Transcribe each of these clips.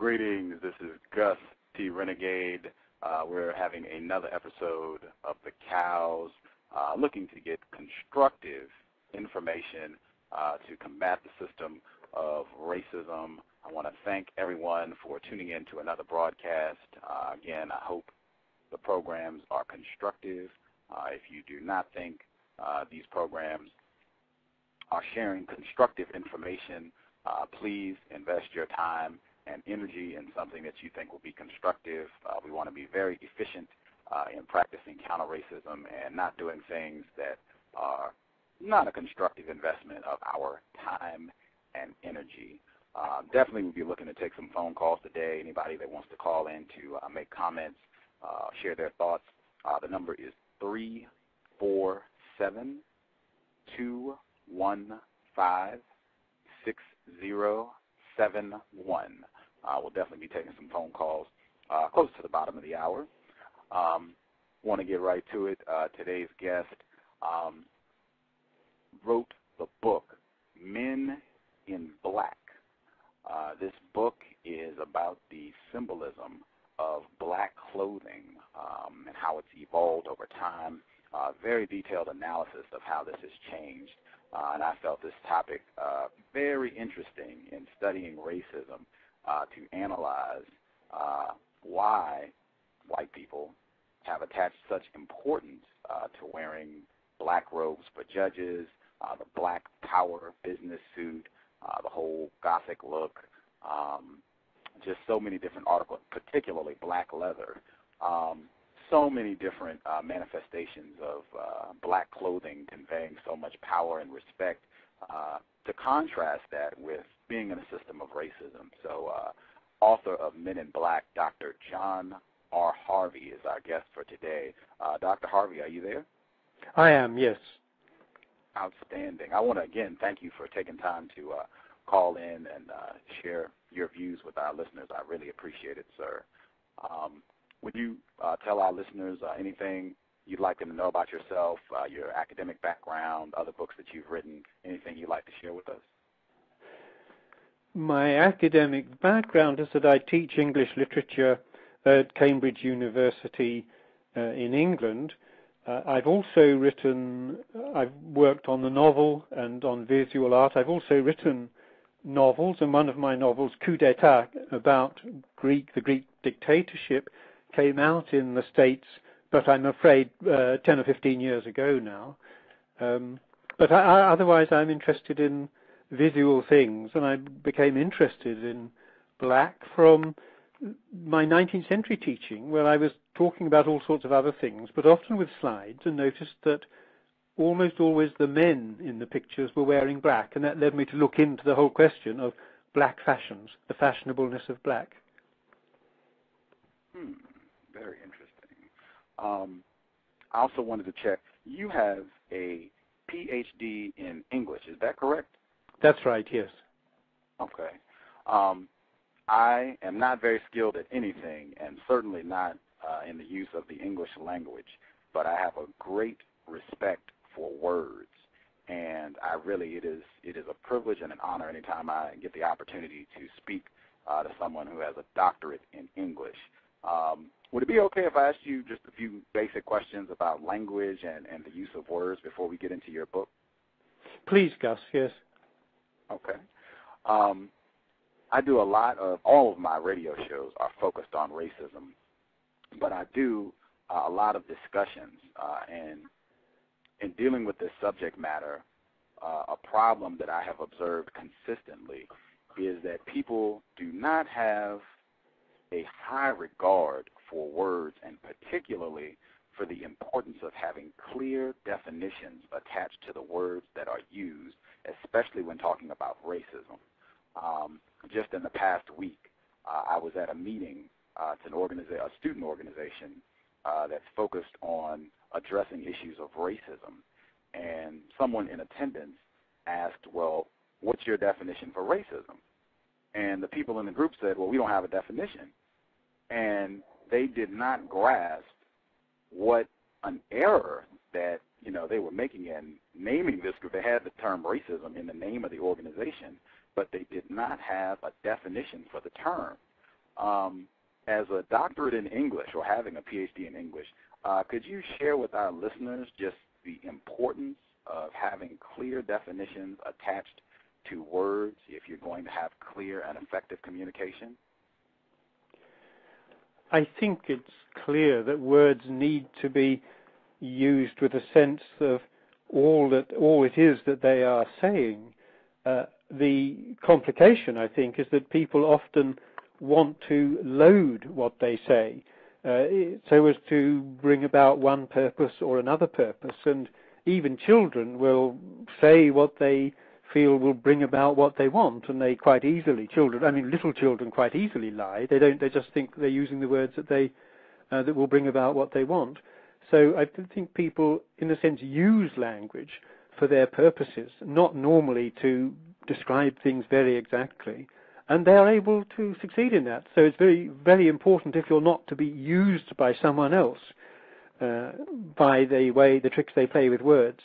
Greetings. This is Gus T. Renegade. Uh, we're having another episode of The Cows, uh, looking to get constructive information uh, to combat the system of racism. I want to thank everyone for tuning in to another broadcast. Uh, again, I hope the programs are constructive. Uh, if you do not think uh, these programs are sharing constructive information, please invest your time and energy in something that you think will be constructive. Uh, we want to be very efficient uh, in practicing counter racism and not doing things that are not a constructive investment of our time and energy. Uh, definitely we'll be looking to take some phone calls today. Anybody that wants to call in to uh, make comments, uh, share their thoughts, uh, the number is 347 215 6071. Uh, we'll definitely be taking some phone calls uh, close to the bottom of the hour. Um, want to get right to it. Uh, today's guest um, wrote the book Men in Black. Uh, this book is about the symbolism of black clothing um, and how it's evolved over time. Uh, very detailed analysis of how this has changed. Uh, and I felt this topic uh, very interesting in studying racism uh, to analyze uh, why white people have attached such importance uh, to wearing black robes for judges, uh, the black power business suit, uh, the whole gothic look, um, just so many different articles, particularly black leather. Um, so many different uh, manifestations of uh, black clothing conveying so much power and respect. Uh, to contrast that with being in a system of racism. So, uh, author of Men in Black, Dr. John R. Harvey, is our guest for today. Uh, Dr. Harvey, are you there? I am, yes. Outstanding. I want to again thank you for taking time to uh, call in and uh, share your views with our listeners. I really appreciate it, sir. Um, would you uh, tell our listeners uh, anything you'd like them to know about yourself, uh, your academic background, other books that you've written, anything you'd like to share with us? My academic background is that I teach English literature at Cambridge University uh, in England. Uh, I've also written, I've worked on the novel and on visual art. I've also written novels, and one of my novels, Coup d'etat, about Greek, the Greek dictatorship, came out in the States but I'm afraid uh, 10 or 15 years ago now. Um, but I, I, otherwise, I'm interested in visual things, and I became interested in black from my 19th century teaching, where I was talking about all sorts of other things, but often with slides, and noticed that almost always the men in the pictures were wearing black, and that led me to look into the whole question of black fashions, the fashionableness of black. Hmm, very interesting. Um, I also wanted to check. You have a PhD in English. Is that correct? That's right. Yes. Okay. Um, I am not very skilled at anything, and certainly not uh, in the use of the English language. But I have a great respect for words, and I really it is it is a privilege and an honor anytime I get the opportunity to speak uh, to someone who has a doctorate in English. Um, would it be okay if I asked you just a few basic questions about language and, and the use of words before we get into your book? Please, Gus, yes. Okay. Um, I do a lot of, all of my radio shows are focused on racism, but I do uh, a lot of discussions. Uh, and in dealing with this subject matter, uh, a problem that I have observed consistently is that people do not have a high regard for words and particularly for the importance of having clear definitions attached to the words that are used, especially when talking about racism. Um, just in the past week, uh, I was at a meeting. Uh, it's an organiza- a student organization uh, that's focused on addressing issues of racism. And someone in attendance asked, well, what's your definition for racism? And the people in the group said, well, we don't have a definition. And they did not grasp what an error that you know they were making in naming this group. They had the term racism in the name of the organization, but they did not have a definition for the term. Um, as a doctorate in English or having a PhD in English, uh, could you share with our listeners just the importance of having clear definitions attached to words if you're going to have clear and effective communication? I think it's clear that words need to be used with a sense of all that all it is that they are saying. Uh, the complication, I think, is that people often want to load what they say uh, so as to bring about one purpose or another purpose. And even children will say what they feel will bring about what they want, and they quite easily, children, I mean, little children quite easily lie. They don't. They just think they're using the words that they uh, that will bring about what they want. So I think people, in a sense, use language for their purposes, not normally to describe things very exactly, and they are able to succeed in that. So it's very, very important if you're not to be used by someone else uh, by the way, the tricks they play with words,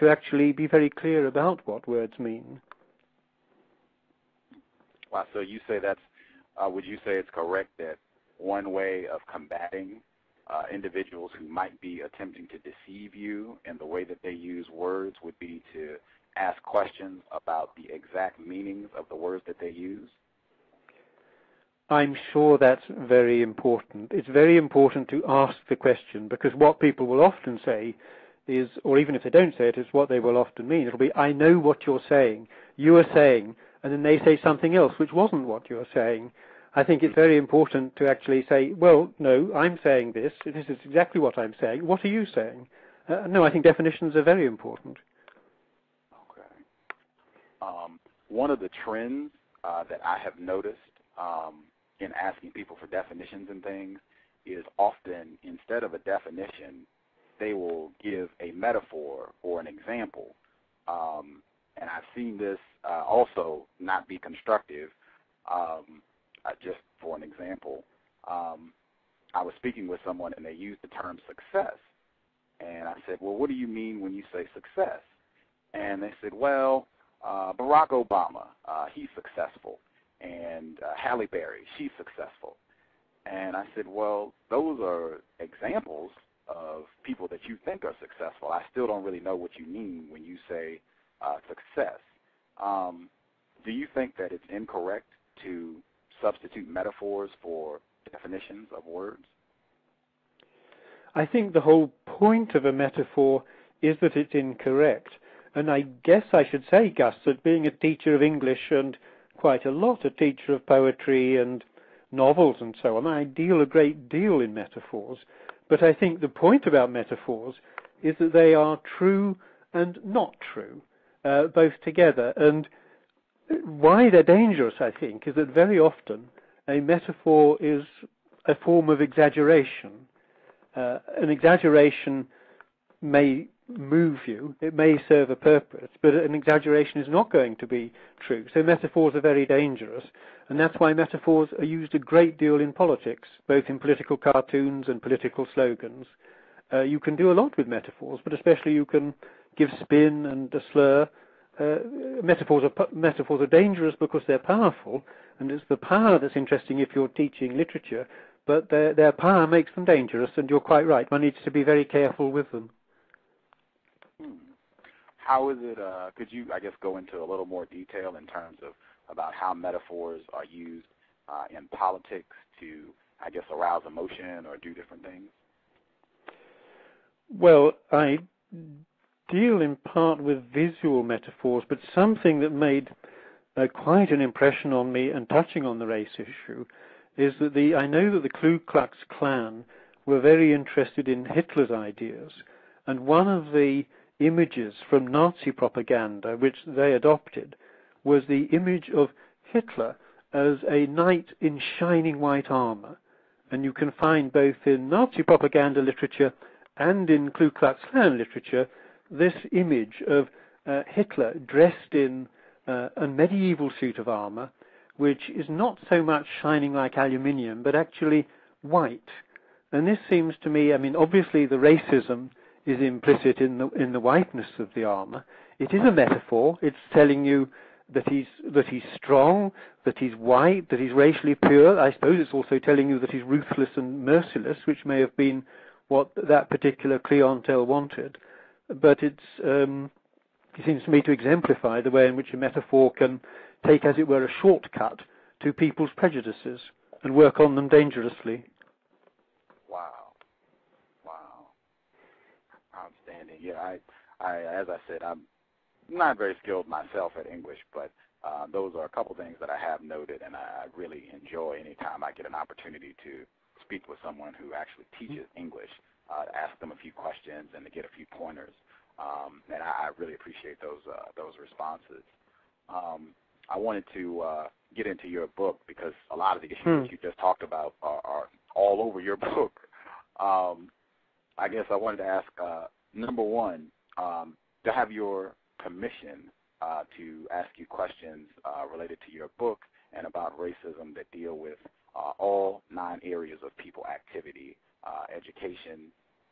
to actually be very clear about what words mean. Wow. So you say that's, uh, would you say it's correct that one way of combating uh, individuals who might be attempting to deceive you in the way that they use words would be to ask questions about the exact meanings of the words that they use? I'm sure that's very important. It's very important to ask the question because what people will often say is, or even if they don't say it, it, is what they will often mean. It'll be, I know what you're saying. You are saying, and then they say something else which wasn't what you're saying. I think it's very important to actually say, well, no, I'm saying this. This is exactly what I'm saying. What are you saying? Uh, no, I think definitions are very important. Okay. Um, one of the trends uh, that I have noticed um, in asking people for definitions and things is often instead of a definition, they will give a metaphor or an example. Um, and I've seen this uh, also not be constructive. Um, uh, just for an example, um, I was speaking with someone and they used the term success. And I said, well, what do you mean when you say success? And they said, well, uh, Barack Obama, uh, he's successful and uh, Halle Berry, she's successful. And I said, well, those are examples of people that you think are successful. I still don't really know what you mean when you say uh, success. Um, do you think that it's incorrect to substitute metaphors for definitions of words? I think the whole point of a metaphor is that it's incorrect. And I guess I should say, Gus, that being a teacher of English and quite a lot, a teacher of poetry and novels and so on. I deal a great deal in metaphors, but I think the point about metaphors is that they are true and not true, uh, both together. And why they're dangerous, I think, is that very often a metaphor is a form of exaggeration. Uh, an exaggeration may move you. It may serve a purpose, but an exaggeration is not going to be true. So metaphors are very dangerous, and that's why metaphors are used a great deal in politics, both in political cartoons and political slogans. Uh, you can do a lot with metaphors, but especially you can give spin and a slur. Uh, metaphors are metaphors are dangerous because they're powerful, and it's the power that's interesting if you're teaching literature. But their, their power makes them dangerous, and you're quite right. One needs to be very careful with them how is it? Uh, could you, I guess, go into a little more detail in terms of about how metaphors are used uh, in politics to, I guess, arouse emotion or do different things? Well, I deal in part with visual metaphors, but something that made uh, quite an impression on me and touching on the race issue is that the I know that the Ku Klux Klan were very interested in Hitler's ideas, and one of the images from Nazi propaganda which they adopted was the image of Hitler as a knight in shining white armor. And you can find both in Nazi propaganda literature and in Ku Klux Klan literature this image of uh, Hitler dressed in uh, a medieval suit of armor, which is not so much shining like aluminium, but actually white. And this seems to me, I mean, obviously the racism is implicit in the in the whiteness of the armor. It is a metaphor. It's telling you that he's that he's strong, that he's white, that he's racially pure. I suppose it's also telling you that he's ruthless and merciless, which may have been what that particular clientele wanted. But it's um, it seems to me to exemplify the way in which a metaphor can take, as it were, a shortcut to people's prejudices and work on them dangerously. Wow, wow, outstanding. Yeah, I, I, as I said, I'm not very skilled myself at English, but uh, those are a couple things that I have noted, and I, really enjoy anytime I get an opportunity to speak with someone who actually teaches English, uh, to ask them a few questions and to get a few pointers. Um, and I, I really appreciate those uh, those responses. Um, I wanted to uh, get into your book because a lot of the issues Hmm. you just talked about are, are all over your book. Um, I guess I wanted to ask uh, number one um, to have your permission uh, to ask you questions uh, related to your book and about racism that deal with uh, all nine areas of people activity: uh, education,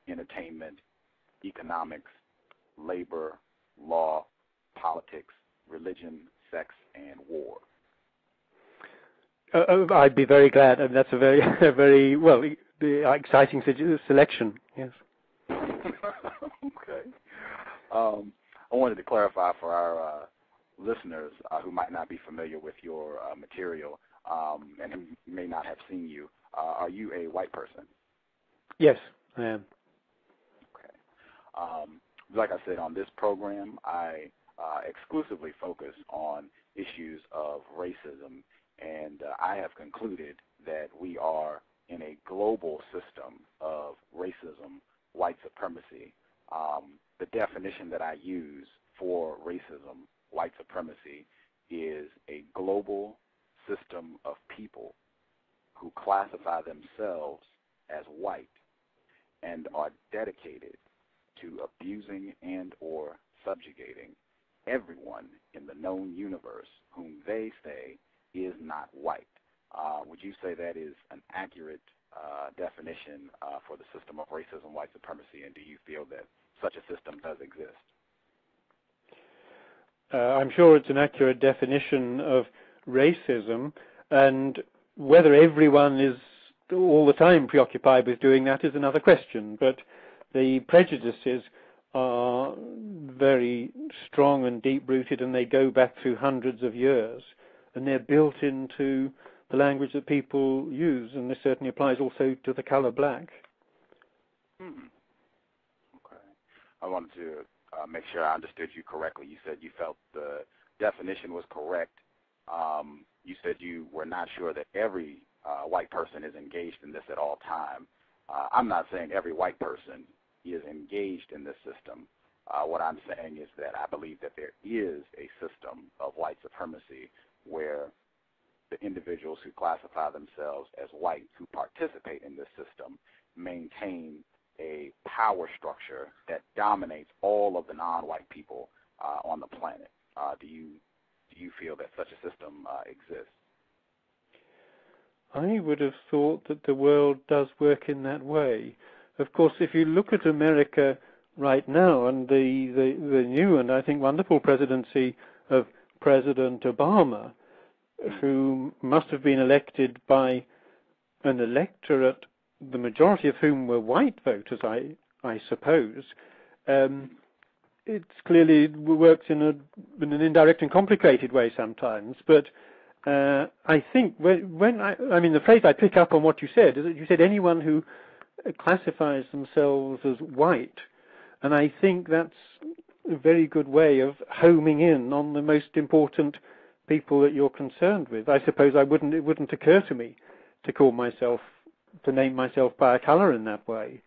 entertainment, economics, labor, law, politics, religion, sex, and war. Uh, uh, I'd be very glad, and that's a very, a very well, exciting selection. Yes. okay. Um, I wanted to clarify for our uh, listeners uh, who might not be familiar with your uh, material um, and who may not have seen you. Uh, are you a white person? Yes, I am. Okay. Um, like I said, on this program, I uh, exclusively focus on issues of racism, and uh, I have concluded that we are in a global system of racism, white supremacy. Um, the definition that I use for racism, white supremacy, is a global system of people who classify themselves as white and are dedicated to abusing and or subjugating everyone in the known universe whom they say is not white. Uh, would you say that is an accurate uh, definition uh, for the system of racism, white supremacy, and do you feel that such a system does exist? Uh, I'm sure it's an accurate definition of racism, and whether everyone is all the time preoccupied with doing that is another question. But the prejudices are very strong and deep rooted, and they go back through hundreds of years, and they're built into the language that people use, and this certainly applies also to the color black. Hmm. Okay. I wanted to uh, make sure I understood you correctly. You said you felt the definition was correct. Um, you said you were not sure that every uh, white person is engaged in this at all time. Uh, I'm not saying every white person is engaged in this system. Uh, what I'm saying is that I believe that there is a system of white supremacy where the individuals who classify themselves as white who participate in this system maintain a power structure that dominates all of the non-white people uh, on the planet. Uh, do you do you feel that such a system uh, exists? I would have thought that the world does work in that way. Of course, if you look at America right now and the, the, the new and I think wonderful presidency of President Obama, who must have been elected by an electorate, the majority of whom were white voters, I, I suppose, um, it clearly works in, a, in an indirect and complicated way sometimes, but uh, I think when, when I, I mean, the phrase I pick up on what you said is that you said anyone who classifies themselves as white, and I think that's a very good way of homing in on the most important people that you're concerned with. I suppose I wouldn't, it wouldn't occur to me to call myself, to name myself by a color in that way.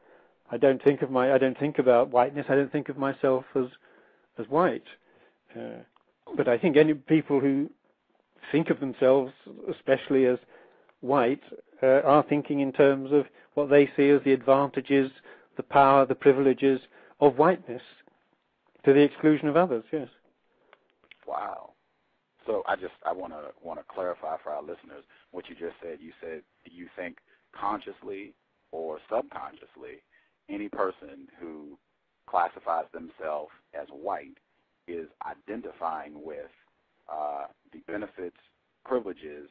I don't think of my, I don't think about whiteness. I don't think of myself as, as white. Uh, but I think any people who think of themselves, especially as white, uh, are thinking in terms of what they see as the advantages, the power, the privileges of whiteness, to the exclusion of others. Yes. Wow. So I just I want to want to clarify for our listeners what you just said. You said you think consciously or subconsciously any person who classifies themselves as white is identifying with uh, the benefits, privileges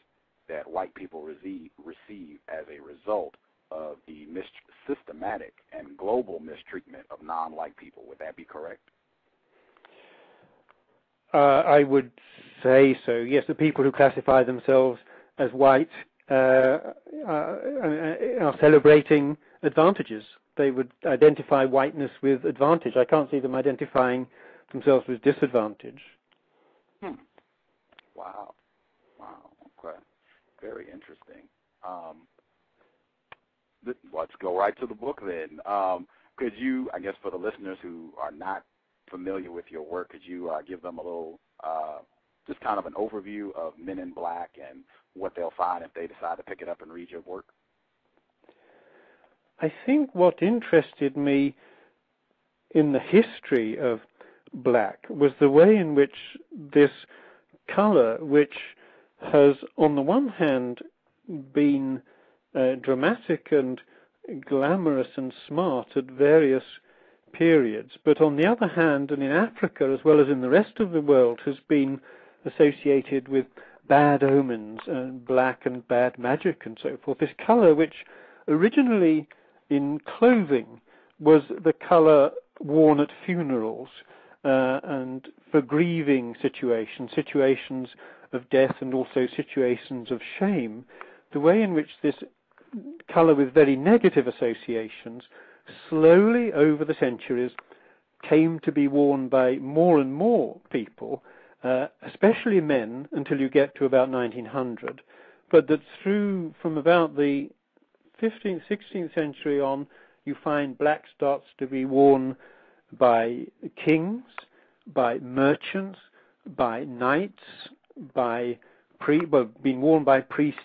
that white people receive, receive as a result of the mis- systematic and global mistreatment of non-white people. Would that be correct? Uh, I would say so. Yes, the people who classify themselves as white uh, uh, are celebrating advantages. They would identify whiteness with advantage. I can't see them identifying themselves with disadvantage. Hmm. Wow. Wow. Okay. Very interesting. Um, th- let's go right to the book then. Um, could you, I guess, for the listeners who are not familiar with your work, could you uh, give them a little, uh, just kind of an overview of Men in Black and what they'll find if they decide to pick it up and read your work? I think what interested me in the history of black was the way in which this color, which has on the one hand been uh, dramatic and glamorous and smart at various periods, but on the other hand, and in Africa as well as in the rest of the world, has been associated with bad omens and black and bad magic and so forth. This color, which originally in clothing was the color worn at funerals uh, and for grieving situations, situations of death and also situations of shame, the way in which this color with very negative associations slowly over the centuries came to be worn by more and more people, uh, especially men, until you get to about 1900, but that through from about the 15th, 16th century on, you find black starts to be worn by kings, by merchants, by knights, by pre, well, been worn by priests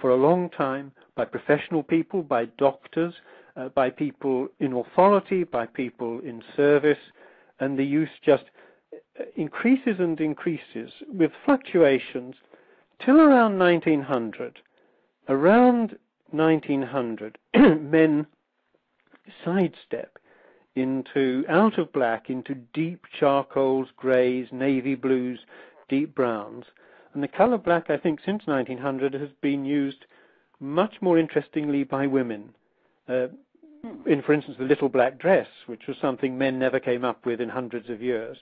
for a long time, by professional people, by doctors, uh, by people in authority, by people in service, and the use just increases and increases with fluctuations till around 1900. Around 1900, men sidestep into out of black into deep charcoals, greys, navy blues, deep browns. And the color black, I think, since 1900 has been used much more interestingly by women. Uh, in, for instance, the little black dress, which was something men never came up with in hundreds of years,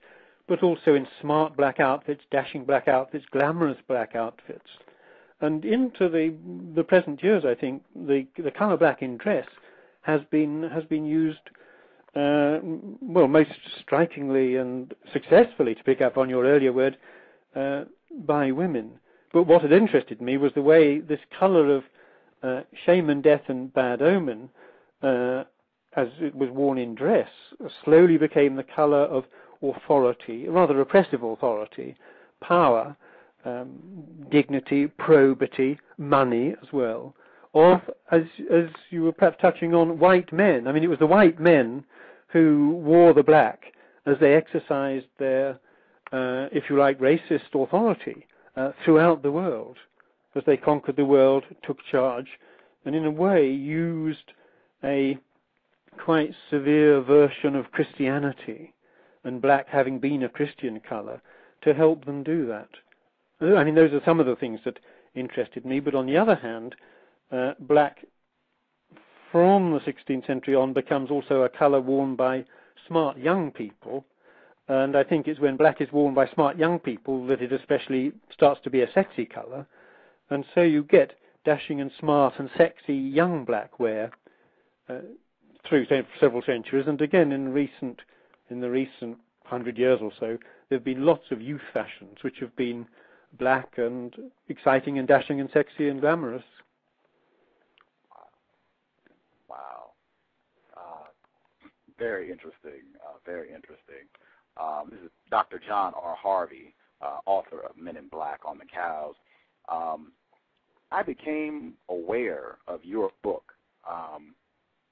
but also in smart black outfits, dashing black outfits, glamorous black outfits. And into the the present years, I think the the color black in dress has been has been used uh, well, most strikingly and successfully, to pick up on your earlier word, uh, by women. But what had interested me was the way this colour of uh, shame and death and bad omen, uh, as it was worn in dress, slowly became the colour of authority, rather oppressive authority, power, um, dignity, probity, money as well, of, as, as you were perhaps touching on, white men. I mean, it was the white men who wore the black as they exercised their, uh, if you like, racist authority uh, throughout the world, as they conquered the world, took charge, and in a way used a quite severe version of Christianity, and black having been a Christian colour, to help them do that. I mean, those are some of the things that interested me, but on the other hand, uh, black from the 16th century on becomes also a colour worn by smart young people. And I think it's when black is worn by smart young people that it especially starts to be a sexy colour. And so you get dashing and smart and sexy young black wear uh, through several centuries. And again, in recent, in the recent hundred years or so, there have been lots of youth fashions which have been black and exciting and dashing and sexy and glamorous. Wow. Uh, very interesting. Uh, very interesting. Um, this is Dr. John R. Harvey, uh, author of Men in Black on the Cows. Um, I became aware of your book um,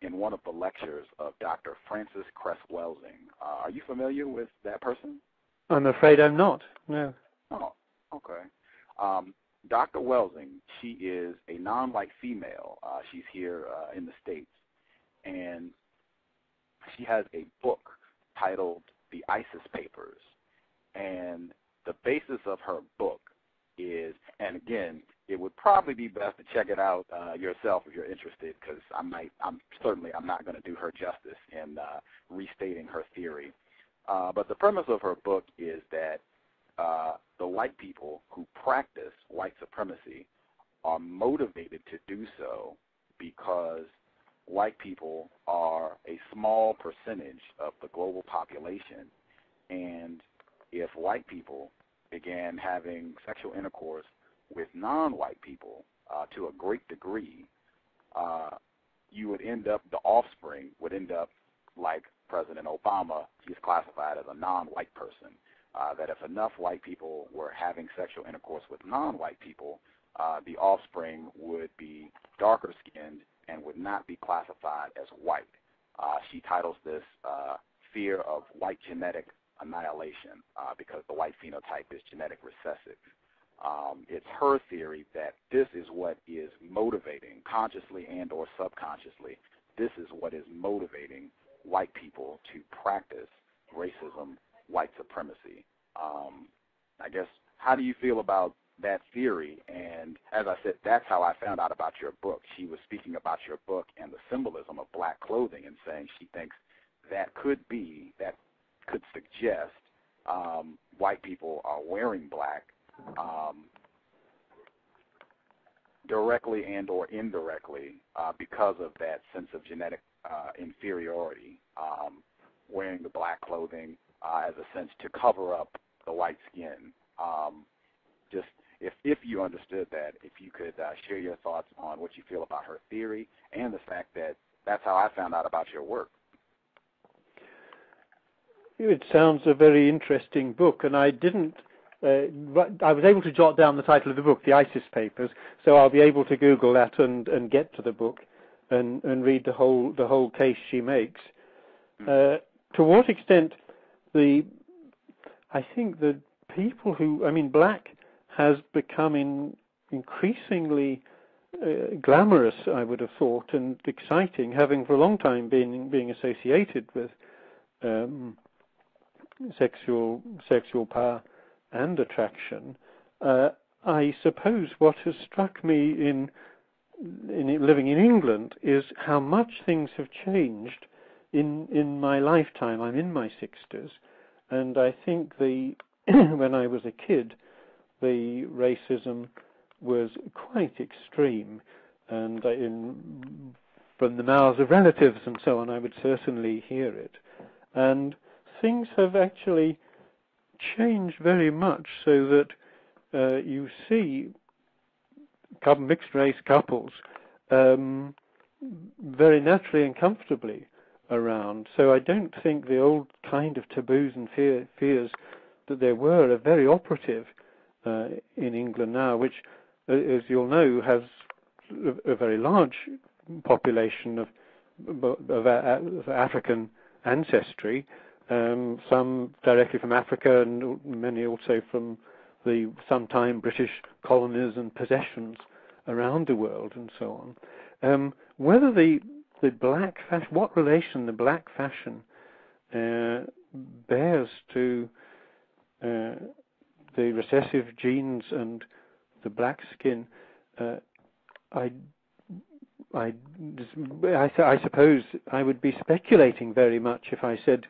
in one of the lectures of Dr. Frances Cress Welsing. Uh, are you familiar with that person? I'm afraid I'm not. No. Oh, okay. Um, Dr. Welsing, she is a non-white female. Uh, she's here uh, in the States. And she has a book titled The ISIS Papers. And the basis of her book is, and again, it would probably be best to check it out uh, yourself if you're interested, because I might, I'm certainly, I'm not going to do her justice in uh, restating her theory. Uh, but the premise of her book is that uh, the white people who practice white supremacy are motivated to do so because white people are a small percentage of the global population, and if white people began having sexual intercourse with non-white people uh, to a great degree, uh, you would end up, the offspring would end up like President Obama, he's classified as a non-white person. Uh, that if enough white people were having sexual intercourse with non-white people, uh, the offspring would be darker skinned and would not be classified as white. Uh, she titles this uh, Fear of White Genetic Annihilation uh, because the white phenotype is genetic recessive. Um, it's her theory that this is what is motivating, consciously and or subconsciously, this is what is motivating white people to practice racism, white supremacy. Um, I guess, how do you feel about that theory. And as I said, that's how I found out about your book. She was speaking about your book and the symbolism of black clothing and saying she thinks that could be, that could suggest um, white people are wearing black um, directly and or indirectly uh, because of that sense of genetic uh, inferiority, um, wearing the black clothing uh, as a sense to cover up the white skin. Um, just if if you understood that, if you could uh, share your thoughts on what you feel about her theory and the fact that that's how I found out about your work. It sounds a very interesting book, and I didn't. Uh, I was able to jot down the title of the book, the ISIS Papers, so I'll be able to Google that and, and get to the book and, and read the whole the whole case she makes. Hmm. Uh, to what extent the I think the people who I mean black has become in, increasingly uh, glamorous, I would have thought, and exciting, having for a long time been being associated with um, sexual sexual power and attraction. Uh, I suppose what has struck me in, in living in England is how much things have changed in in my lifetime. I'm in my sixties, and I think the when I was a kid, the racism was quite extreme, and in, from the mouths of relatives and so on, I would certainly hear it. And things have actually changed very much so that uh, you see mixed race couples um, very naturally and comfortably around. So I don't think the old kind of taboos and fear, fears that there were are very operative uh, in England now, which, as you'll know, has a, a very large population of, of, of African ancestry, um, some directly from Africa and many also from the sometime British colonies and possessions around the world and so on. Um, whether the the black fashion, what relation the black fashion uh, bears to uh, the recessive genes and the black skin, uh, I, I, I, I, suppose I would be speculating very much if I said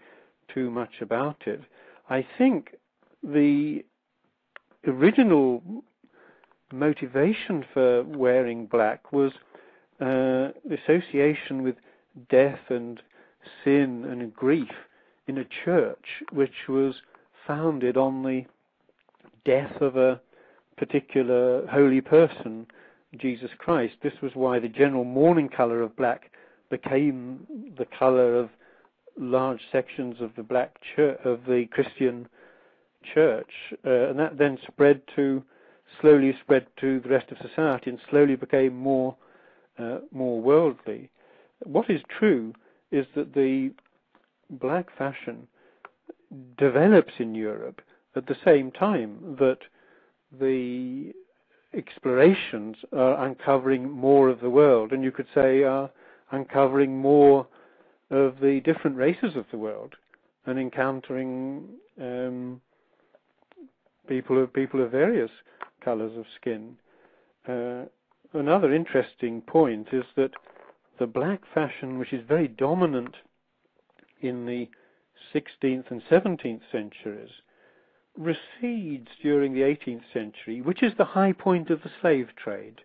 too much about it. I think the original motivation for wearing black was uh, association with death and sin and grief in a church which was founded on the death of a particular holy person, Jesus Christ. This was why the general mourning color of black became the color of large sections of the black church of the Christian church, uh, and that then spread to slowly spread to the rest of society and slowly became more uh, more worldly. What is true is that the black fashion develops in Europe at the same time that the explorations are uncovering more of the world, and you could say are uncovering more of the different races of the world and encountering um, people of people of various colours of skin. Uh, another interesting point is that the black fashion, which is very dominant in the 16th and 17th centuries, recedes during the 18th century, which is the high point of the slave trade.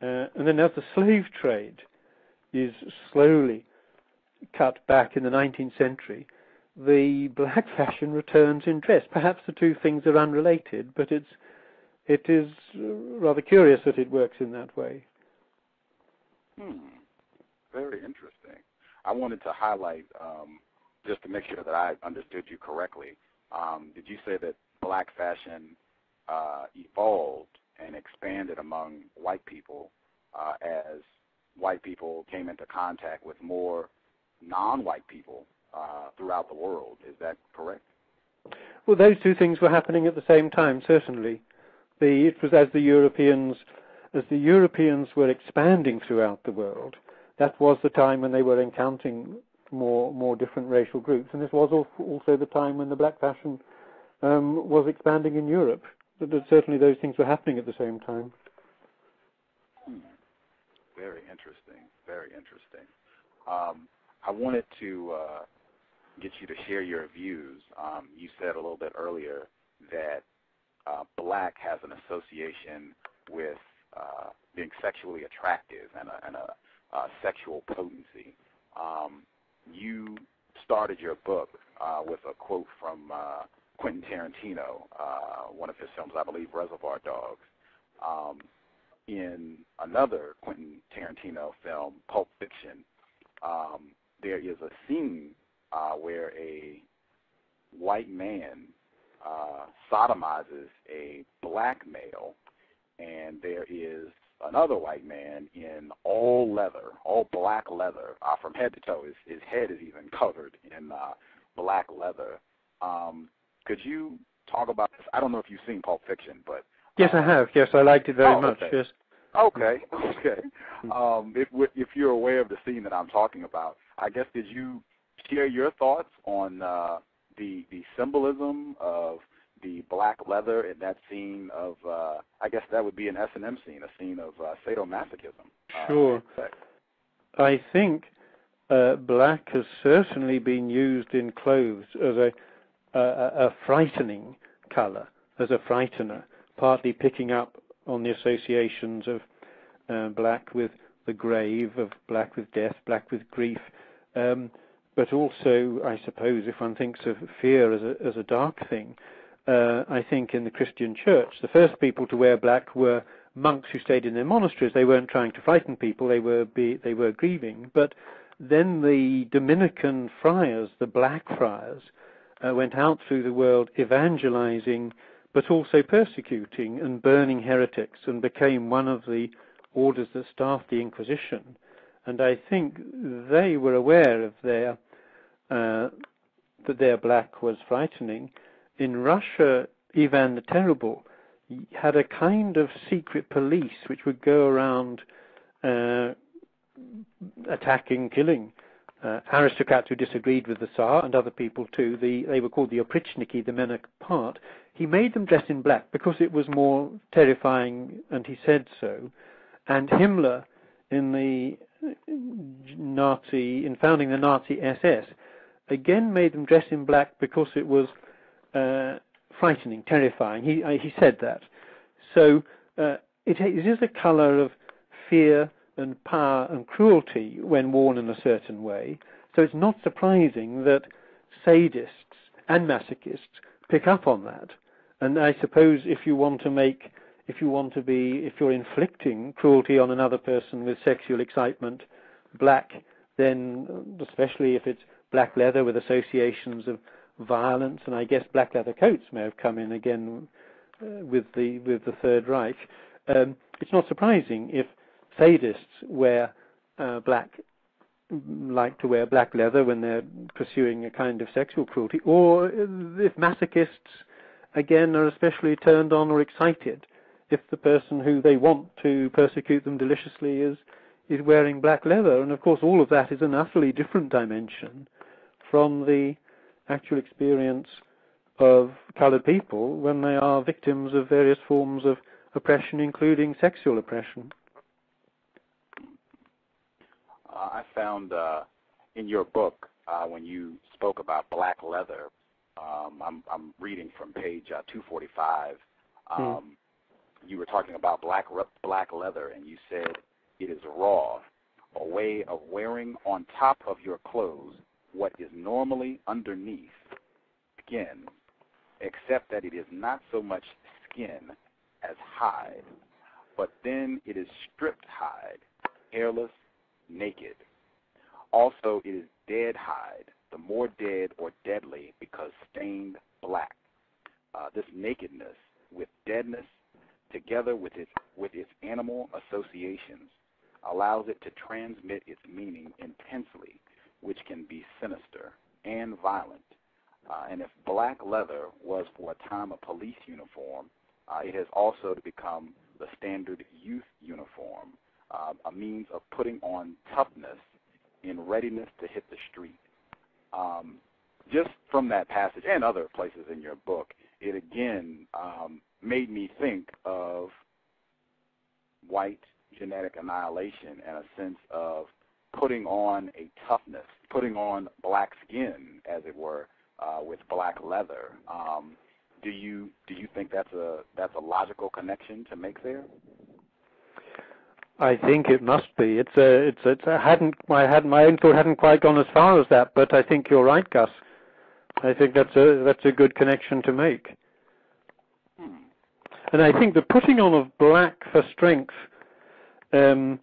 Uh, and then as the slave trade is slowly cut back in the 19th century, the black fashion returns in dress. Perhaps the two things are unrelated, but it's it is rather curious that it works in that way. Hmm. Very interesting. I wanted to highlight um, just to make sure that I understood you correctly. Um, did you say that black fashion uh, evolved and expanded among white people uh, as white people came into contact with more non-white people uh, throughout the world. Is that correct? Well, those two things were happening at the same time, certainly. The, it was as the Europeans, as the Europeans were expanding throughout the world, that was the time when they were encountering more more different racial groups, and this was also the time when the black fashion um, was expanding in Europe. But certainly, those things were happening at the same time. Hmm. Very interesting. Very interesting. Um, I wanted to uh, get you to share your views. Um, you said a little bit earlier that uh, black has an association with uh, being sexually attractive and a, and a sexual potency. Um, you started your book uh, with a quote from uh, Quentin Tarantino, uh, one of his films, I believe, Reservoir Dogs. Um, in another Quentin Tarantino film, Pulp Fiction, um, there is a scene uh, where a white man uh, sodomizes a black male, and there is another white man in all leather, all black leather, uh, from head to toe. His, his head is even covered in uh, black leather. Um, could you talk about this? I don't know if you've seen Pulp Fiction, but yes, I have. Yes, I liked it very oh, much. Okay. Yes. Okay, okay. Um, if if you're aware of the scene that I'm talking about, I guess did you share your thoughts on uh, the the symbolism of the black leather in that scene of uh, I guess that would be an S and M scene, a scene of uh, sadomasochism. Uh, sure. I think uh, black has certainly been used in clothes as a a, a frightening color, as a frightener, partly picking up on the associations of uh, black with the grave, of black with death, black with grief. Um, but also, I suppose, if one thinks of fear as a, as a dark thing, uh, I think in the Christian church, the first people to wear black were monks who stayed in their monasteries. They weren't trying to frighten people; they were be, they were grieving. But then the Dominican friars, the black friars, uh, went out through the world evangelizing, but also persecuting and burning heretics, and became one of the orders that staffed the Inquisition and I think they were aware of their uh, that their black was frightening. In Russia, Ivan the Terrible had a kind of secret police which would go around uh, attacking, killing uh, aristocrats who disagreed with the Tsar and other people too. The, they were called the oprichniki, the men apart. He made them dress in black because it was more terrifying, and he said so. And Himmler, in the Nazi, in founding the Nazi SS, again made them dress in black because it was uh, frightening, terrifying. He, uh, he said that. So uh, it, it is a color of fear and power and cruelty when worn in a certain way. So it's not surprising that sadists and masochists pick up on that. And I suppose if you want to make if you want to be, if you're inflicting cruelty on another person with sexual excitement, black, then especially if it's black leather with associations of violence, and I guess black leather coats may have come in again uh, with the with the Third Reich. Um, it's not surprising if sadists wear uh, black like to wear black leather when they're pursuing a kind of sexual cruelty, or if masochists again are especially turned on or excited if the person who they want to persecute them deliciously is is wearing black leather. And of course, all of that is an utterly different dimension from the actual experience of colored people when they are victims of various forms of oppression, including sexual oppression. Uh, I found uh, in your book uh, when you spoke about black leather. Um, I'm, I'm, reading from page uh, 245. Hmm. Um, hmm. You were talking about black black leather, and you said it is raw, a way of wearing on top of your clothes what is normally underneath. skin, except that it is not so much skin as hide, but then it is stripped hide, hairless, naked. Also, it is dead hide, the more dead or deadly because stained black. Uh, this nakedness with deadness, together with its with its animal associations, allows it to transmit its meaning intensely, which can be sinister and violent. Uh, and if black leather was for a time a police uniform, uh, it has also become the standard youth uniform, uh, a means of putting on toughness in readiness to hit the street. Um, just from that passage and other places in your book, it again um, made me think of white genetic annihilation and a sense of putting on a toughness, putting on black skin, as it were, uh, with black leather. Um, do you do you think that's a that's a logical connection to make there? I think it must be. It's a it's it's a hadn't my had my own thought hadn't quite gone as far as that, but I think you're right, Gus. I think that's a that's a good connection to make. And I think the putting on of black for strength um,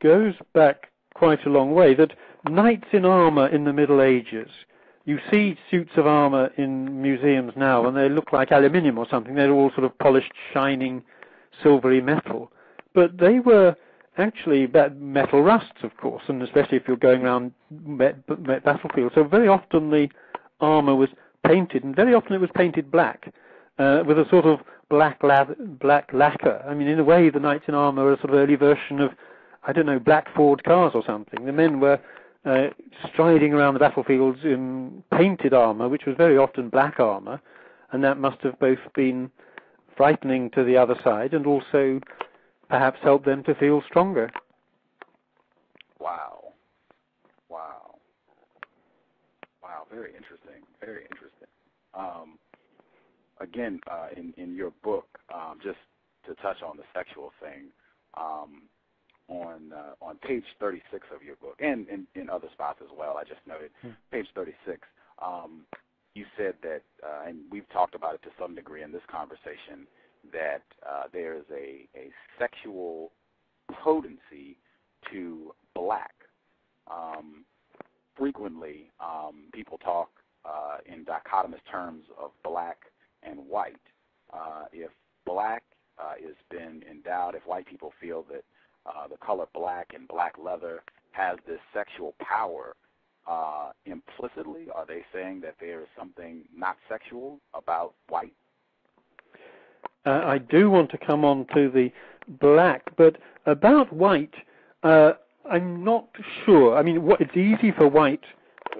goes back quite a long way. That knights in armor in the Middle Ages you see suits of armor in museums now, and they look like aluminium or something. They're all sort of polished, shining, silvery metal. But they were actually metal rusts, of course, and especially if you're going around battlefields. So very often the armor was painted, and very often it was painted black, uh, with a sort of black black lacquer. I mean, in a way, the knights in armor are a sort of early version of, I don't know, black Ford cars or something. The men were uh, striding around the battlefields in painted armor, which was very often black armor, and that must have both been frightening to the other side and also perhaps helped them to feel stronger. Wow. Wow, very interesting. Very interesting. Um, again, uh, in, in your book, um, just to touch on the sexual thing, um, on uh, on page 36 of your book, and in other spots as well. I just noted hmm. page 36. Um, you said that, uh, and we've talked about it to some degree in this conversation, that uh, there is a, a sexual potency to black. Um, frequently, um, people talk uh, in dichotomous terms of black and white. Uh, if black uh, is been endowed, if white people feel that uh, the color black and black leather has this sexual power uh, implicitly? Are they saying that there is something not sexual about white? Uh, I do want to come on to the black, but about white, uh, I'm not sure. I mean, it's easy for white,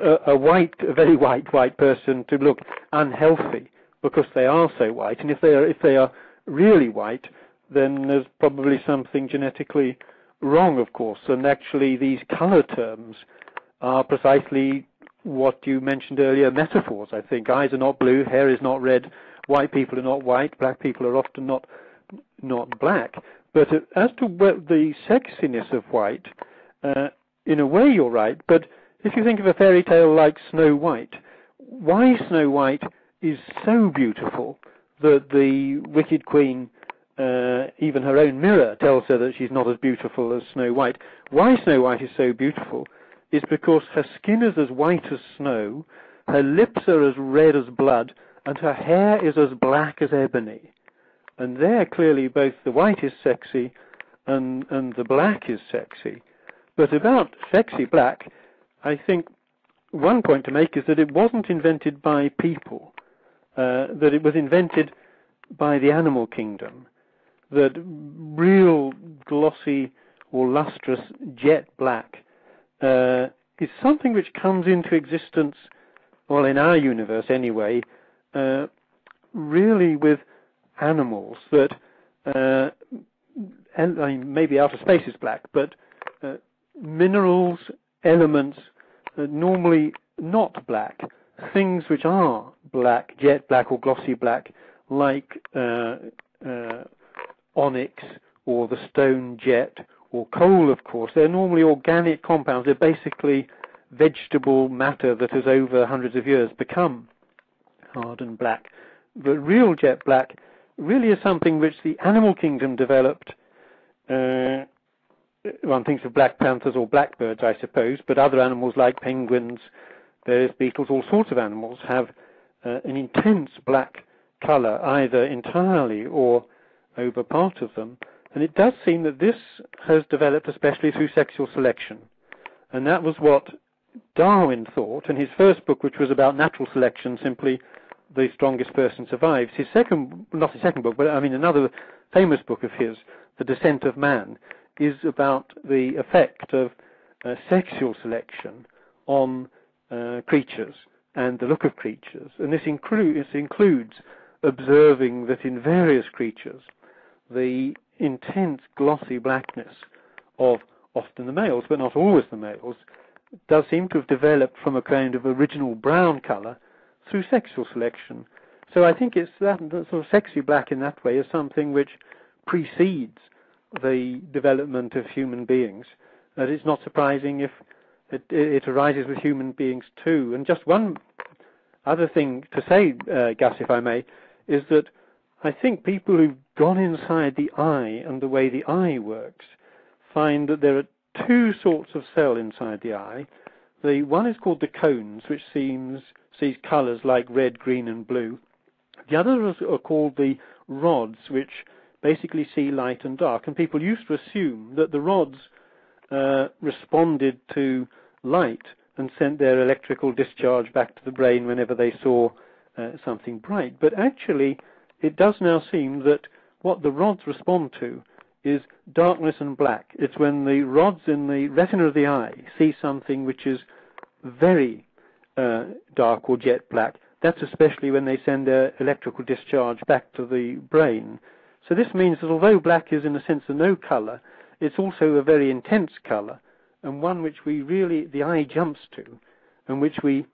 uh, a white, a very white white person to look unhealthy because they are so white, and if they are if they are really white, then there's probably something genetically wrong, of course. And actually, these color terms are precisely what you mentioned earlier metaphors, I think. Eyes are not blue, hair is not red, white people are not white, black people are often not not black. But as to the sexiness of white, uh, in a way you're right, but if you think of a fairy tale like Snow White, why Snow White is so beautiful that the wicked queen uh, even her own mirror tells her that she's not as beautiful as Snow White. Why Snow White is so beautiful is because her skin is as white as snow, her lips are as red as blood, and her hair is as black as ebony. And there, clearly, both the white is sexy and, and the black is sexy. But about sexy black, I think one point to make is that it wasn't invented by people, uh, that it was invented by the animal kingdom that real glossy or lustrous jet black uh, is something which comes into existence, well, in our universe anyway, uh, really with animals that uh, I mean, maybe outer space is black, but uh, minerals, elements, normally not black. Things which are black, jet black or glossy black, like uh, uh, onyx or the stone jet or coal, of course, they're normally organic compounds. They're basically vegetable matter that has over hundreds of years become hard and black. The real jet black really is something which the animal kingdom developed. Uh, one thinks of black panthers or blackbirds, I suppose, but other animals like penguins, various beetles, all sorts of animals have uh, an intense black colour, either entirely or over part of them. And it does seem that this has developed especially through sexual selection. And that was what Darwin thought, and his first book, which was about natural selection, simply the strongest person survives. His second, not his second book, but I mean another famous book of his, The Descent of Man, is about the effect of uh, sexual selection on uh, creatures and the look of creatures. And this, inclu- this includes observing that in various creatures, the intense glossy blackness of often the males, but not always the males, does seem to have developed from a kind of original brown colour through sexual selection. So I think it's that, that sort of sexy black in that way is something which precedes the development of human beings. That it's not surprising if it, it, arises with human beings too. And just one other thing to say, uh, Gus, if I may, is that I think people who've gone inside the eye and the way the eye works find that there are two sorts of cell inside the eye. The one is called the cones, which seems sees colours like red, green, and blue. The others are called the rods, which basically see light and dark. And people used to assume that the rods uh, responded to light and sent their electrical discharge back to the brain whenever they saw uh, something bright. But actually, it does now seem that what the rods respond to is darkness and black. It's when the rods in the retina of the eye see something which is very uh, dark or jet black. That's especially when they send their electrical discharge back to the brain. So this means that although black is in a sense a no colour, it's also a very intense colour and one which we really, the eye jumps to and which we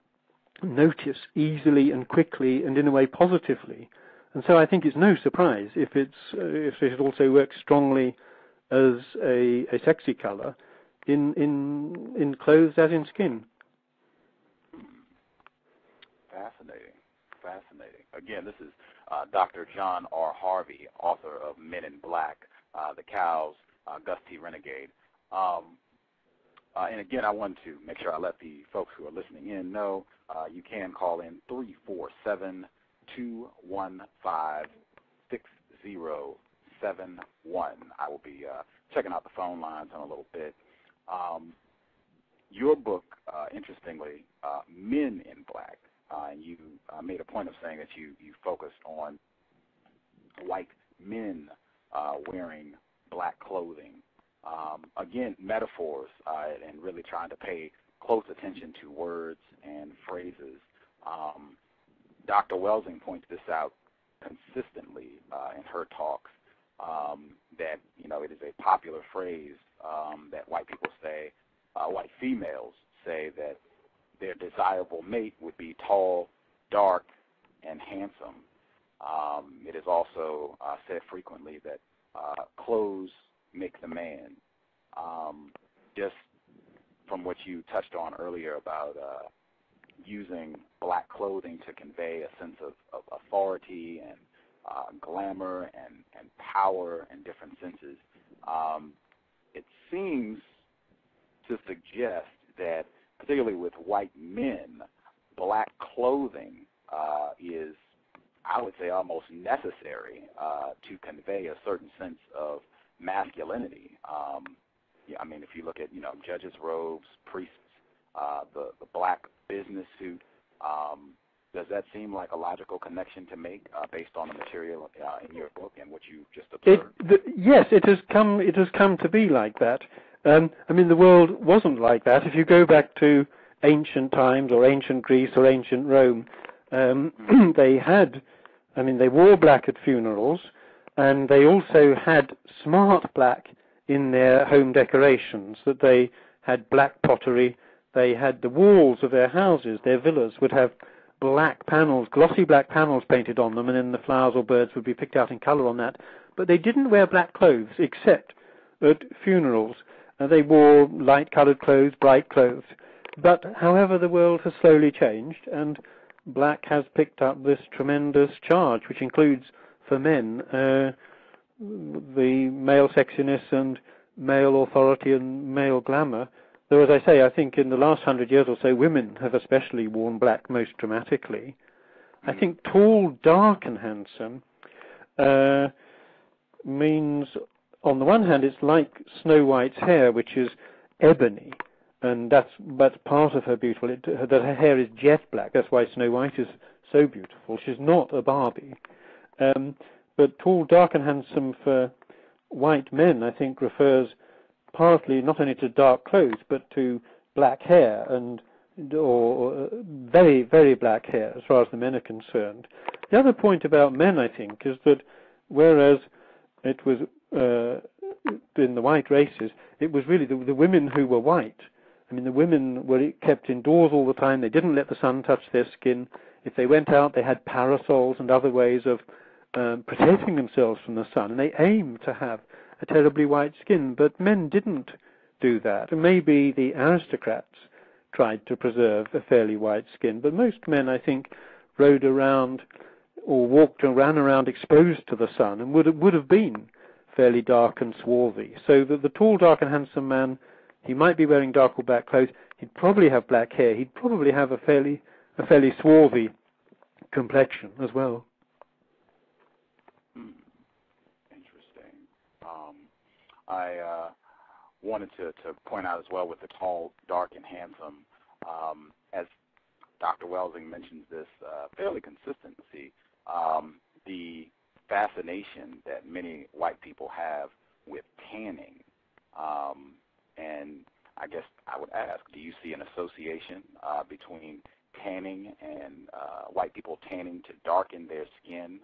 notice easily and quickly and in a way positively. And so I think it's no surprise if it's uh, if it also works strongly as a, a sexy colour in in in clothes as in skin. Fascinating, fascinating. Again, this is uh, Dr. John R. Harvey, author of Men in Black, uh, The Cows, uh, Gus T. Renegade. Um, uh, and again, I want to make sure I let the folks who are listening in know uh, you can call in 347 215 6071. I will be uh, checking out the phone lines in a little bit. Um, your book, interestingly, Men in Black, and you uh, made a point of saying that you, you focused on white men uh, wearing black clothing. Um, again, metaphors, uh, and really trying to pay close attention to words and phrases. Um, Dr. Welsing points this out consistently uh, in her talks um, that you know it is a popular phrase um, that white people say, uh, white females say that their desirable mate would be tall, dark, and handsome. Um, it is also uh, said frequently that uh, clothes make the man. Um, just from what you touched on earlier about uh, using black clothing to convey a sense of, of authority and uh, glamour and, and power in different senses, um, it seems to suggest that particularly with white men, black clothing uh, is, I would say, almost necessary uh, to convey a certain sense of masculinity. Um, yeah, I mean, if you look at you know judges' robes, priests, uh, the the black business suit. Um, does that seem like a logical connection to make uh, based on the material uh, in your book and what you just observed? It, the, yes, it has come. It has come to be like that. Um, I mean, the world wasn't like that. If you go back to ancient times or ancient Greece or ancient Rome, Um, they had, I mean, they wore black at funerals, and they also had smart black in their home decorations. That they had black pottery. They had the walls of their houses, their villas, would have black panels, glossy black panels painted on them, and then the flowers or birds would be picked out in colour on that. But they didn't wear black clothes except at funerals. Uh, they wore light-coloured clothes, bright clothes. But, however, the world has slowly changed, and black has picked up this tremendous charge, which includes, for men, uh, the male sexiness and male authority and male glamour. Though, as I say, I think in the last hundred years or so, women have especially worn black most dramatically. I think tall, dark, and handsome uh, means, on the one hand, it's like Snow White's hair, which is ebony, and that's that's part of her beautiful. It, that her hair is jet black. That's why Snow White is so beautiful. She's not a Barbie. Um, but tall, dark, and handsome for white men, I think, refers partly not only to dark clothes but to black hair and or, uh, very, very black hair as far as the men are concerned. The other point about men, I think, is that whereas it was uh, in the white races, it was really the, the women who were white I mean, the women were kept indoors all the time. They didn't let the sun touch their skin. If they went out, they had parasols and other ways of um, protecting themselves from the sun. And they aimed to have a terribly white skin, but men didn't do that. And maybe the aristocrats tried to preserve a fairly white skin, but most men, I think, rode around or walked and ran around exposed to the sun and would would have been fairly dark and swarthy. So that the tall, dark, and handsome man he might be wearing dark or black clothes. He'd probably have black hair. He'd probably have a fairly a fairly swarthy complexion as well. Hmm. Interesting. Um, I uh, wanted to, to point out as well with the tall, dark, and handsome, um, as Dr. Welsing mentions this uh, fairly consistency, um, the fascination that many white people have with tanning. Um, and I guess I would ask, do you see an association uh, between tanning and uh, white people tanning to darken their skin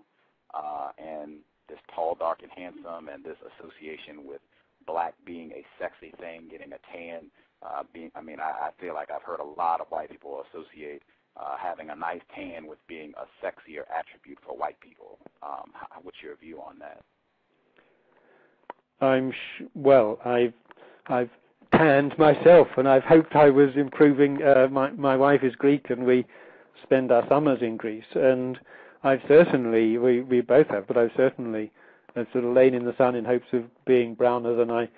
uh, and this tall, dark, and handsome, and this association with black being a sexy thing, getting a tan? Uh, being, I mean, I, I feel like I've heard a lot of white people associate uh, having a nice tan with being a sexier attribute for white people. Um, how, what's your view on that? I'm sh- well. I've I've tanned myself, and I've hoped I was improving. Uh, my my wife is Greek, and we spend our summers in Greece, and I've certainly we we both have, but I've certainly uh, sort of lain in the sun in hopes of being browner than I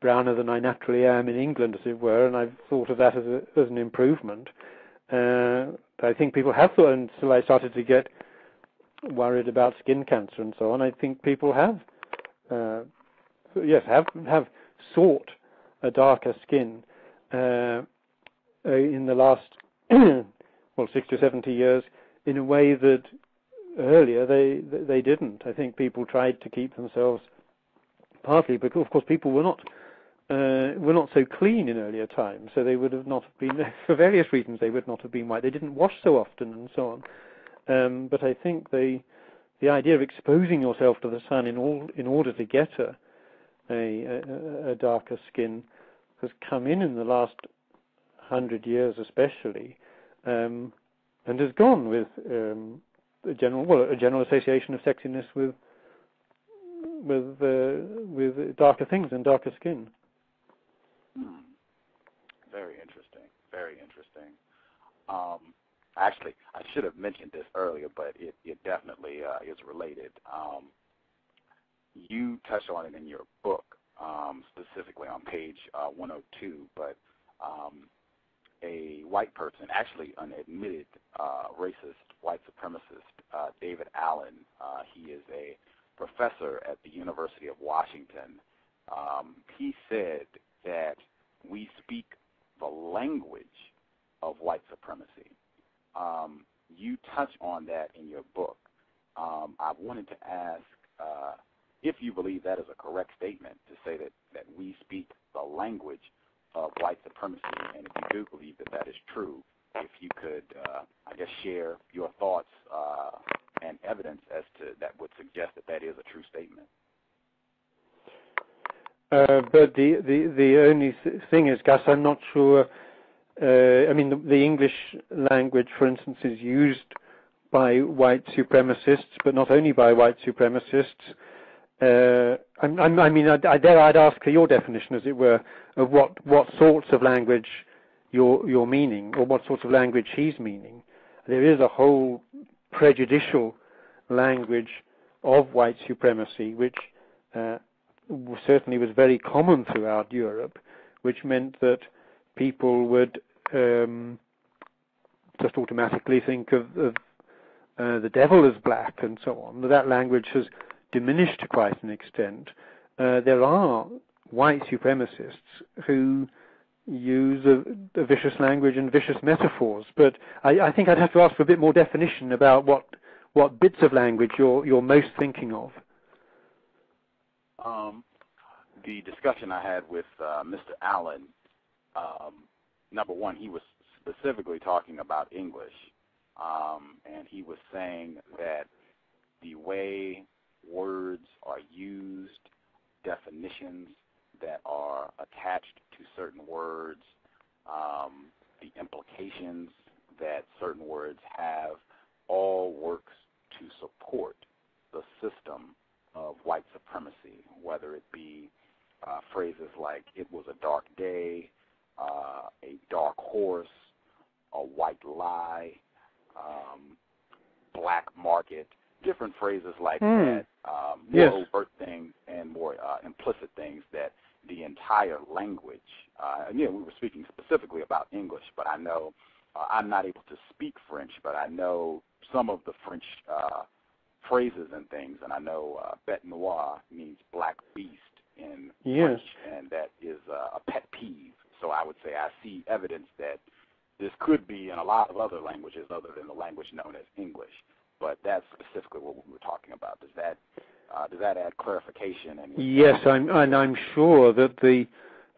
browner than I naturally am in England, as it were, and I've thought of that as a, as an improvement. Uh, I think people have thought until I started to get worried about skin cancer and so on. I think people have, uh, yes, have have sought a darker skin uh, uh, in the last well 60 or 70 years in a way that earlier they they didn't. I think people tried to keep themselves partly because of course people were not uh, were not so clean in earlier times, so they would have not been for various reasons they would not have been white. They didn't wash so often and so on. Um, but I think the the idea of exposing yourself to the sun in all in order to get a a, a, darker skin has come in in the last hundred years, especially, um, and has gone with um, a general well a general association of sexiness with with uh, with darker things and darker skin. Hmm. Very interesting. Very interesting. Um, actually, I should have mentioned this earlier, but it, it definitely uh, is related. Um, you touch on it in your book, um, specifically on page uh, 102, but um, a white person, actually an admitted uh, racist, white supremacist, uh, David Allen, uh, he is a professor at the University of Washington. Um, he said that we speak the language of white supremacy. Um, you touch on that in your book. Um, I wanted to ask uh, if you believe that is a correct statement to say that, that we speak the language of white supremacy, and if you do believe that that is true, if you could, uh, I guess, share your thoughts uh, and evidence as to that would suggest that that is a true statement. Uh, but the, the, the only thing is, Gus, I'm not sure. Uh, I mean, the, English language, for instance, is used by white supremacists, but not only by white supremacists. Uh, I'm, i mean, I, I, there I'd ask for your definition, as it were, of what, what sorts of language you're, you're meaning, or what sorts of language he's meaning. There is a whole prejudicial language of white supremacy, which uh, certainly was very common throughout Europe, which meant that people would um, just automatically think of, of uh, the devil as black and so on. That language has diminished to quite an extent. Uh, there are white supremacists who use a, a, vicious language and vicious metaphors, but I, I, think I'd have to ask for a bit more definition about what what bits of language you're you're most thinking of. Um, the discussion I had with uh, Mr. Allen, um, number one, he was specifically talking about English, um, and he was saying that the way words are used, definitions that are attached to certain words, um, the implications that certain words have, all works to support the system of white supremacy, whether it be uh, phrases like "it was a dark day," uh, "a dark horse," "a white lie," um, "black market," different phrases like mm. that, um, more yes. overt things and more uh, implicit things that the entire language. Uh, again, we were speaking specifically about English, but I know uh, I'm not able to speak French, but I know some of the French uh, phrases and things, and I know uh, bête noire means black beast in yes. French, and that is uh, a pet peeve. So I would say I see evidence that this could be in a lot of other languages other than the language known as English. But that's specifically what we were talking about. Does that uh, does that add clarification? And yes, I'm, and I'm sure that the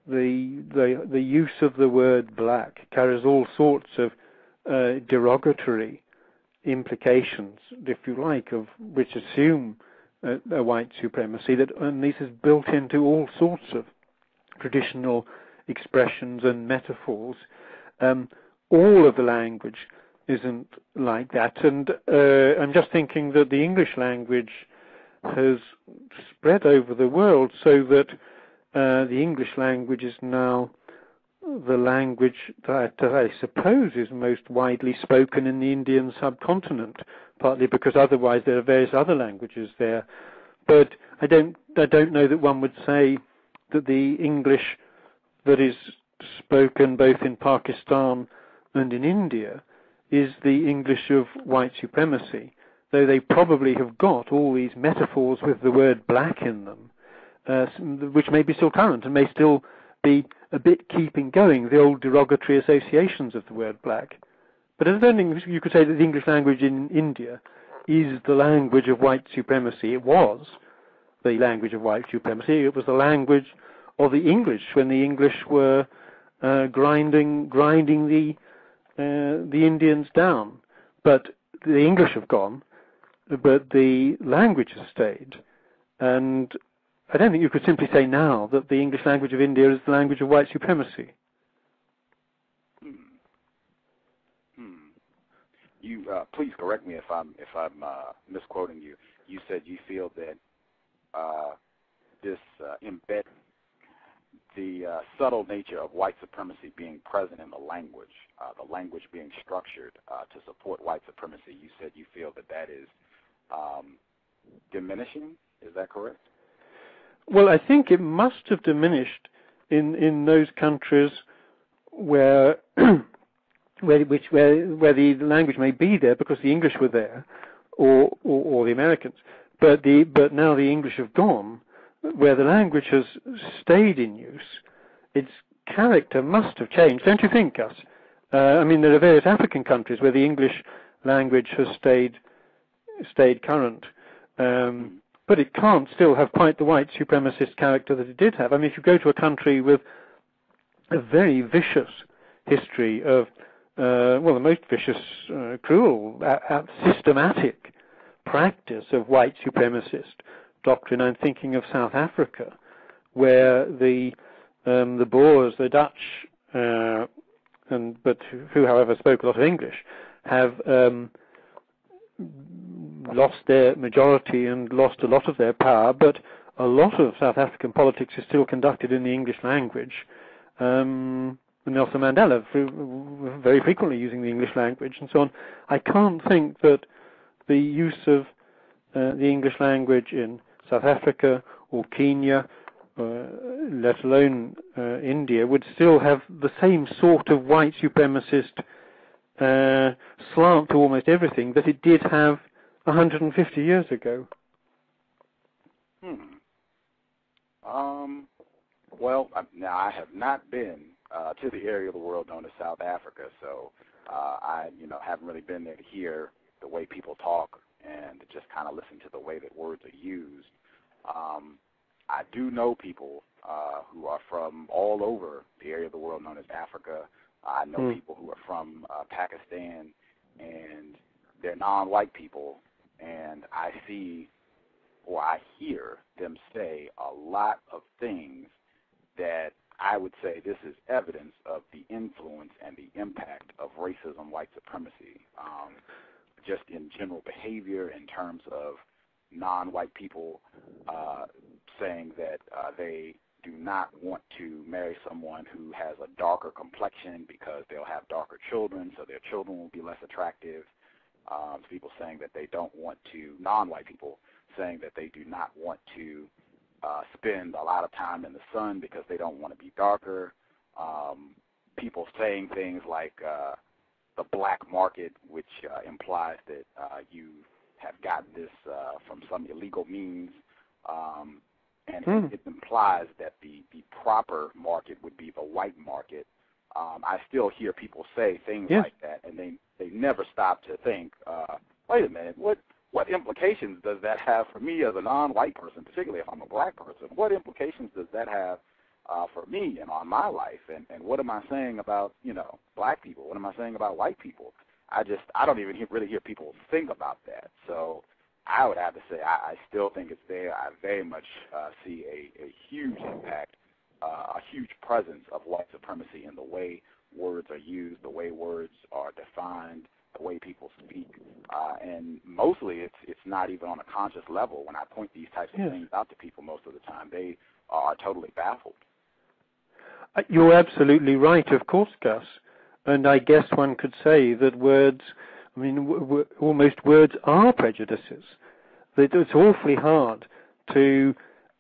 the the the use of the word black carries all sorts of uh, derogatory implications, if you like, of which assume a, a white supremacy. That and this is built into all sorts of traditional expressions and metaphors. Um, all of the language isn't like that, and uh, I'm just thinking that the English language has spread over the world so that uh, the English language is now the language that I suppose is most widely spoken in the Indian subcontinent, partly because otherwise there are various other languages there. But I don't, I don't know that one would say that the English that is spoken both in Pakistan and in India is the English of white supremacy, though they probably have got all these metaphors with the word black in them, uh, which may be still current and may still be a bit keeping going the old derogatory associations of the word black. But I don't think you could say that the English language in India is the language of white supremacy. It was the language of white supremacy. It was the language of the English when the English were uh, grinding grinding the uh, the Indians down. But the English have gone, but the language has stayed. And I don't think you could simply say now that the English language of India is the language of white supremacy. Hmm. Hmm. You uh, please correct me if I'm if I'm uh, misquoting you. You said you feel that uh, this uh, embed the uh, subtle nature of white supremacy being present in the language, uh, the language being structured to support white supremacy. You said you feel that that is um, diminishing. Is that correct? Well, I think it must have diminished in in those countries where where which where where the language may be there because the English were there, or or, or the Americans, but the but now the English have gone, where the language has stayed in use, its character must have changed, don't you think, Gus? Uh, I mean, there are various African countries where the English language has stayed stayed current. Um, but it can't still have quite the white supremacist character that it did have. I mean, if you go to a country with a very vicious history of uh, well, the most vicious, uh, cruel, uh, systematic practice of white supremacist doctrine. I'm thinking of South Africa, where the um, the Boers, the Dutch, uh, and but who, however, spoke a lot of English, have um, lost their majority and lost a lot of their power. But a lot of South African politics is still conducted in the English language. Um, Nelson Mandela very frequently using the English language and so on. I can't think that the use of uh, the English language in South Africa or Kenya, uh, let alone uh, India, would still have the same sort of white supremacist uh, slant to almost everything that it did have 150 years ago. Hmm. Um. Well, now I have not been uh, to the area of the world known as South Africa. So uh, I, you know, haven't really been there to hear the way people talk and to just kind of listen to the way that words are used. Um, I do know people uh, who are from all over the area of the world known as Africa. I know mm. people who are from uh, Pakistan, and they're non-white people, and I see or I hear them say a lot of things that I would say this is evidence of the influence and the impact of racism, white supremacy, um, just in general behavior in terms of non-white people uh, saying that uh, they do not want to marry someone who has a darker complexion because they'll have darker children, so their children will be less attractive. Um, people saying that they don't want to, non-white people saying that they do not want to uh, spend a lot of time in the sun because they don't want to be darker. Um, people saying things like uh, the black market, which uh, implies that uh, you have gotten this uh, from some illegal means, um, and hmm. it, it implies that the, the proper market would be the white market. Um, I still hear people say things yes. like that, and they they never stop to think, uh, wait a minute, what what implications does that have for me as a non-white person, particularly if I'm a black person? What implications does that have uh, for me and on my life? And, and what am I saying about, you know, black people? What am I saying about white people? I just, I don't even hear, really hear people think about that. So I would have to say I, I still think it's there. I very much uh, see a, a huge impact, uh, a huge presence of white supremacy in the way words are used, the way words are defined, the way people speak, uh, and mostly it's it's not even on a conscious level. When I point these types of yes. things out to people, most of the time they are totally baffled. Uh, you're absolutely right, of course, Gus. And I guess one could say that words, I mean, w- w- almost words are prejudices. That it's awfully hard to,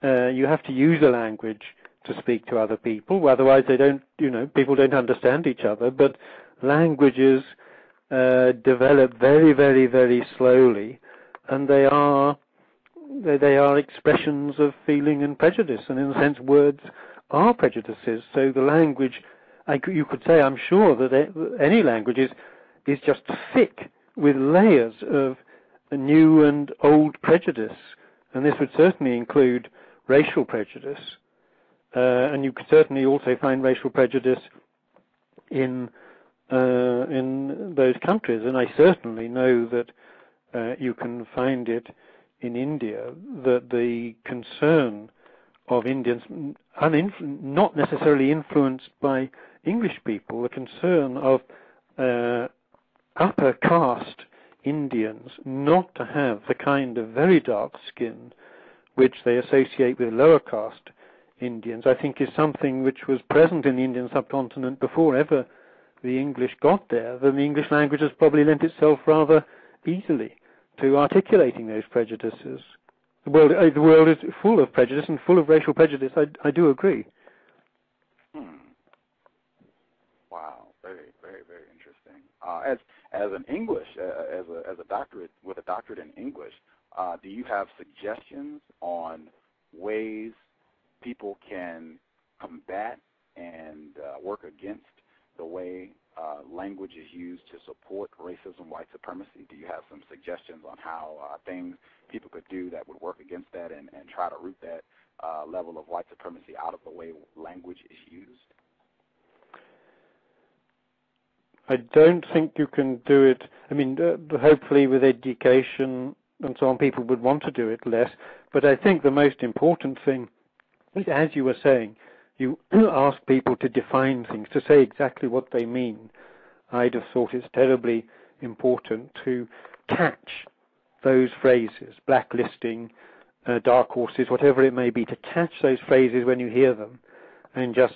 uh, you have to use a language to speak to other people, otherwise they don't, you know, people don't understand each other. But languages uh, develop very, very, very slowly, and they are they, they are expressions of feeling and prejudice, and in a sense, words are prejudices. So the language, I, you could say, I'm sure that any language is is just thick with layers of new and old prejudice, and this would certainly include racial prejudice, and you could certainly also find racial prejudice in uh, in those countries, and I certainly know that uh, you can find it in India that the concern of Indians, not necessarily influenced by English people, the concern of uh, upper caste Indians not to have the kind of very dark skin which they associate with lower caste Indians, I think is something which was present in the Indian subcontinent before ever the English got there, then the English language has probably lent itself rather easily to articulating those prejudices. The world, uh, the world is full of prejudice and full of racial prejudice. I, I do agree. Hmm. Wow, very, very, very interesting. Uh, as as an English, uh, as a as a doctorate with a doctorate in English, uh, do you have suggestions on ways people can combat and uh, work against the way uh, language is used to support racism, white supremacy? Do you have some suggestions on how uh, things people could do that would work against that and, and try to root that uh, level of white supremacy out of the way language is used? I don't think you can do it. I mean, uh, hopefully with education and so on, people would want to do it less. But I think the most important thing as you were saying, you ask people to define things, to say exactly what they mean. I'd have thought it's terribly important to catch those phrases, blacklisting, uh, dark horses, whatever it may be, to catch those phrases when you hear them and just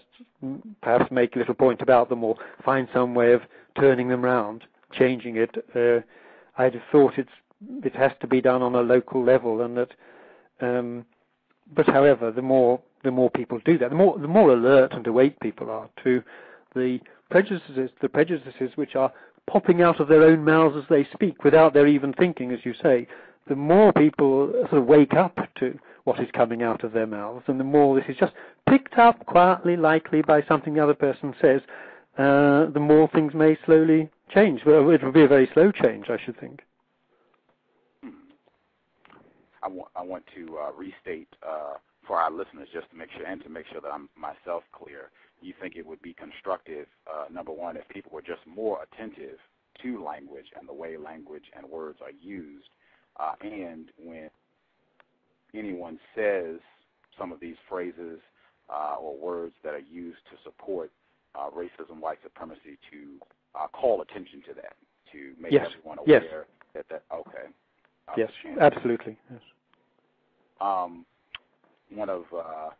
perhaps make a little point about them or find some way of turning them round, changing it. Uh, I'd have thought it's it has to be done on a local level, and that. Um, but however, the more the more people do that, the more the more alert and awake people are to the prejudices, the prejudices which are popping out of their own mouths as they speak without their even thinking, as you say. The more people sort of wake up to what is coming out of their mouths, and the more this is just picked up quietly, lightly by something the other person says, uh, the more things may slowly change. Well, it will be a very slow change, I should think. I want I want to uh, restate uh, for our listeners just to make sure and to make sure that I'm myself clear. You think it would be constructive, uh, number one, if people were just more attentive to language and the way language and words are used, uh, and when anyone says some of these phrases uh, or words that are used to support uh, racism, white supremacy, to uh, call attention to that, to make yes. everyone aware yes. that that okay. Yes, absolutely. Yes. Um, one of uh,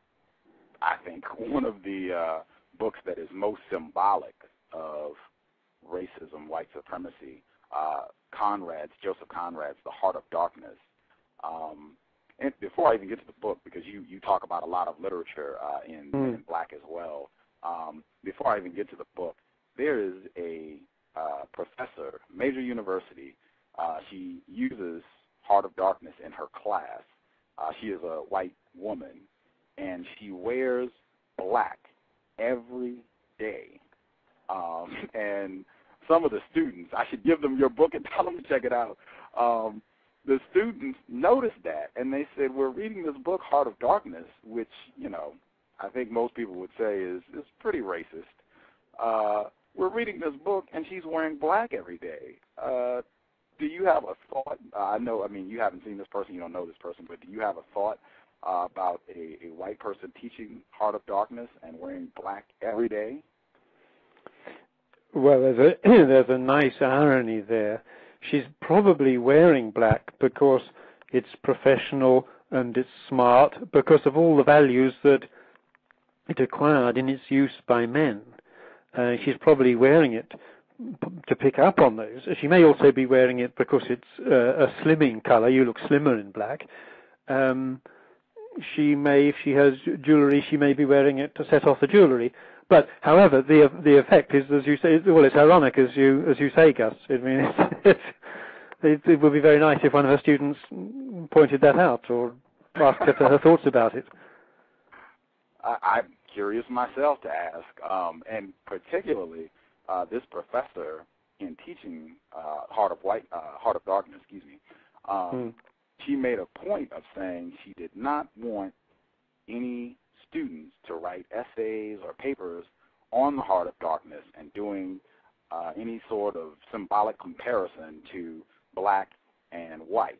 I think one of the uh, books that is most symbolic of racism, white supremacy, uh, Conrad's Joseph Conrad's The Heart of Darkness. Um, and before I even get to the book, because you you talk about a lot of literature uh, in, mm. in black as well. Um, before I even get to the book, there is a uh, professor, major university. Uh, she uses Heart of Darkness in her class. Uh, she is a white woman, and she wears black every day. Um, and some of the students, I should give them your book and tell them to check it out. Um, the students noticed that, and they said, "We're reading this book, Heart of Darkness, which you know, I think most people would say is is pretty racist." Uh, we're reading this book, and she's wearing black every day. Uh, do you have a thought? Uh, I know, I mean, you haven't seen this person, you don't know this person, but do you have a thought uh, about a, a white person teaching Heart of Darkness and wearing black every day? Well, there's a there's a nice irony there she's probably wearing black because it's professional and it's smart because of all the values that it acquired in its use by men. Uh, she's probably wearing it to pick up on those. She may also be wearing it because it's uh, a slimming color. You look slimmer in black. Um, she may, if she has jewelry, she may be wearing it to set off the jewelry. But, however, the the effect is, as you say, well, it's ironic, as you as you say, Gus. I mean, it's, it, it would be very nice if one of her students pointed that out or asked her her thoughts about it. I, I'm curious myself to ask, um, and particularly uh, this professor in teaching uh, Heart of White, uh, Heart of Darkness, excuse me. Um, mm. She made a point of saying she did not want any students to write essays or papers on the heart of darkness and doing uh, any sort of symbolic comparison to black and white.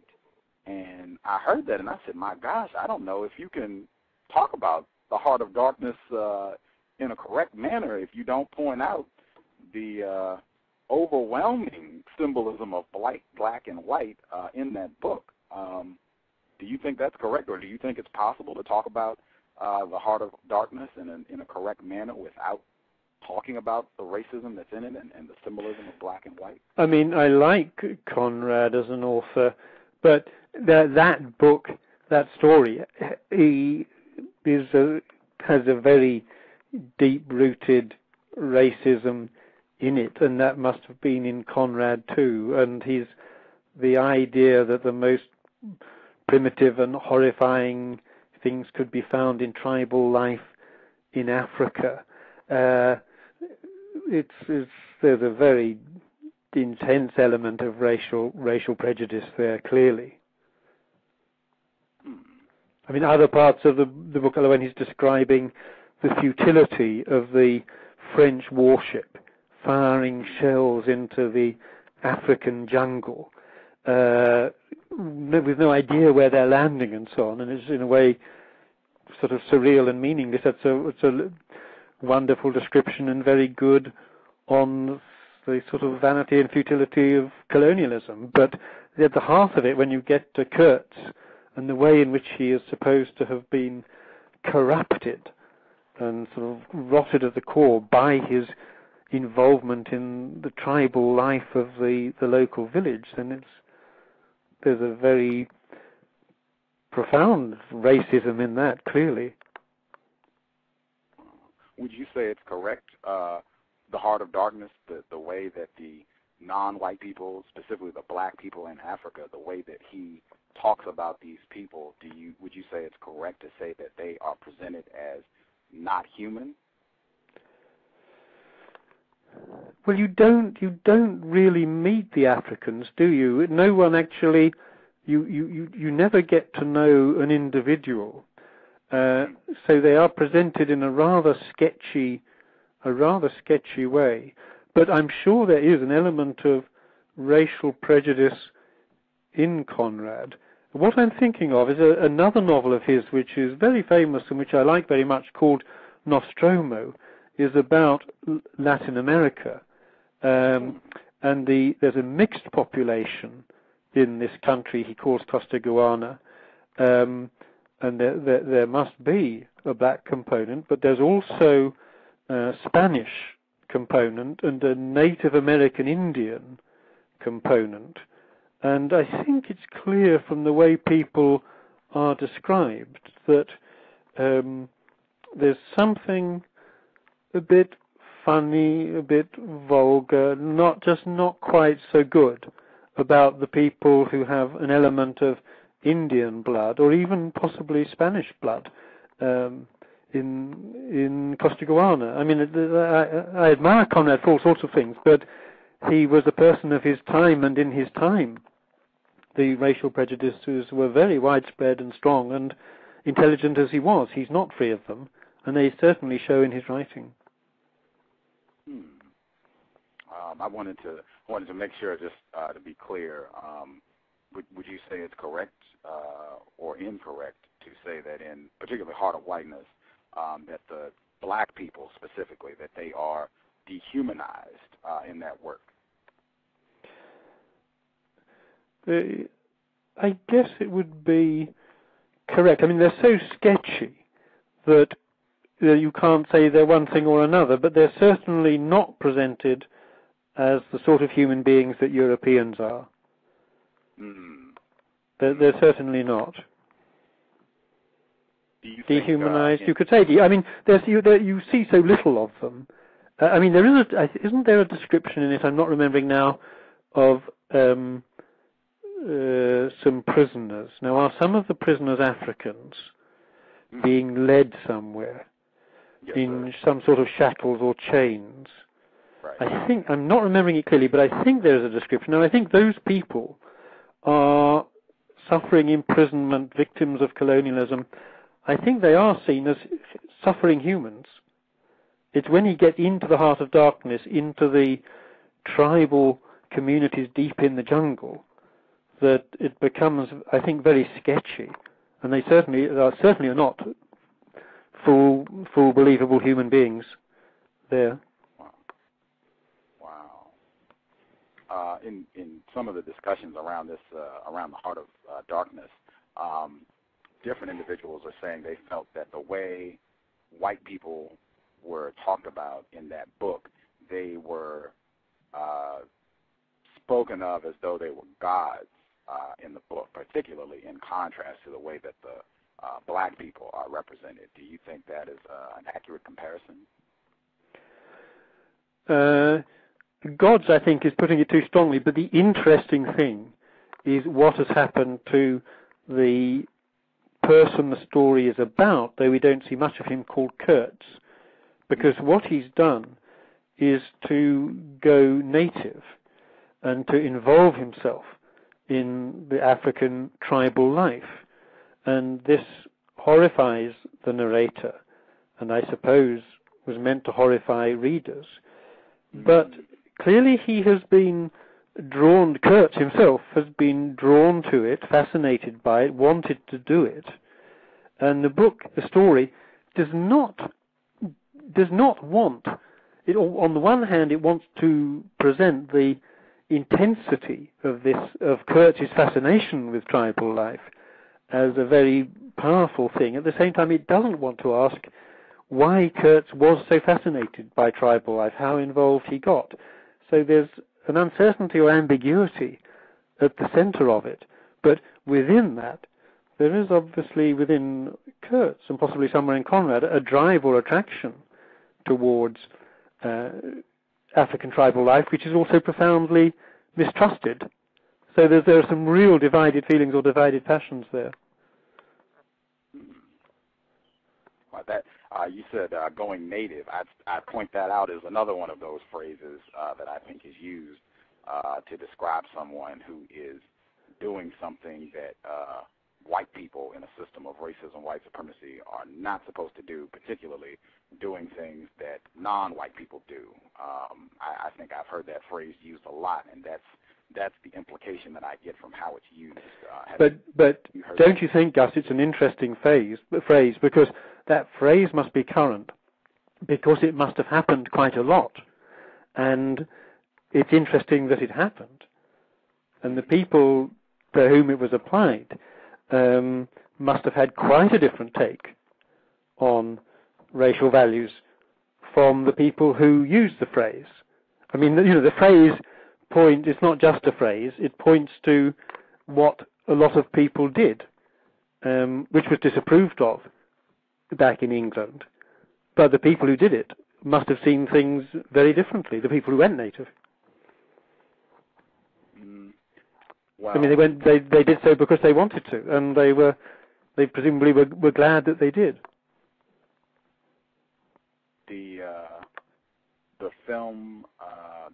And I heard that and I said, my gosh, I don't know if you can talk about the heart of darkness uh, in a correct manner if you don't point out the uh, overwhelming symbolism of black, black and white uh, in that book. Um, do you think that's correct, or do you think it's possible to talk about uh, the heart of darkness in a, in a correct manner without talking about the racism that's in it and, and the symbolism of black and white? I mean, I like Conrad as an author, but that that book, that story, he is a, has a very deep-rooted racism in it, and that must have been in Conrad too. And he's the idea that the most primitive and horrifying things could be found in tribal life in Africa. Uh, it's, it's, there's a very intense element of racial racial prejudice there, clearly. I mean, other parts of the, the book, when he's describing the futility of the French warship firing shells into the African jungle uh, with no idea where they're landing and so on, and it's in a way sort of surreal and meaningless. That's a, it's a wonderful description and very good on the sort of vanity and futility of colonialism. But at the heart of it, when you get to Kurtz and the way in which he is supposed to have been corrupted and sort of rotted at the core by his involvement in the tribal life of the, the local village, then it's there's a very profound racism in that, clearly. Would you say it's correct, uh, the heart of darkness, the, the way that the non-white people, specifically the black people in Africa, the way that he talks about these people, do you would you say it's correct to say that they are presented as not human? Well, you don't you don't really meet the Africans, do you? No one actually. You you you, you never get to know an individual. Uh, so they are presented in a rather sketchy, a rather sketchy way. But I'm sure there is an element of racial prejudice in Conrad. What I'm thinking of is a, another novel of his, which is very famous and which I like very much, called Nostromo, is about Latin America, um, and the, there's a mixed population in this country he calls Costaguana, um, and there, there, there, must be a black component, but there's also a Spanish component and a Native American Indian component. And I think it's clear from the way people are described that um, there's something a bit funny, a bit vulgar, not just not quite so good about the people who have an element of Indian blood or even possibly Spanish blood um, in in Costaguana. I mean, I, I admire Conrad for all sorts of things, but he was a person of his time, and in his time, the racial prejudices were very widespread and strong. And intelligent as he was, he's not free of them, and they certainly show in his writing. Hmm. Um, I wanted to wanted to make sure, just uh, to be clear, um, would, would you say it's correct uh, or incorrect to say that in particularly Heart of Whiteness, um, that the black people specifically, that they are dehumanized uh, in that work? I guess it would be correct. I mean, they're so sketchy that you can't say they're one thing or another, but they're certainly not presented as the sort of human beings that Europeans are. Mm. They're, they're, certainly not. You Dehumanized, think, uh, you could say. I mean, there's, you, there, you see so little of them. Uh, I mean, there is a, isn't there a description in it? I'm not remembering now of um, uh, some prisoners. Now, are some of the prisoners Africans mm. being led somewhere? Yes, in sir. some sort of shackles or chains. Right. I think I'm not remembering it clearly, but I think there is a description, and I think those people are suffering imprisonment, victims of colonialism. I think they are seen as suffering humans. It's when you get into the heart of darkness, into the tribal communities deep in the jungle, that it becomes, I think, very sketchy. And they certainly are certainly are not full, full believable human beings there. Wow. Wow. Uh, in in some of the discussions around this, uh, around the heart of uh, darkness, um, different individuals are saying they felt that the way white people were talked about in that book, they were uh, spoken of as though they were gods uh, in the book, particularly in contrast to the way that the uh, black people are represented. Do you think that is uh, an accurate comparison? Uh, gods, I think, is putting it too strongly, but the interesting thing is what has happened to the person the story is about, though we don't see much of him, called Kurtz. Because what he's done is to go native and to involve himself in the African tribal life and this horrifies the narrator, and I suppose was meant to horrify readers. Mm. but clearly he has been drawn, Kurtz himself has been drawn to it, fascinated by it, wanted to do it. And the book, the story, does not does not want it. On the one hand, it wants to present the intensity of this of Kurtz's fascination with tribal life as a very powerful thing. At the same time, it doesn't want to ask why Kurtz was so fascinated by tribal life, how involved he got. So there's an uncertainty or ambiguity at the center of it. But within that, there is obviously within Kurtz and possibly somewhere in Conrad a drive or attraction towards uh, African tribal life, which is also profoundly mistrusted. So there are some real divided feelings or divided passions there. Well, that uh, you said uh, going native. I I point that out as another one of those phrases uh, that I think is used uh, to describe someone who is doing something that uh, white people in a system of racism, white supremacy are not supposed to do, particularly doing things that non-white people do. Um, I, I think I've heard that phrase used a lot, and that's that's the implication that I get from how it's used. Uh, but but you don't that? you think, Gus, it's an interesting phase, phrase because that phrase must be current because it must have happened quite a lot, and it's interesting that it happened, and the people to whom it was applied um, must have had quite a different take on racial values from the people who used the phrase. I mean, you know, the phrase point, it's not just a phrase, it points to what a lot of people did, um, which was disapproved of back in England. But the people who did it must have seen things very differently, the people who went native. Mm. Wow. I mean, they went, they, they did so because they wanted to, and they were, they presumably were, were glad that they did the uh, the film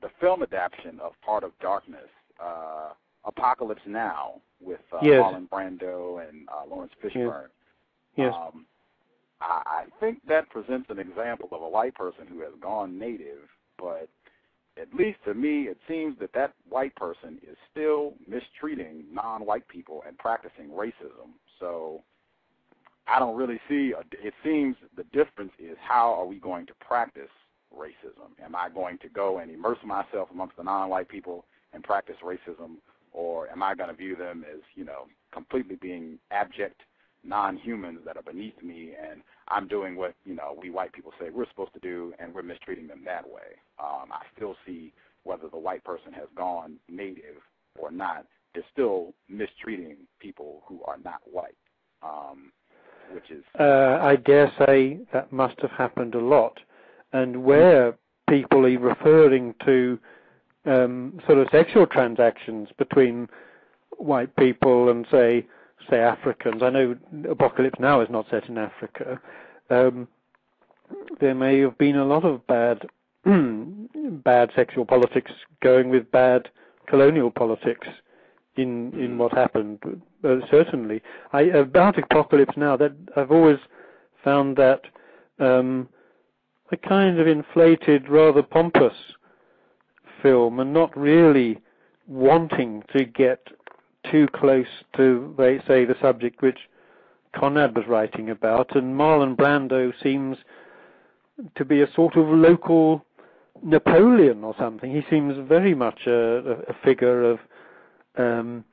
the film adaptation of Heart of Darkness, uh, Apocalypse Now, with uh, yes. Marlon Brando and uh, Laurence Fishburne. Yes. Um, I, I think that presents an example of a white person who has gone native, but at least to me, it seems that that white person is still mistreating non-white people and practicing racism. So I don't really see. A, it seems the difference is how are we going to practice racism? Am I going to go and immerse myself amongst the non-white people and practice racism, or am I going to view them as you know completely being abject non-humans that are beneath me, and I'm doing what you know we white people say we're supposed to do, and we're mistreating them that way? Um, I still see whether the white person has gone native or not, they're still mistreating people who are not white. Um, which is. Uh, I dare say that must have happened a lot, and where people are referring to um, sort of sexual transactions between white people and say say Africans. I know Apocalypse Now is not set in Africa. Um, there may have been a lot of bad bad sexual politics going with bad colonial politics in in what happened. Uh, certainly, I, about Apocalypse Now, that I've always found that um, a kind of inflated, rather pompous film, and not really wanting to get too close to, they say, the subject which Conrad was writing about. And Marlon Brando seems to be a sort of local Napoleon or something. He seems very much a, a figure of um,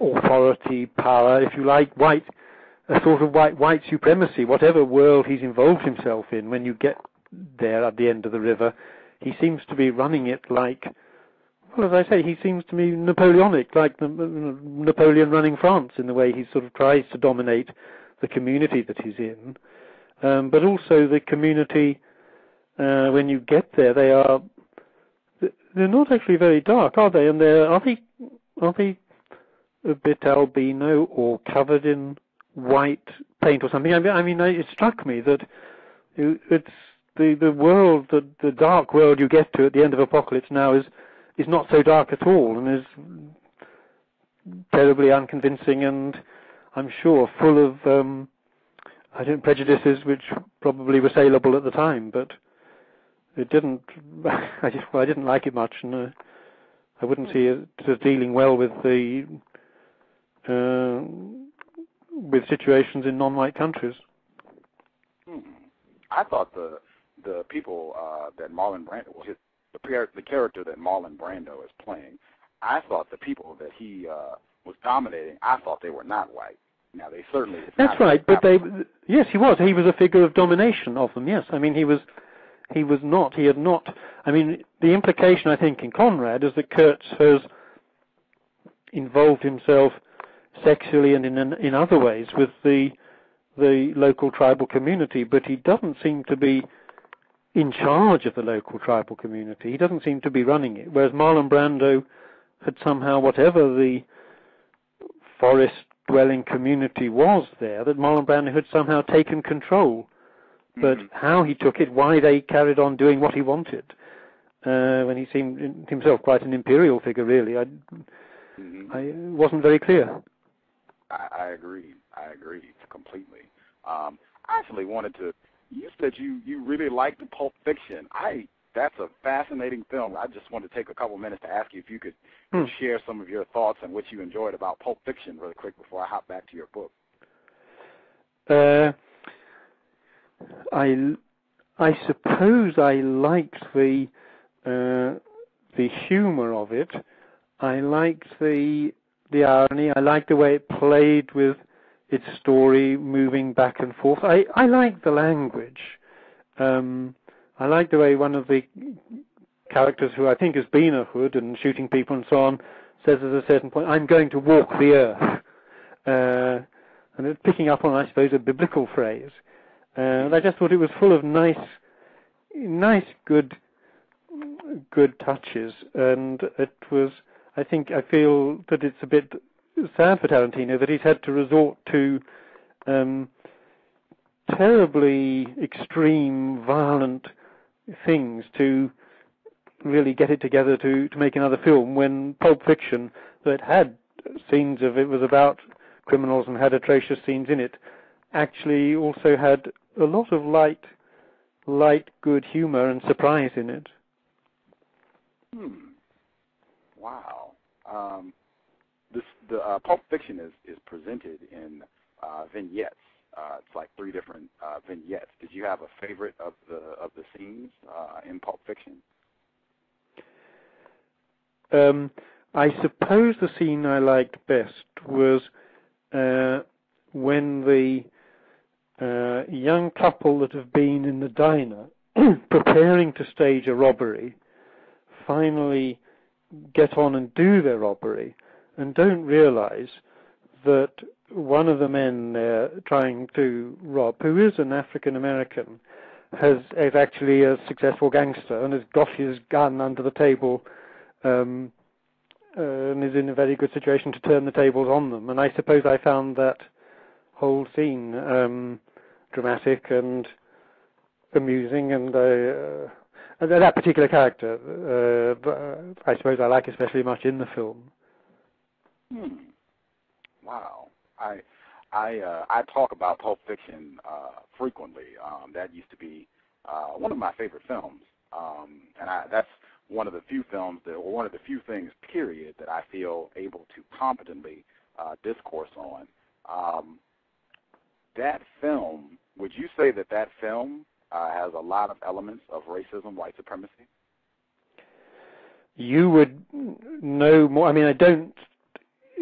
authority, power, if you like, white, a sort of white white supremacy, whatever world he's involved himself in. When you get there at the end of the river, he seems to be running it like, well, as I say, he seems to me Napoleonic, like Napoleon running France in the way he sort of tries to dominate the community that he's in, um, but also the community. Uh, when you get there, they are they're not actually very dark, are they? And they're are they are they a bit albino or covered in white paint or something? I mean, I mean, it struck me that it's the the world, the the dark world you get to at the end of Apocalypse Now is is not so dark at all, and is terribly unconvincing, and I'm sure full of um, I don't prejudices which probably were saleable at the time, but it didn't. I just well, I didn't like it much, and uh, I wouldn't see it as dealing well with the uh, with situations in non-white countries. Hmm. I thought the the people uh, that Marlon Brando, his, the, the character that Marlon Brando is playing, I thought the people that he uh, was dominating, I thought they were not white. Now they certainly. That's right, but they. Yes, he was. He was a figure of domination of them. Yes, I mean he was. He was not. He had not. I mean the implication I think in Conrad is that Kurtz has involved himself sexually and in in other ways with the the local tribal community, but he doesn't seem to be in charge of the local tribal community. He doesn't seem to be running it. Whereas Marlon Brando had somehow, whatever the forest dwelling community was there, that Marlon Brando had somehow taken control. But mm-hmm. how he took it, why they carried on doing what he wanted, uh, when he seemed himself quite an imperial figure, really, I, mm-hmm. I wasn't very clear. I, I agree. I agree completely. Um, I actually wanted to. You said you you really liked the Pulp Fiction. I that's a fascinating film. I just wanted to take a couple minutes to ask you if you could hmm. share some of your thoughts and what you enjoyed about Pulp Fiction really quick before I hop back to your book. Uh, I I suppose I liked the uh, the humor of it. I liked the the irony. I liked the way it played with its story, moving back and forth. I I liked the language. Um, I like the way one of the characters, who I think has been a hood and shooting people and so on, says at a certain point, "I'm going to walk the earth," uh, and it's picking up on, I suppose, a biblical phrase. Uh, and I just thought it was full of nice, nice, good, good touches, and it was. I think I feel that it's a bit sad for Tarantino that he's had to resort to um, terribly extreme, violent things to really get it together to, to make another film when Pulp Fiction, that had scenes of it was about criminals and had atrocious scenes in it, actually also had a lot of light, light, good humor and surprise in it. Hmm. Wow. Um, this the uh, Pulp Fiction is is presented in uh, vignettes uh, it's like three different uh, vignettes. Did you have a favorite of the of the scenes uh, in Pulp Fiction? Um, I suppose the scene I liked best was uh, when the uh, young couple that have been in the diner preparing to stage a robbery finally get on and do their robbery and don't realize that one of the men they're trying to rob, who is an African American, has is actually a successful gangster and has got his gun under the table um, uh, and is in a very good situation to turn the tables on them. And I suppose I found that whole scene um, dramatic and amusing and uh, and that particular character, uh, I suppose I like especially much in the film. Hmm. Wow. I I uh, I talk about Pulp Fiction uh, frequently. Um, that used to be uh, one of my favorite films, um, and I, that's one of the few films that, or one of the few things, period, that I feel able to competently uh, discourse on. Um, that film, would you say that that film uh, has a lot of elements of racism, white supremacy? You would know more. I mean, I don't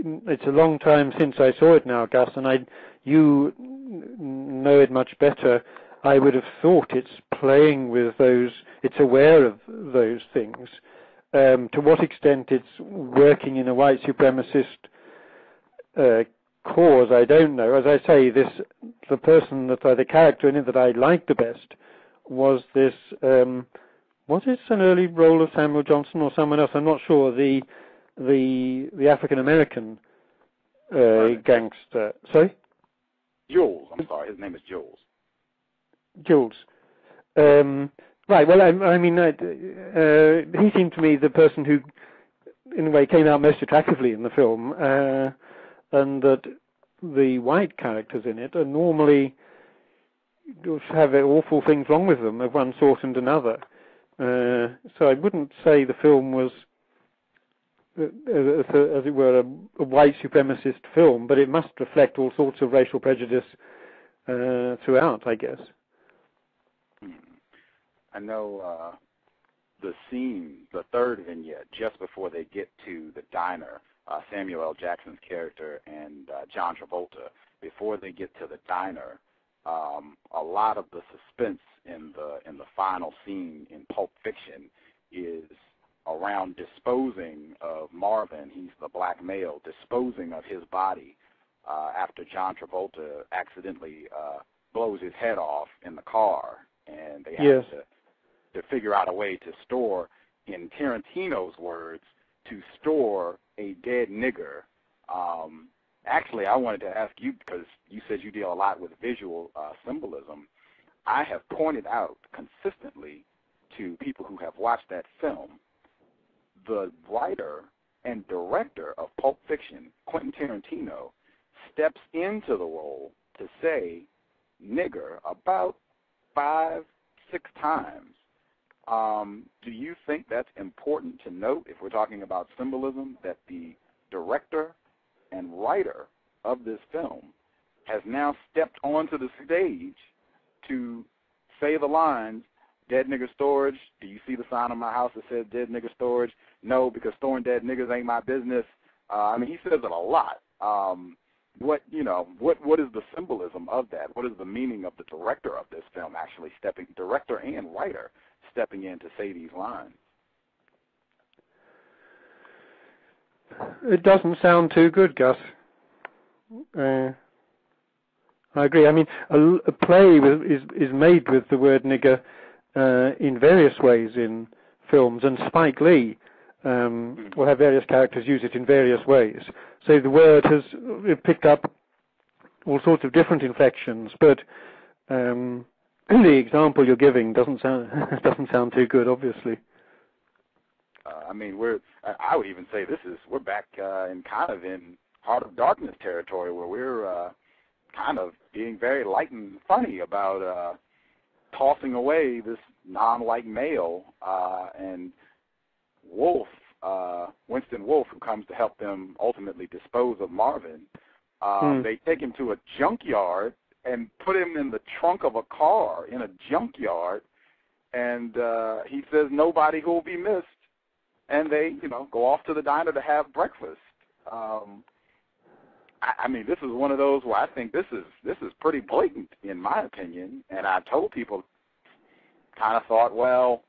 it's a long time since I saw it now, Gus, and I, you know it much better. I would have thought it's playing with those, it's aware of those things. Um, to what extent it's working in a white supremacist uh, cause, I don't know. As I say, this the person that I, the character in it that I like the best was this. Um, was it an early role of Samuel Johnson or someone else? I'm not sure. The the the African American uh, right. gangster. Sorry. Jules. I'm sorry. His name is Jules. Jules. Um, right. Well, I, I mean, uh, uh, he seemed to me the person who, in a way, came out most attractively in the film, uh, and that the white characters in it are normally have awful things wrong with them of one sort and another. Uh, so I wouldn't say the film was, uh, as, it were, a, a, white supremacist film, but it must reflect all sorts of racial prejudice uh, throughout, I guess. I know uh, the scene, the third vignette, just before they get to the diner, uh, Samuel L. Jackson's character and uh, John Travolta, before they get to the diner, um, a lot of the suspense in the in the final scene in Pulp Fiction is around disposing of Marvin. He's the black male disposing of his body uh, after John Travolta accidentally uh, blows his head off in the car, and they have yes. to to figure out a way to store, in Tarantino's words, to store a dead nigger. Um, actually, I wanted to ask you because you said you deal a lot with visual uh, symbolism. I have pointed out consistently to people who have watched that film the writer and director of Pulp Fiction, Quentin Tarantino, steps into the role to say nigger about five, six times um, do you think that's important to note if we're talking about symbolism that the director and writer of this film has now stepped onto the stage to say the lines, dead nigger storage, do you see the sign on my house that says dead nigger storage? No, because storing dead niggers ain't my business. Uh, I mean, he says it a lot. Um, what you know, what what is the symbolism of that? What is the meaning of the director of this film actually stepping, director and writer stepping in to say these lines. It doesn't sound too good, Gus. Uh, I agree. I mean, a, a play with, is is made with the word nigger uh, in various ways in films, and Spike Lee um, will have various characters use it in various ways. So the word has picked up all sorts of different inflections, but um, the example you're giving doesn't sound doesn't sound too good, obviously. I mean, we're I would even say this is we're back uh, in kind of in heart of darkness territory where we're uh, kind of being very light and funny about uh, tossing away this non-white male uh, and Wolf, uh, Winston Wolf, who comes to help them ultimately dispose of Marvin. Uh, hmm. They take him to a junkyard and put him in the trunk of a car in a junkyard, and uh, he says nobody who will be missed, and they you know go off to the diner to have breakfast. Um, I, I mean, this is one of those where I think this is this is pretty blatant in my opinion, and I told people kind of thought, well,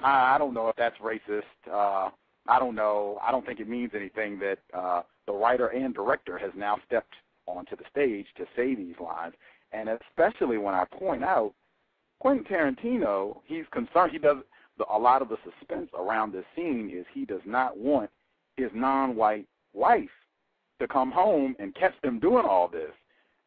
I, I don't know if that's racist. Uh, I don't know. I don't think it means anything that uh, the writer and director has now stepped onto the stage to say these lines. And especially when I point out Quentin Tarantino, he's concerned. He does the, a lot of the suspense around this scene is he does not want his non-white wife to come home and catch them doing all this.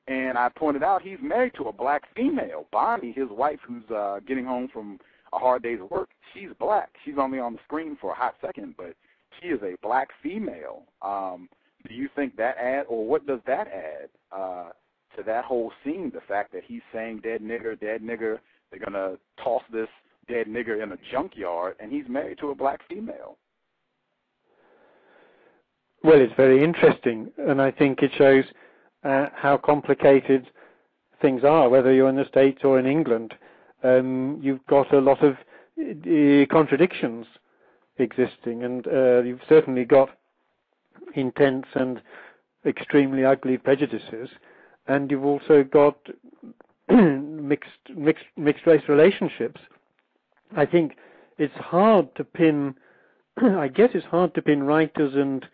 And I pointed out he's married to a black female, Bonnie, his wife, who's uh, getting home from a hard day's work. She's black. She's only on the screen for a hot second, but she is a black female. Um, do you think that add, or what does that add uh, to that whole scene? The fact that he's saying "dead nigger, dead nigger," they're gonna toss this dead nigger in a junkyard, and he's married to a black female. Well, it's very interesting, and I think it shows uh, how complicated things are, whether you're in the States or in England. Um, you've got a lot of uh, contradictions existing, and uh, you've certainly got intense and extremely ugly prejudices, and you've also got mixed mixed mixed race relationships. I think it's hard to pin. I guess it's hard to pin writers and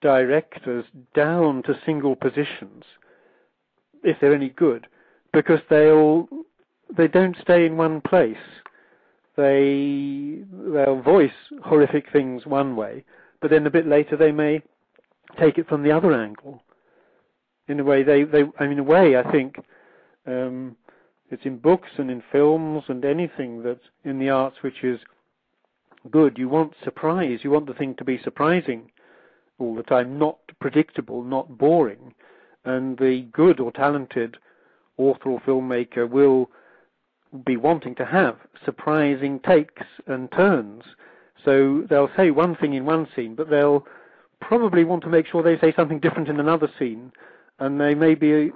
directors down to single positions if they're any good, because they all they don't stay in one place. They they'll voice horrific things one way, but then a bit later they may take it from the other angle. In a way, they, they I mean, in a way, I think um, it's in books and in films and anything that's in the arts which is good. You want surprise. You want the thing to be surprising all the time, not predictable, not boring. And the good or talented author or filmmaker will be wanting to have surprising takes and turns. So they'll say one thing in one scene, but they'll probably want to make sure they say something different in another scene, and they may be,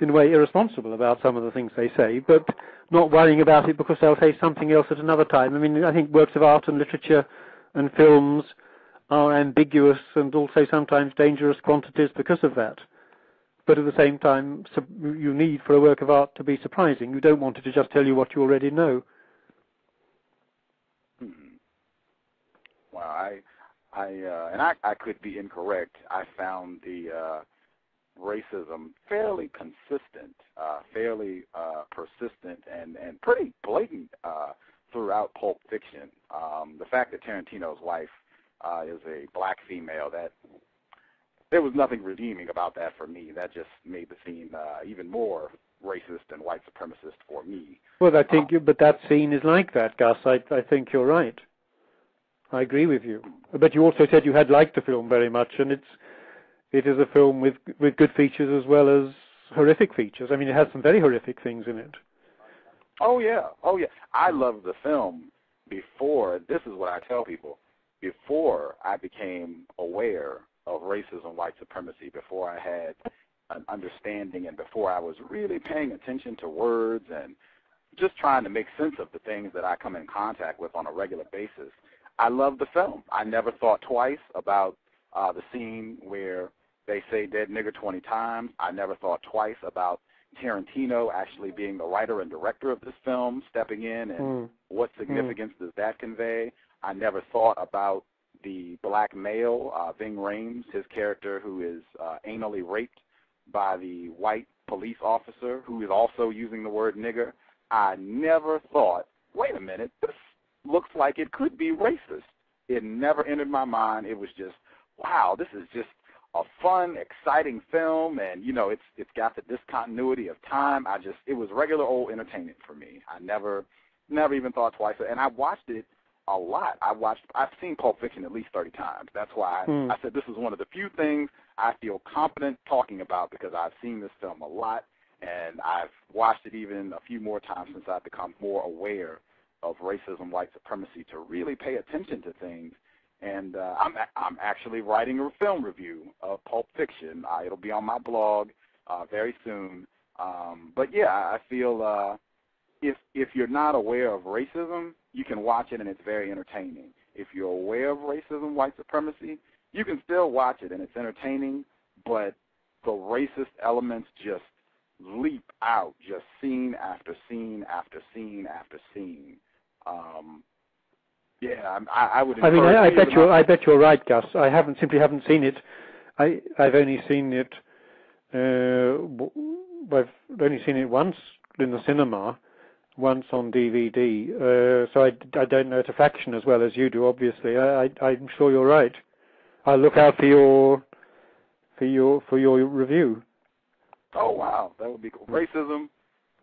in a way, irresponsible about some of the things they say, but not worrying about it because they'll say something else at another time. I mean, I think works of art and literature and films are ambiguous and also sometimes dangerous quantities because of that. But at the same time, you need for a work of art to be surprising. You don't want it to just tell you what you already know. Hmm. Well, I, I, uh, and I, I could be incorrect. I found the uh, racism fairly consistent, uh, fairly uh, persistent, and and pretty blatant uh, throughout Pulp Fiction. Um, the fact that Tarantino's wife uh, is a black female that there was nothing redeeming about that for me. That just made the scene uh, even more racist and white supremacist for me. Well, I think, um, but that scene is like that, Gus. I, I think you're right. I agree with you. But you also said you had liked the film very much, and it's it is a film with with good features as well as horrific features. I mean, it has some very horrific things in it. Oh yeah, oh yeah. I loved the film before. This is what I tell people: before I became aware of racism, white supremacy, before I had an understanding, and before I was really paying attention to words and just trying to make sense of the things that I come in contact with on a regular basis. I love the film. I never thought twice about uh, the scene where they say dead nigger 20 times. I never thought twice about Tarantino actually being the writer and director of this film, stepping in, and mm. what significance mm. does that convey? I never thought about the black male, uh, Ving Rhames, his character who is uh, anally raped by the white police officer who is also using the word nigger. I never thought, wait a minute, this looks like it could be racist. It never entered my mind. It was just, wow, this is just a fun, exciting film, and you know, it's it's got the discontinuity of time. I just, it was regular old entertainment for me. I never, never even thought twice, and I watched it a lot. I watched, I've seen Pulp Fiction at least 30 times. That's why I, mm. I said this is one of the few things I feel confident talking about because I've seen this film a lot, and I've watched it even a few more times since I've become more aware of racism, white supremacy, to really pay attention to things. And uh, I'm I'm actually writing a film review of Pulp Fiction. Uh, it'll be on my blog uh, very soon. Um, but yeah, I feel uh, if if you're not aware of racism, you can watch it and it's very entertaining. If you're aware of racism, white supremacy, you can still watch it and it's entertaining, but the racist elements just leap out, just scene after scene after scene after scene. Um, yeah, I, I would. I mean, I, I bet you're. I bet you're right, Gus. I haven't simply haven't seen it. I I've only seen it. Uh, I've only seen it once in the cinema, once on DVD. Uh, so I, I don't know it a fraction as well as you do. Obviously, I, I I'm sure you're right. I'll look out for your for your for your review. Oh wow, that would be cool. Racism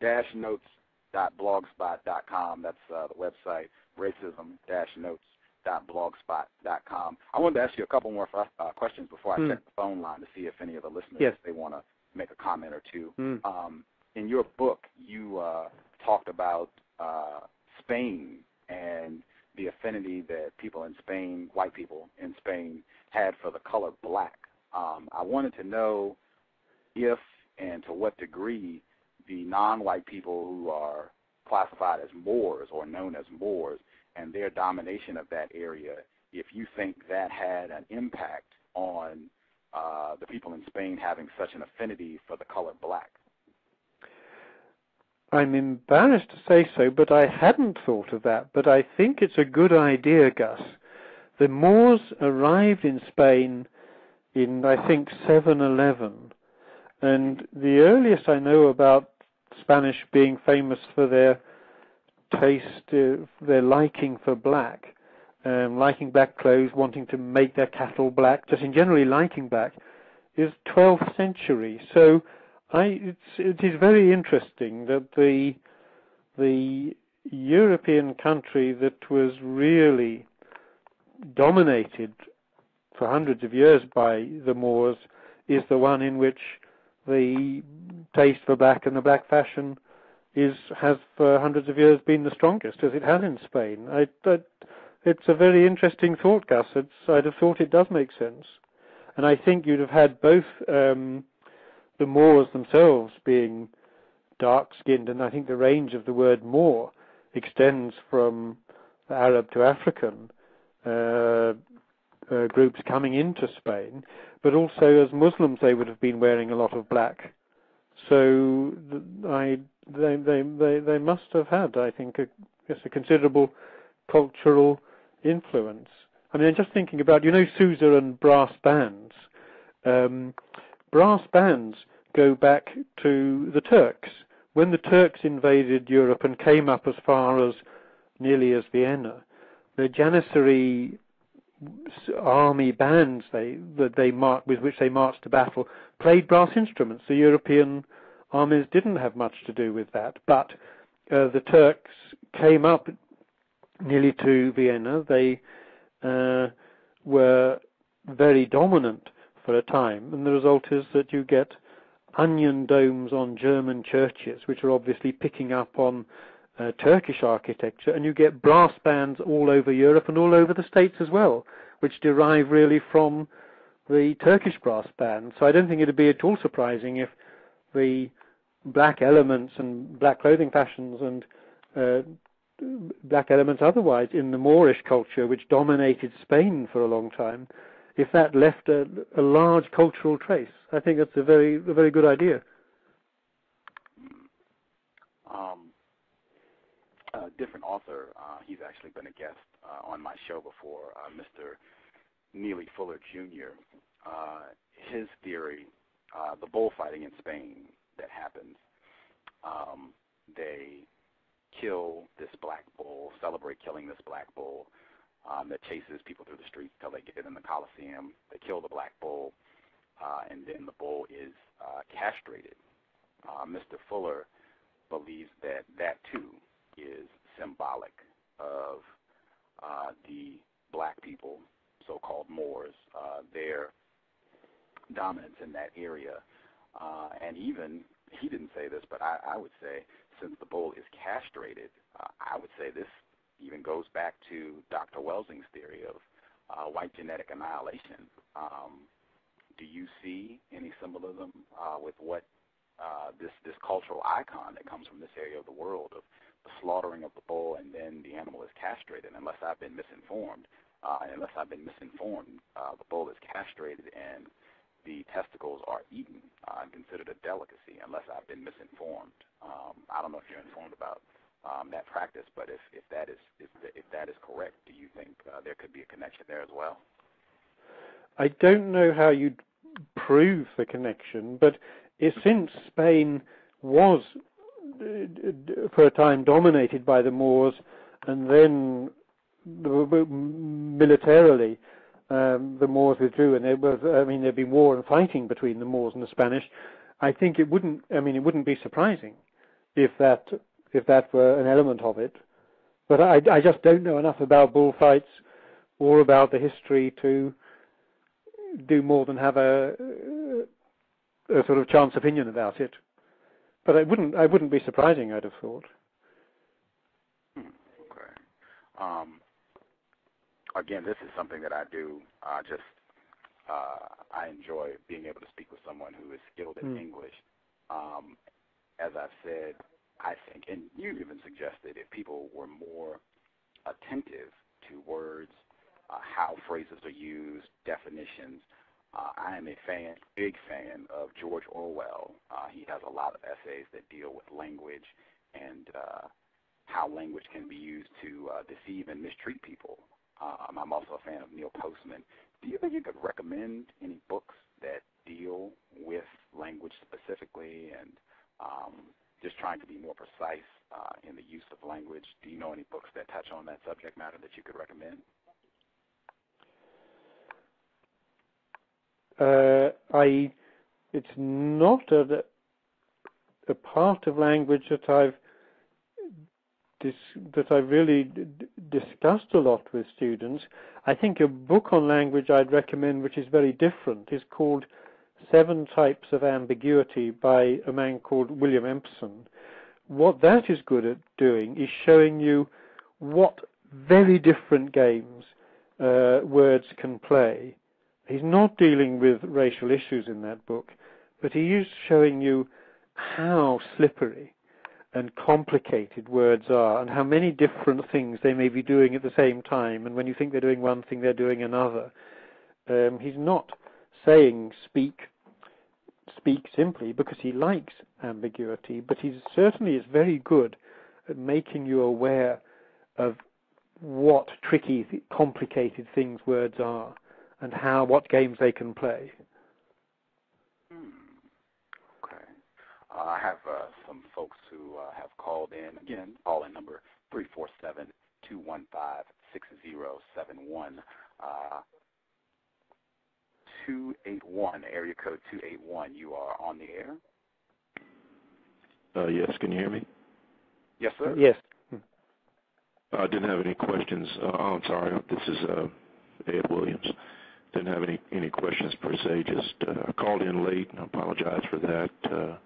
dash notes dot blogspot dot com. That's uh, the website, racism-notes.blogspot.com. I wanted to ask you a couple more uh, questions before I mm. check the phone line to see if any of the listeners yes. they want to make a comment or two. Mm. Um, in your book, you uh, talked about uh, Spain and the affinity that people in Spain, white people in Spain, had for the color black. Um, I wanted to know if and to what degree the non-white people who are classified as Moors or known as Moors and their domination of that area, if you think that had an impact on uh, the people in Spain having such an affinity for the color black. I'm embarrassed to say so, but I hadn't thought of that. But I think it's a good idea, Gus. The Moors arrived in Spain in, I think, 711. And the earliest I know about Spanish being famous for their taste, uh, their liking for black, um, liking black clothes, wanting to make their cattle black, just in generally liking black, is 12th century. So I, it's, it is very interesting that the the European country that was really dominated for hundreds of years by the Moors is the one in which the taste for black and the black fashion is has for hundreds of years been the strongest, as it has in Spain. I, I, it's a very interesting thought, Gus. It's, I'd have thought it does make sense, and I think you'd have had both um, the Moors themselves being dark-skinned, and I think the range of the word Moor extends from Arab to African uh, uh, groups coming into Spain, but also as Muslims they would have been wearing a lot of black. So I, they, they, they, they must have had, I think, a, yes, a considerable cultural influence. I mean, I'm just thinking about, you know, Sousa and brass bands. Um, brass bands go back to the Turks. When the Turks invaded Europe and came up as far as nearly as Vienna, the Janissary army bands they that they mar- with which they marched to battle played brass instruments. The European armies didn't have much to do with that, but uh, the Turks came up nearly to Vienna. They uh, were very dominant for a time, and the result is that you get onion domes on German churches, which are obviously picking up on uh, Turkish architecture, and you get brass bands all over Europe and all over the States as well, which derive really from the Turkish brass band. So I don't think it would be at all surprising if the black elements and black clothing fashions and uh, black elements otherwise in the Moorish culture, which dominated Spain for a long time, if that left a, a large cultural trace. I think that's a very, a very good idea. Um, a different author, uh, he's actually been a guest uh, on my show before, uh, Mr. Neely Fuller Jr. Uh, his theory, uh, the bullfighting in Spain that happens, um, they kill this black bull, celebrate killing this black bull um, that chases people through the streets till they get in the Coliseum. They kill the black bull, uh, and then the bull is uh, castrated. Uh, Mr. Fuller believes that that too is symbolic of uh, the black people, so-called Moors, uh, their dominance in that area, uh, and even he didn't say this, but I, I would say since the bull is castrated, uh, I would say this even goes back to Dr. Welsing's theory of uh, white genetic annihilation. Um, do you see any symbolism uh, with what uh, this this cultural icon that comes from this area of the world of slaughtering of the bull and then the animal is castrated? Unless I've been misinformed, uh, unless I've been misinformed, uh, the bull is castrated and the testicles are eaten uh, and considered a delicacy. Unless I've been misinformed, um, I don't know if you're informed about um, that practice, but if, if that is if, if that is correct, do you think uh, there could be a connection there as well? I don't know how you'd prove the connection, but since Spain was for a time dominated by the Moors, and then militarily um, the Moors withdrew, and there was, I mean, there'd been war and fighting between the Moors and the Spanish. I think it wouldn't, I mean, it wouldn't be surprising if that if that were an element of it. But I, I just don't know enough about bullfights or about the history to do more than have a, a sort of chance opinion about it. But I wouldn't I wouldn't be surprising. I'd have thought. Hmm, okay. Um, again, this is something that I do. Uh, just uh, I enjoy being able to speak with someone who is skilled in mm. English. Um, as I've said, I think, and you even suggested, if people were more attentive to words, uh, how phrases are used, definitions. Uh, I am a fan, big fan of George Orwell. Uh, he has a lot of essays that deal with language and uh, how language can be used to uh, deceive and mistreat people. Um, I'm also a fan of Neil Postman. Do you think you could recommend any books that deal with language specifically and um, just trying to be more precise uh, in the use of language. Do you know any books that touch on that subject matter that you could recommend? Uh, I, it's not a, a part of language that I've dis, that I've really d- discussed a lot with students. I think a book on language I'd recommend, which is very different, is called Seven Types of Ambiguity by a man called William Empson, what that is good at doing is showing you what very different games uh, words can play. He's not dealing with racial issues in that book, but he is showing you how slippery and complicated words are and how many different things they may be doing at the same time. And when you think they're doing one thing, they're doing another. Um, he's not saying speak speak simply because he likes ambiguity, but he certainly is very good at making you aware of what tricky, complicated things words are and how what games they can play. Hmm. Okay. Uh, I have uh, some folks who uh, have called in. Again, call in number 347 215 6071. 281, area code 281. You are on the air. Uh, yes, can you hear me? Yes, sir. Yes. I didn't have any questions. Uh, oh, I'm sorry. This is uh, Ed Williams. Didn't have any any questions per se. Just uh, called in late, and I apologize for that. Uh,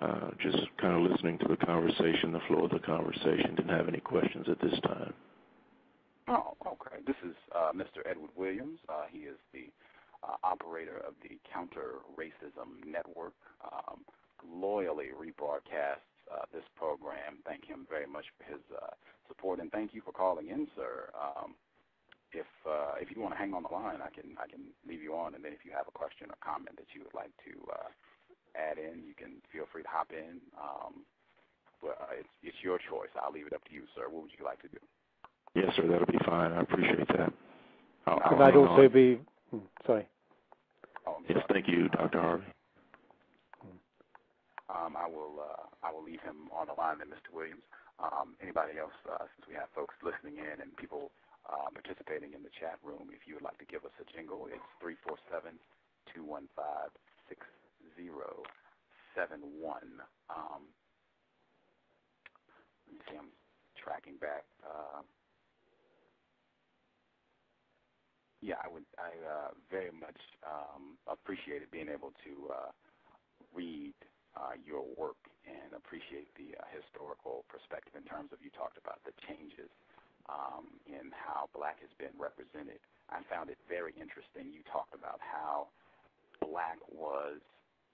uh, just kind of listening to the conversation, the flow of the conversation. Didn't have any questions at this time. Oh, okay. This is uh, Mr. Edward Williams. Uh, he is the operator of the Counter Racism Network. Um, loyally rebroadcasts uh, this program. Thank him very much for his uh, support, and thank you for calling in, sir. If uh, if you want to hang on the line, I can I can leave you on, and then if you have a question or comment that you would like to uh, add in, you can feel free to hop in. Um, but uh, it's it's your choice. I'll leave it up to you, sir. What would you like to do? Yes, sir. That'll be fine. I appreciate that. I'll, I'll I'd also on. be hmm, sorry. Oh, yes, thank you, Dr. Harvey. Um, I will uh, I will leave him on the line. Then, Mr. Williams. Um, anybody else, uh, since we have folks listening in and people participating in the chat room, if you would like to give us a jingle, it's three four seven two one five six zero seven one. Um, let me see. I'm tracking back. Uh, yeah, I would. I uh, very much um, appreciated being able to uh, read uh, your work and appreciate the uh, historical perspective in terms of you talked about the changes um, in how black has been represented. I found it very interesting. You talked about how black was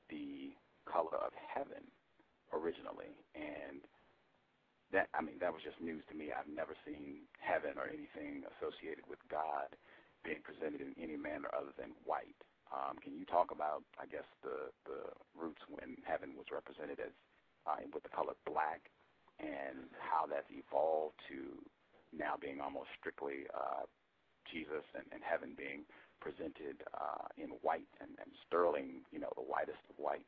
the color of heaven originally, and that I mean that was just news to me. I've never seen heaven or anything associated with God being presented in any manner other than white. Um, can you talk about, I guess, the the roots when heaven was represented as uh, with the color black, and how that's evolved to now being almost strictly uh, Jesus and, and heaven being presented uh, in white and, and sterling, you know, the whitest of white.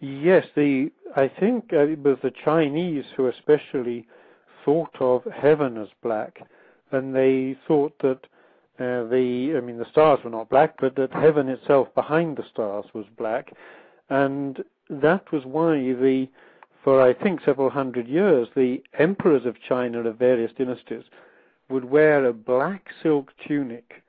Yes, the I think uh, it was the Chinese who especially thought of heaven as black and they thought that uh, the, I mean, the stars were not black, but that heaven itself behind the stars was black, and that was why the, for I think several hundred years, the emperors of China of various dynasties would wear a black silk tunic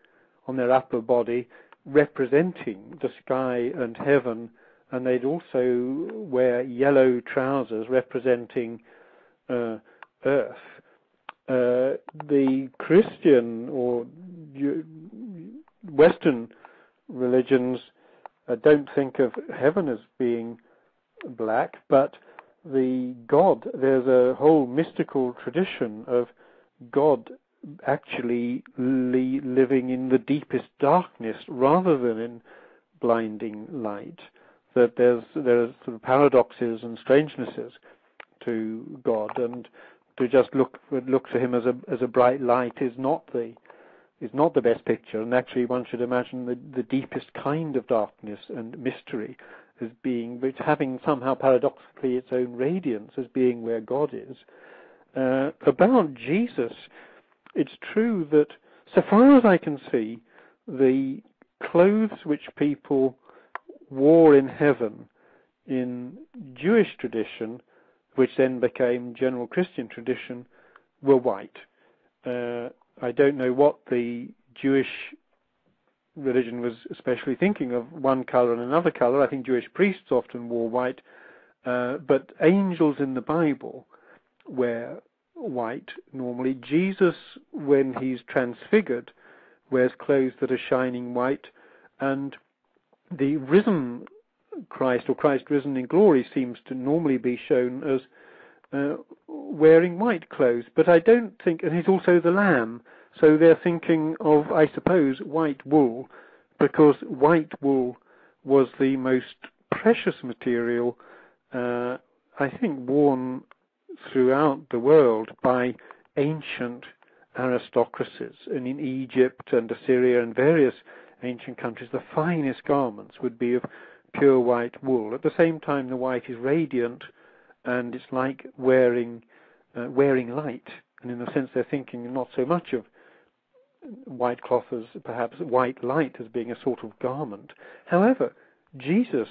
on their upper body representing the sky and heaven, and they'd also wear yellow trousers representing uh, earth. Uh, the Christian or Western religions uh, don't think of heaven as being black, but the God, there's a whole mystical tradition of God actually li- living in the deepest darkness rather than in blinding light. That there's there's sort of paradoxes and strangenesses to God, and to just look look to him as a as a bright light is not the is not the best picture, and actually one should imagine the, the deepest kind of darkness and mystery as being, which having somehow paradoxically its own radiance as being where God is. Uh, about Jesus, it's true that, so far as I can see, the clothes which people wore in heaven in Jewish tradition which then became general Christian tradition, were white. Uh, I don't know what the Jewish religion was especially thinking of one color and another color. I think Jewish priests often wore white, Uh, but angels in the Bible wear white normally. Jesus, when he's transfigured, wears clothes that are shining white, and the risen Christ or Christ risen in glory seems to normally be shown as uh, wearing white clothes. But I don't think, and he's also the Lamb, so they're thinking of, I suppose, white wool, because white wool was the most precious material, uh, I think, worn throughout the world by ancient aristocracies. And in Egypt and Assyria and various ancient countries, the finest garments would be of pure white wool. At the same time, the white is radiant, and it's like wearing uh, wearing light. And in a sense, they're thinking not so much of white cloth as perhaps white light as being a sort of garment. However, Jesus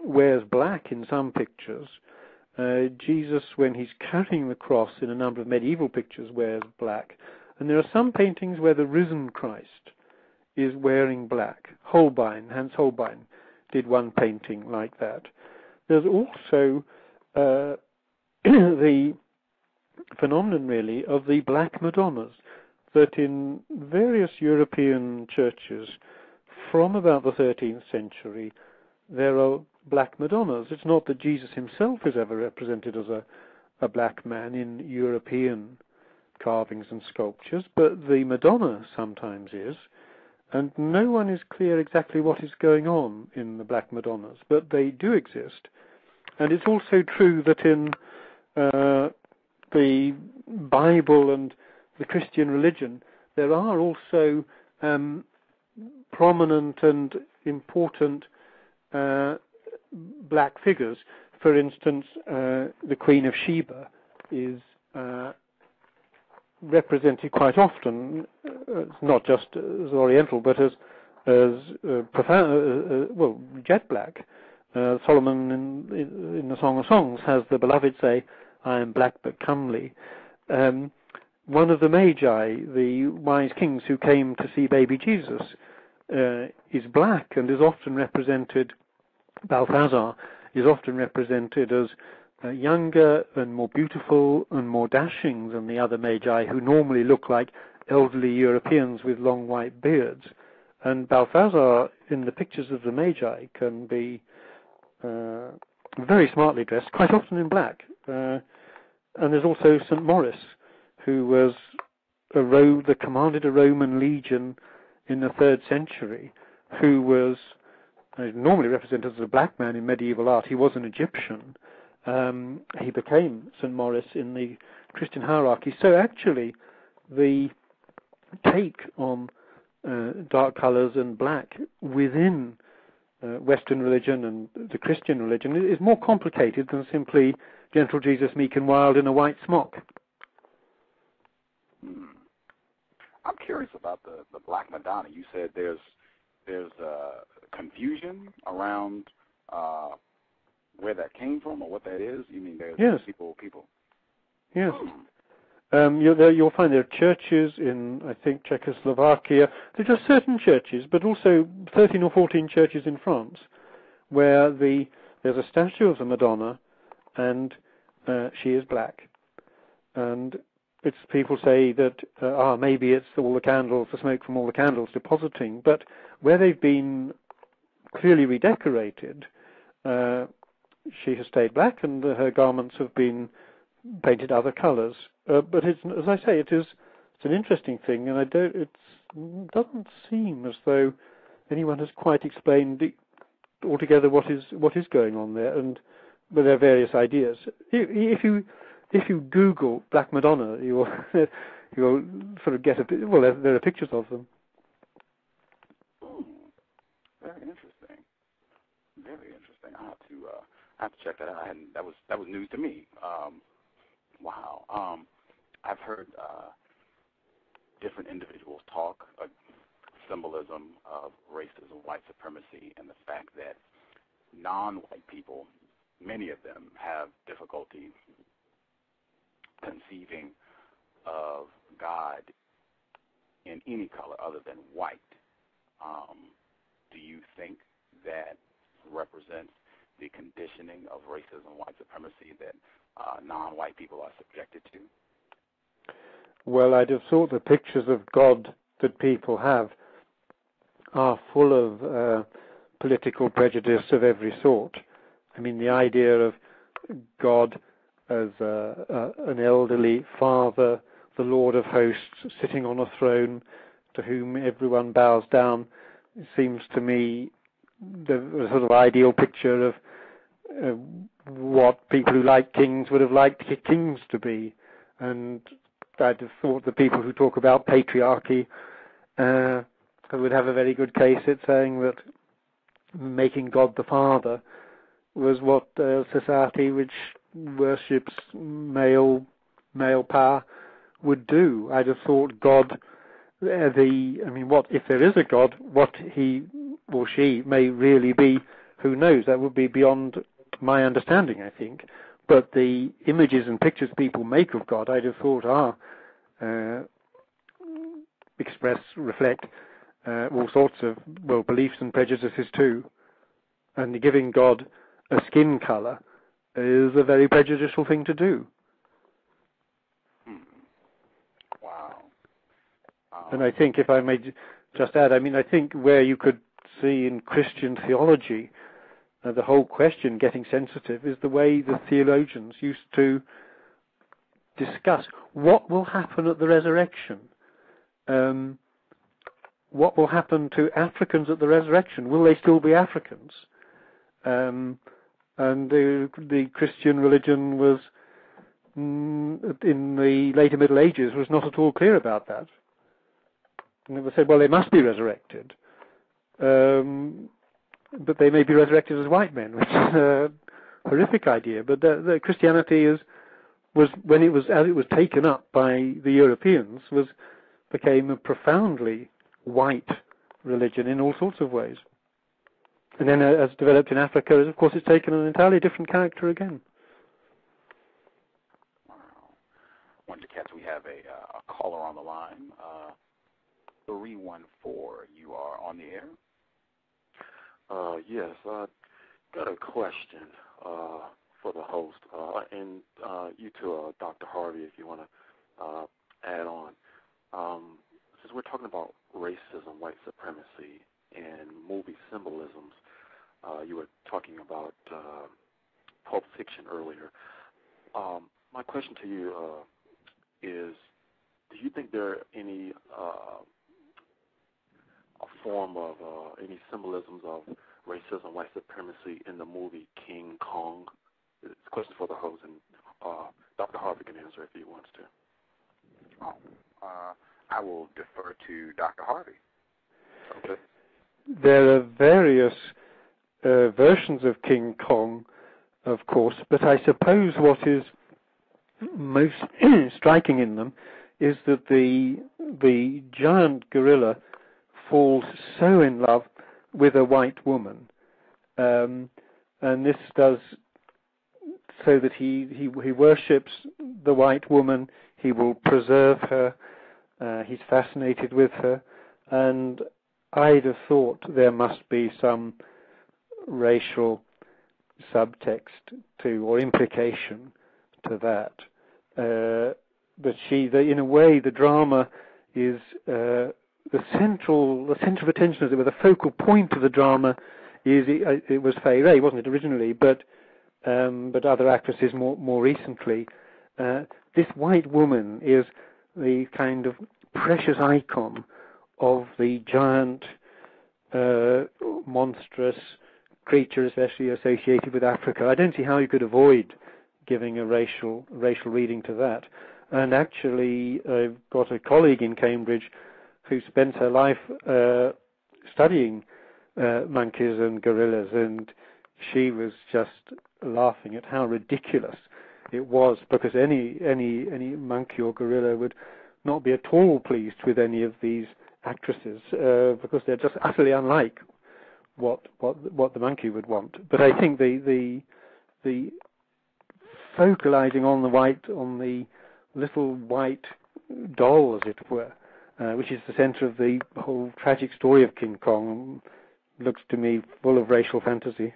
wears black in some pictures. Uh, Jesus, when he's carrying the cross in a number of medieval pictures, wears black. And there are some paintings where the risen Christ is wearing black. Holbein, Hans Holbein, did one painting like that. There's also uh, the phenomenon, really, of the black Madonnas that in various European churches from about the 13th century there are black Madonnas. It's not that Jesus himself is ever represented as a, a black man in European carvings and sculptures, but the Madonna sometimes is, and no one is clear exactly what is going on in the black Madonnas, but they do exist. And it's also true that in uh, the Bible and the Christian religion, there are also um, prominent and important uh, black figures. For instance, uh, the Queen of Sheba is uh, represented quite often, uh, not just as Oriental, but as as uh, profound, well, jet black. Solomon in, in, the Song of Songs has the beloved say, "I am black but comely." Um, one of the magi, the wise kings who came to see baby Jesus, uh, is black and is often represented, Balthazar is often represented as uh, younger and more beautiful and more dashing than the other magi who normally look like elderly Europeans with long white beards. And Balthazar, in the pictures of the magi, can be uh, very smartly dressed, quite often in black. Uh, and there's also St. Maurice, who was a commanded a Roman legion in the third century, who was uh, normally represented as a black man in medieval art. He was an Egyptian. Um, he became St. Maurice in the Christian hierarchy. So actually, the take on uh, dark colors and black within uh, Western religion and the Christian religion is more complicated than simply gentle Jesus, meek and wild in a white smock. Hmm. I'm curious about the the Black Madonna. You said there's there's uh, confusion around uh, where that came from or what that is. You mean there's yes. people people? Yes. Hmm. Um, you'll, there, you'll find there are churches in, I think, Czechoslovakia. There are just certain churches, but also 13 or 14 churches in France, where the there's a statue of the Madonna, and uh, she is black. And it's people say that uh, ah maybe it's all the candles, the smoke from all the candles depositing, but where they've been clearly redecorated, uh, she has stayed black, and uh, her garments have been painted other colours. Uh, but it's, as I say, it is it's an interesting thing, and I don't it doesn't seem as though anyone has quite explained altogether what is what is going on there, and but there are various ideas. If you if you Google Black Madonna, you will you will sort of get a. Well, there, there are pictures of them. Hmm. Very interesting. Very interesting. I have to uh, I have to check that out. That was that was news to me. Um, wow. Um, I've heard uh, different individuals talk a symbolism of racism, white supremacy, and the fact that non-white people, many of them, have difficulty conceiving of God in any color other than white, um, do you think that represents the conditioning of racism, white supremacy that uh, non-white people are subjected to? Well, I'd have thought the pictures of God that people have are full of uh, political prejudice of every sort. I mean, the idea of God as uh, uh, an elderly father, the Lord of hosts, sitting on a throne to whom everyone bows down, seems to me the sort of ideal picture of uh, what people who like kings would have liked kings to be. And I'd have thought the people who talk about patriarchy uh, would have a very good case at saying that making God the Father was what uh, society which worships male male power would do. I'd have thought God, uh, the I mean, what if there is a God? What he or she may really be, who knows? That would be beyond my understanding, I think. But the images and pictures people make of God, I'd have thought are uh, express, reflect uh, all sorts of well beliefs and prejudices too. And giving God a skin color is a very prejudicial thing to do. Hmm. Wow. And I think, if I may just add, I mean, I think where you could see in Christian theology uh, the whole question getting sensitive is the way the theologians used to discuss what will happen at the resurrection. Um, what will happen to Africans at the resurrection? Will they still be Africans? Um, and the, the Christian religion was, mm, in the later Middle Ages, was not at all clear about that. And it was said, well, they must be resurrected. Um, but they may be resurrected as white men, which is a horrific idea. But the, the Christianity is was when it was as it was taken up by the Europeans was became a profoundly white religion in all sorts of ways. And then, uh, as developed in Africa, of course, it's taken an entirely different character again. Wow. Wonder Cats, we have a, uh, a caller on the line. Uh, 314, you are on the air. Uh, yes, I got a question uh, for the host, uh, and uh, you too, uh, Dr. Harvey, if you want to uh, add on. Um, since we're talking about racism, white supremacy, and movie symbolisms, uh, you were talking about uh, Pulp Fiction earlier. Um, my question to you uh, is, do you think there are any uh, a form of uh, any symbolisms of racism, white supremacy in the movie King Kong? It's a question for the host, and uh, Dr. Harvey can answer if he wants to. Oh, uh, I will defer to Dr. Harvey. Okay. There are various uh, versions of King Kong, of course, but I suppose what is most striking in them is that the the giant gorilla falls so in love with a white woman, um, and this does so that he, he he worships the white woman. He will preserve her. Uh, he's fascinated with her, and I'd have thought there must be some racial subtext to or implication to that. Uh, but she, the, in a way, the drama is uh, the central, the center of attention, as it were, the focal point of the drama is it, uh, it was Fay Wray, wasn't it originally? But um, but other actresses more more recently. Uh, this white woman is the kind of precious icon of the giant, uh, monstrous creature, especially associated with Africa. I don't see how you could avoid giving a racial racial reading to that. And actually, I've got a colleague in Cambridge who spent her life uh, studying uh, monkeys and gorillas, and she was just laughing at how ridiculous it was because any any any monkey or gorilla would not be at all pleased with any of these actresses uh, because they're just utterly unlike what what what the monkey would want. But I think the the the focalizing on the white on the little white doll, as it were, uh, which is the centre of the whole tragic story of King Kong, looks to me full of racial fantasy.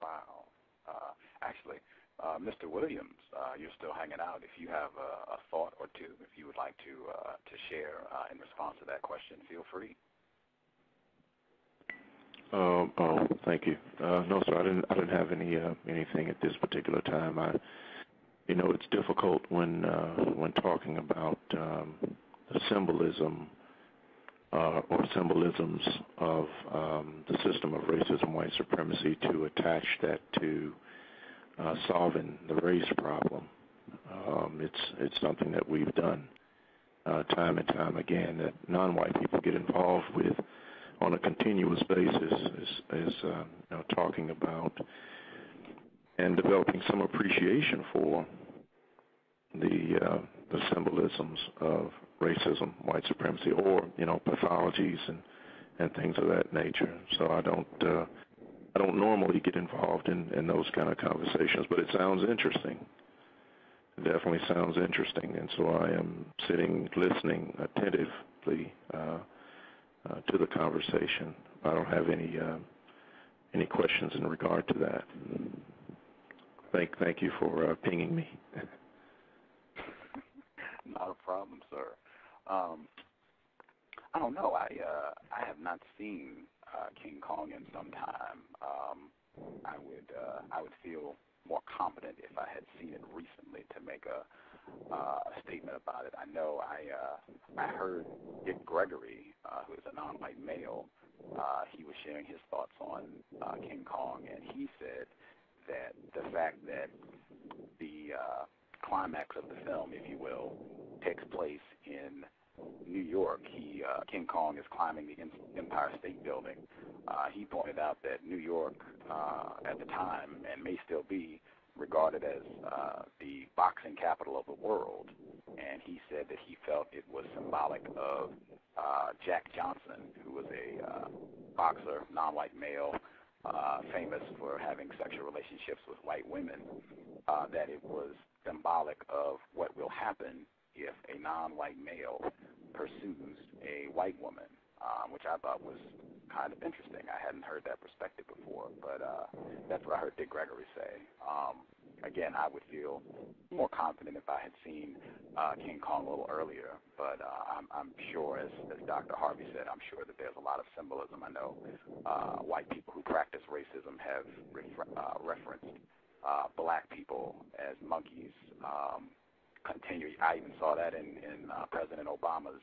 Wow, uh, actually. Uh, Mr. Williams, uh, you're still hanging out. If you have a, a, thought or two, if you would like to uh, to share uh, in response to that question, feel free. Um, oh, thank you. Uh, no, sir, I didn't. I didn't have any uh, anything at this particular time. I, you know, it's difficult when uh, when talking about um, the symbolism uh, or symbolisms of um, the system of racism, white supremacy, to attach that to uh, solving the race problem. Um, it's it's something that we've done uh, time and time again that non-white people get involved with on a continuous basis is, uh, talking about and developing some appreciation for the uh, the symbolisms of racism, white supremacy, or you know pathologies and and things of that nature. So I don't uh, I don't normally get involved in those kind of conversations, but it sounds interesting. It definitely sounds interesting, and so I am sitting listening attentively to the conversation. I don't have any uh, any questions in regard to that. Thank thank you for uh, pinging me. Not a problem, sir. Um, I don't know. I uh, I have not seen uh, King Kong in some time. Um, I would uh, I would feel more confident if I had seen it recently to make a, uh, a statement about it. I know I uh, I heard Dick Gregory, uh, who is a non-white male, uh, he was sharing his thoughts on uh, King Kong, and he said that the fact that the uh, climax of the film, if you will, takes place in New York. He uh, King Kong is climbing the Empire State Building. Uh, he pointed out that New York, uh, at the time, and may still be, regarded as uh, the boxing capital of the world. And he said that he felt it was symbolic of uh, Jack Johnson, who was a uh, boxer, non-white male, uh, famous for having sexual relationships with white women. Uh, that it was symbolic of what will happen if a non-white male pursues a white woman, um, which I thought was kind of interesting. I hadn't heard that perspective before, but uh, that's what I heard Dick Gregory say. Um, again, I would feel more confident if I had seen uh, King Kong a little earlier, but uh, I'm, I'm sure, as, as Dr. Harvey said, I'm sure that there's a lot of symbolism. I know uh, white people who practice racism have refer- uh, referenced uh, black people as monkeys. Um, continue. I even saw that in, in uh, President Obama's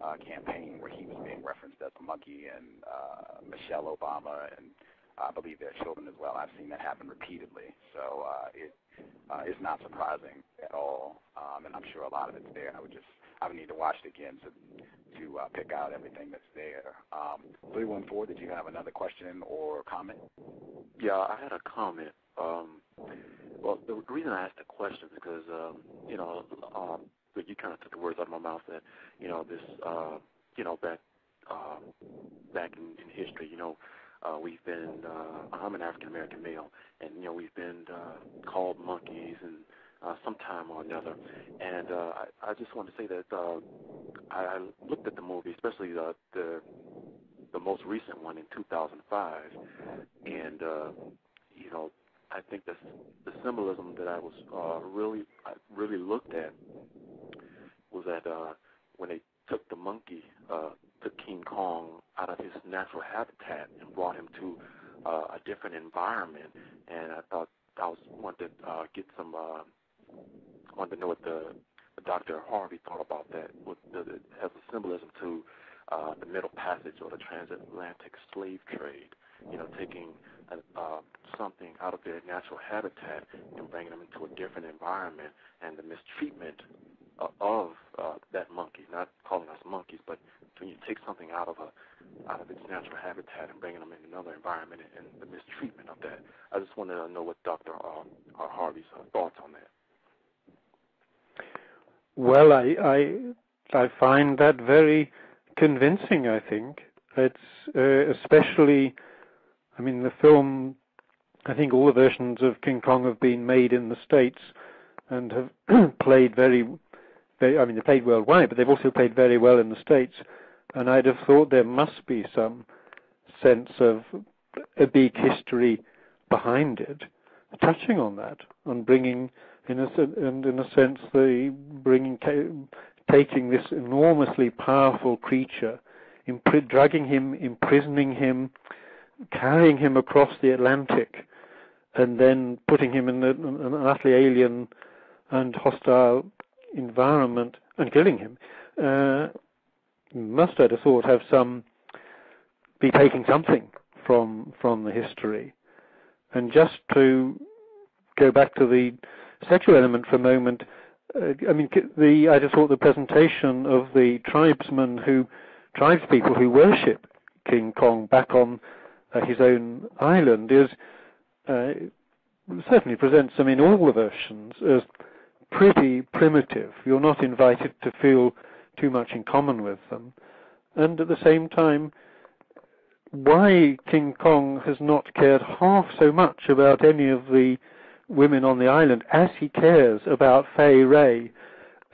uh, campaign where he was being referenced as a monkey, and uh, Michelle Obama, and I believe their children as well. I've seen that happen repeatedly, so uh, it uh, is not surprising at all, um, and I'm sure a lot of it's there. I would just I would need to watch it again to to uh, pick out everything that's there. Um, 314, did you have another question or comment? Yeah, I had a comment. Um, well, the reason I asked the question is because, um, you know, um, you kind of took the words out of my mouth that, you know, this, uh, you know, back, uh, back in, in history, you know, uh, we've been, uh, I'm an African American male, and, you know, we've been uh, called monkeys and uh, sometime or another. And uh, I, I just want to say that uh, I, I looked at the movie, especially the, the the most recent one in 2005, and uh, you know I think the the symbolism that I was uh, really I really looked at was that uh, when they took the monkey, uh, took King Kong out of his natural habitat and brought him to uh, a different environment, and I thought I was wanted to uh, get some uh, wanted to know what the Dr. Harvey thought about that. What the, it has a symbolism to uh, the Middle Passage or the transatlantic slave trade. You know, taking uh, something out of their natural habitat and bringing them into a different environment, and the mistreatment of uh, that monkey. Not calling us monkeys, but when you take something out of a out of its natural habitat and bringing them in another environment, and, the mistreatment of that. I just wanted to know what Dr. Uh, uh, Harvey's uh, thoughts on that. Well, I, I I find that very convincing. I think it's uh, especially I mean, the film, I think all the versions of King Kong have been made in the States and have played very, very, I mean, they played worldwide, but they've also played very well in the States. And I'd have thought there must be some sense of a big history behind it. touching on that and bringing, in a, and in a sense, the bringing taking this enormously powerful creature, dragging him, imprisoning him, carrying him across the Atlantic, and then putting him in an utterly alien and hostile environment and killing him. Uh, must, I'd have thought, have some be taking something from from the history. And just to go back to the sexual element for a moment, uh, I mean, the I just thought the presentation of the tribesmen who, tribespeople who worship King Kong back on uh, his own island is uh, certainly presents them in all the versions as pretty primitive. You're not invited to feel too much in common with them, and at the same time why King Kong has not cared half so much about any of the women on the island as he cares about Fay Wray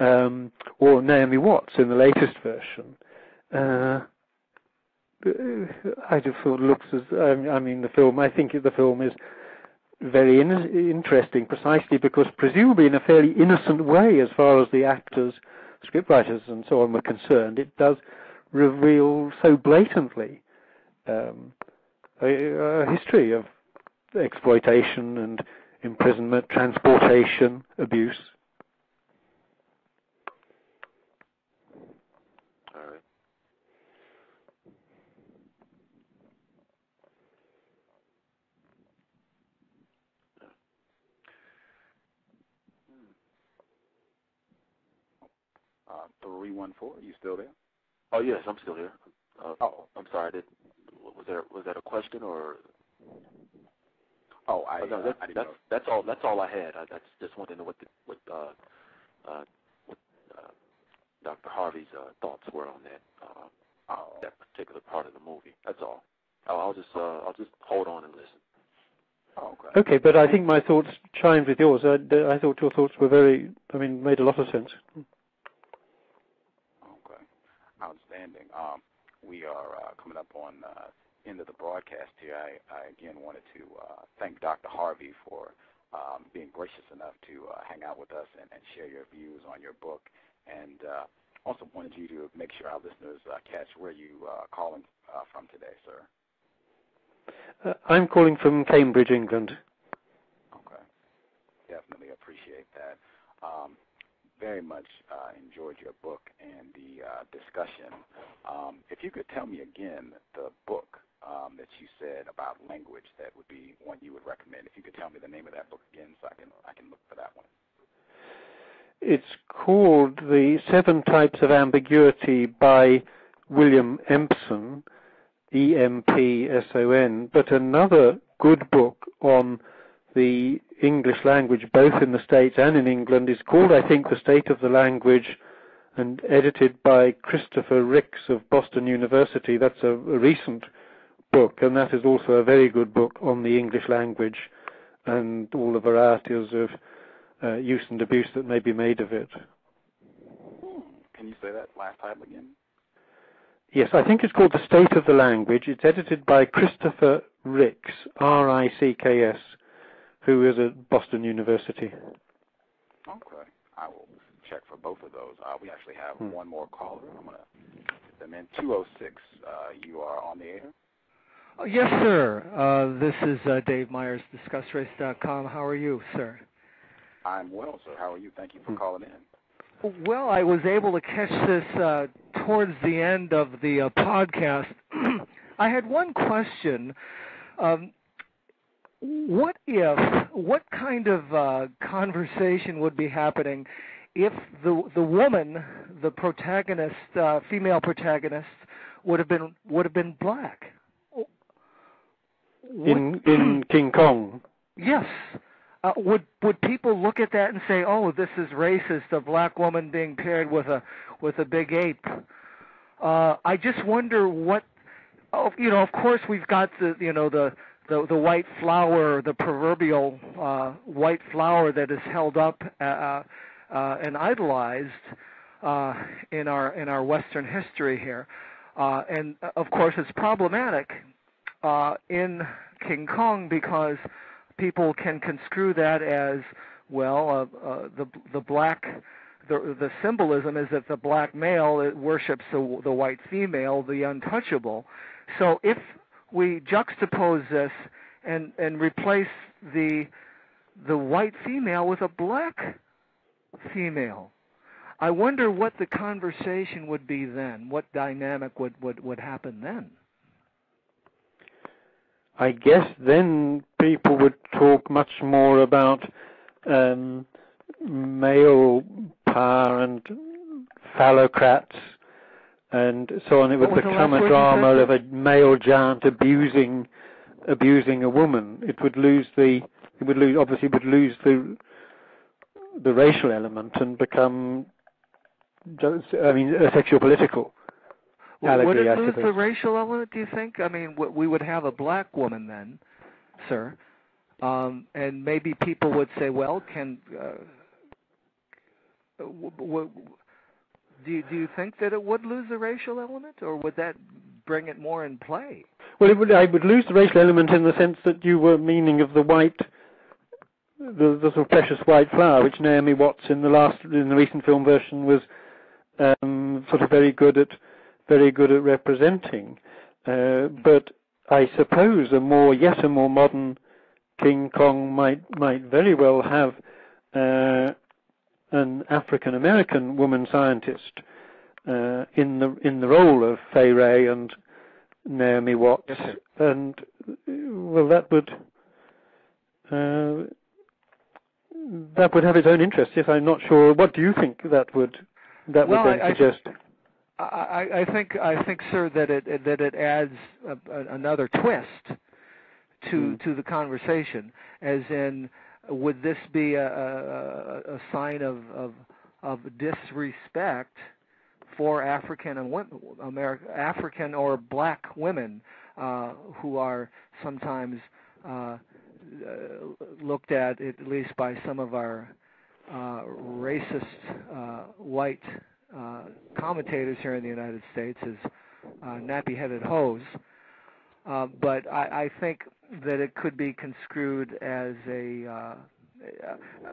um, or Naomi Watts in the latest version. Uh, I just thought looks as I mean the film. I think the film is very in- interesting, precisely because presumably in a fairly innocent way, as far as the actors, scriptwriters, and so on were concerned, it does reveal so blatantly um, a, a, history of exploitation and imprisonment, transportation, abuse. All right. Uh, three one four. You still there? Oh yes, I'm still here. Uh, oh, I'm sorry. Did was there was that a question or? Oh, I, oh, no, uh, that, I didn't that's know. that's all that's all I had. I that's just wanted to know what the, what uh, uh, what uh, Dr. Harvey's uh, thoughts were on that uh, Oh, that particular part of the movie. That's all. Oh, I'll just uh, I'll just hold on and listen. oh, okay. Okay, but I think my thoughts chimed with yours. I, I thought your thoughts were very, I mean, made a lot of sense. Okay. Outstanding. Um, we are uh, coming up on uh, end of the broadcast here. I, I again wanted to uh, thank Dr. Harvey for um, being gracious enough to uh, hang out with us and, and share your views on your book, and uh, also wanted you to make sure our listeners uh, catch where you uh, calling uh, from today, sir. Uh, I'm calling from Cambridge, England. Okay. Definitely appreciate that. Um, very much uh, enjoyed your book and the uh, discussion. Um, if you could tell me again the book um, that you said about language, that would be one you would recommend. If you could tell me the name of that book again, so I can I can look for that one. It's called The Seven Types of Ambiguity by William Empson, E M P S O N, but another good book on the English language, both in the States and in England, is called, I think, The State of the Language, and edited by Christopher Ricks of Boston University. That's a, a recent book, and that is also a very good book on the English language and all the varieties of uh, use and abuse that may be made of it. Can you say that last title again? Yes, I think it's called The State of the Language. It's edited by Christopher Ricks, R-I-C-K-S, who is at Boston University. Okay. I will check for both of those. Uh, we actually have Hmm. one more caller. I'm going to get them in. 206, uh, you are on the air. Oh, yes, sir. Uh, this is uh, Dave Myers, DiscussRace.com. How are you, sir? I'm well, sir. How are you? Thank you for Hmm. calling in. Well, I was able to catch this uh, towards the end of the uh, podcast. I had one question. Um, what if, what kind of uh, conversation would be happening if the the woman, the protagonist, uh, female protagonist, would have been would have been black? Would- In in King Kong. Yes. Uh, would would people look at that and say, "Oh, this is racist"? A black woman being paired with a with a big ape. Uh, I just wonder what. Oh, you know, of course we've got the you know the the the white flower, the proverbial uh, white flower that is held up uh, uh, and idolized uh, in our in our Western history here, uh, and uh, of course it's problematic uh, in King Kong because people can construe that as well. Uh, uh, the the black the the symbolism is that the black male worships the the white female, the untouchable. So if we juxtapose this and and replace the the white female with a black female. I wonder what the conversation would be then. What dynamic would would, would happen then? I guess then people would talk much more about um, male power and phallocrats and so on. It would become a drama of a male giant abusing abusing a woman. It would lose the it would lose obviously would lose the the racial element and become I mean a sexual political would it lose the racial element? Do you think? I mean, we would have a black woman then, sir, um, and maybe people would say, "Well, can." Uh, w- w- do you, do you think that it would lose the racial element, or would that bring it more in play? Well, it would. I would lose the racial element in the sense that you were meaning of the white, the, the sort of precious white flower, which Naomi Watts in the last, in the recent film version, was um, sort of very good at, very good at representing. Uh, but I suppose a more, yet a more modern King Kong might might very well have uh, an African American woman scientist uh, in the in the role of Fay Wray and Naomi Watts, yes, and well, that would uh, that would have its own interest. Yes, I'm not sure. What do you think that would that well, would then I, suggest? I, I think I think, sir, that it that it adds a, a, another twist to mm. to the conversation, as in would this be a, a, a sign of, of, of disrespect for African and American, African or black women uh, who are sometimes uh, uh, looked at, at least by some of our uh, racist uh, white uh, commentators here in the United States, as nappy-headed hoes. But I, I think that it could be construed as a uh, uh,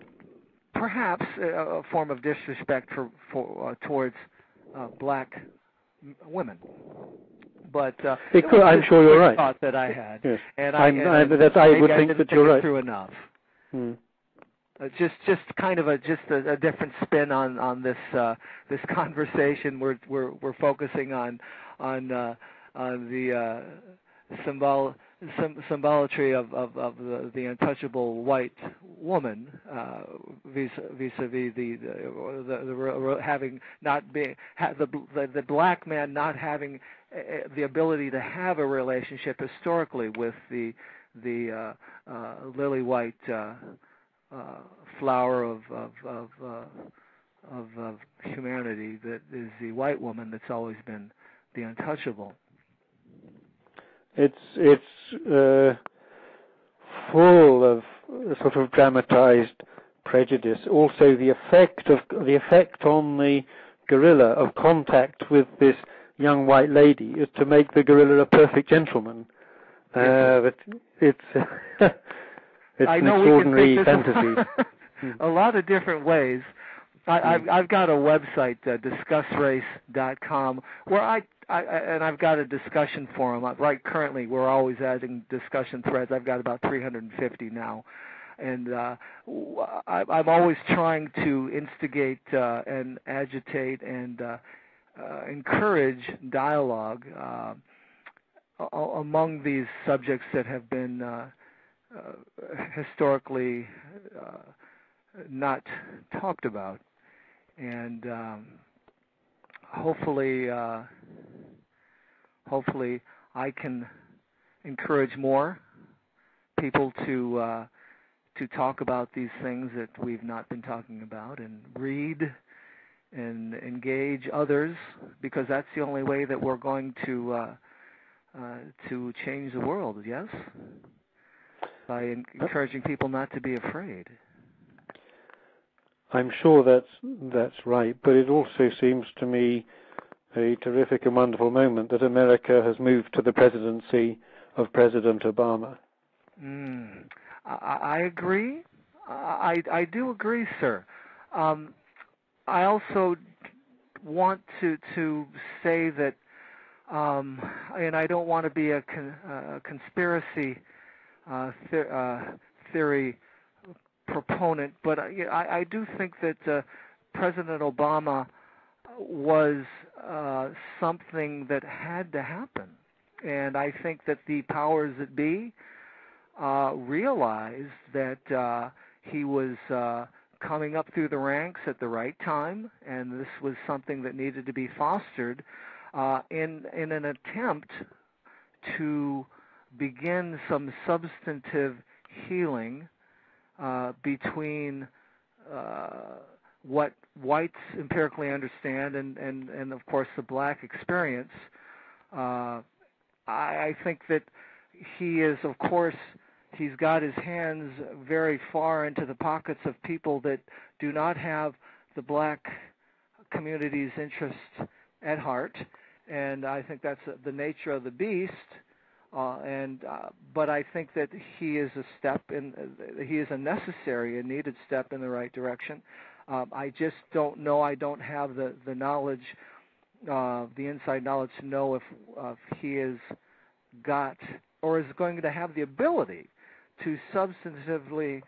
perhaps a, a, form of disrespect for, for uh, towards uh, black women. But uh, it could, I'm sure you're right. Thought that I had, yes. and I, and I, that's, I would think that you're right. Through enough. Hmm. Uh, just just kind of a just a, a different spin on on this uh, this conversation. We're we're we're focusing on on uh, on the symbol symbolatry of, of, of the, the untouchable white woman uh, vis vis vis the the, the, the having not being the, the the black man not having uh, the ability to have a relationship historically with the the uh, uh, lily white uh, uh, flower of of of, uh, of of humanity that is the white woman that's always been the untouchable it's it's uh, full of sort of dramatized prejudice. Also, the effect of the effect on the gorilla of contact with this young white lady is to make the gorilla a perfect gentleman. Uh, but it's it's an extraordinary fantasy. a lot of different ways. I, I've, I've got a website, uh, discussrace.com, where I I, and I've got a discussion forum. Right currently, we're always adding discussion threads. I've got about 350 now, and uh, I'm always trying to instigate uh, and agitate and uh, uh, encourage dialogue uh, among these subjects that have been uh, uh, historically uh, not talked about, and um, hopefully. Uh, hopefully I can encourage more people to uh, to talk about these things that we've not been talking about and read and engage others because that's the only way that we're going to uh, uh, to change the world. Yes, by encouraging people not to be afraid. I'm sure that's that's right, but it also seems to me a terrific and wonderful moment that America has moved to the presidency of President Obama. Mm. I, I agree. I I do agree, sir. Um, I also want to to say that, um, and I don't want to be a, con, uh, conspiracy uh, the, uh, theory proponent, but I, I do think that uh, President Obama was uh, something that had to happen, and I think that the powers that be uh, realized that uh, he was uh, coming up through the ranks at the right time, and this was something that needed to be fostered uh, in in an attempt to begin some substantive healing uh, between uh, what whites empirically understand and, and, and of course the black experience. Uh, I, I think that he is, of course, he's got his hands very far into the pockets of people that do not have the black community's interest at heart, and I think that's the nature of the beast. Uh, and uh, but I think that he is a step in uh, he is a necessary and needed step in the right direction. Um, I just don't know. I don't have the the knowledge, uh, the inside knowledge to know if uh, he has got or is going to have the ability to substantively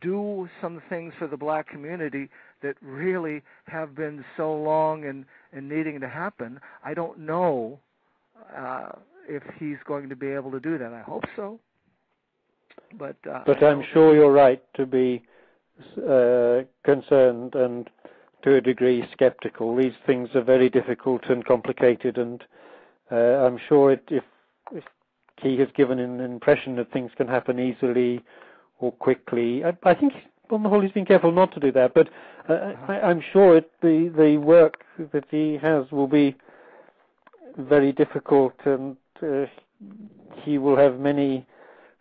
do some things for the black community that really have been so long and, and needing to happen. I don't know uh, if he's going to be able to do that. I hope so. But uh, but I'm sure you're right to be uh, concerned and to a degree skeptical. These things are very difficult and complicated, and uh, I'm sure it, if he has given an impression that things can happen easily or quickly. I, I think, on the whole, he's been careful not to do that. But uh, I, am sure it, the the work that he has will be very difficult, and he will have many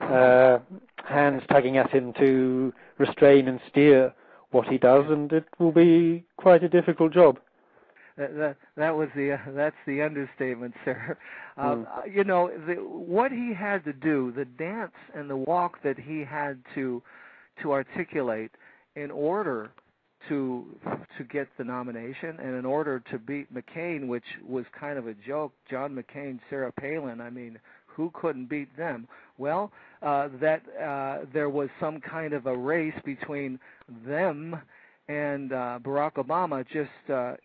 uh, hands tugging at him to restrain and steer what he does, and it will be quite a difficult job that that, that was the uh, that's the understatement, sir. Um, mm. You know the, what he had to do, the dance and the walk that he had to to articulate in order to to get the nomination and in order to beat McCain, which was kind of a joke. John McCain, Sarah Palin. I mean, who couldn't beat them? Well, uh, that uh, there was some kind of a race between them and uh, Barack Obama just uh,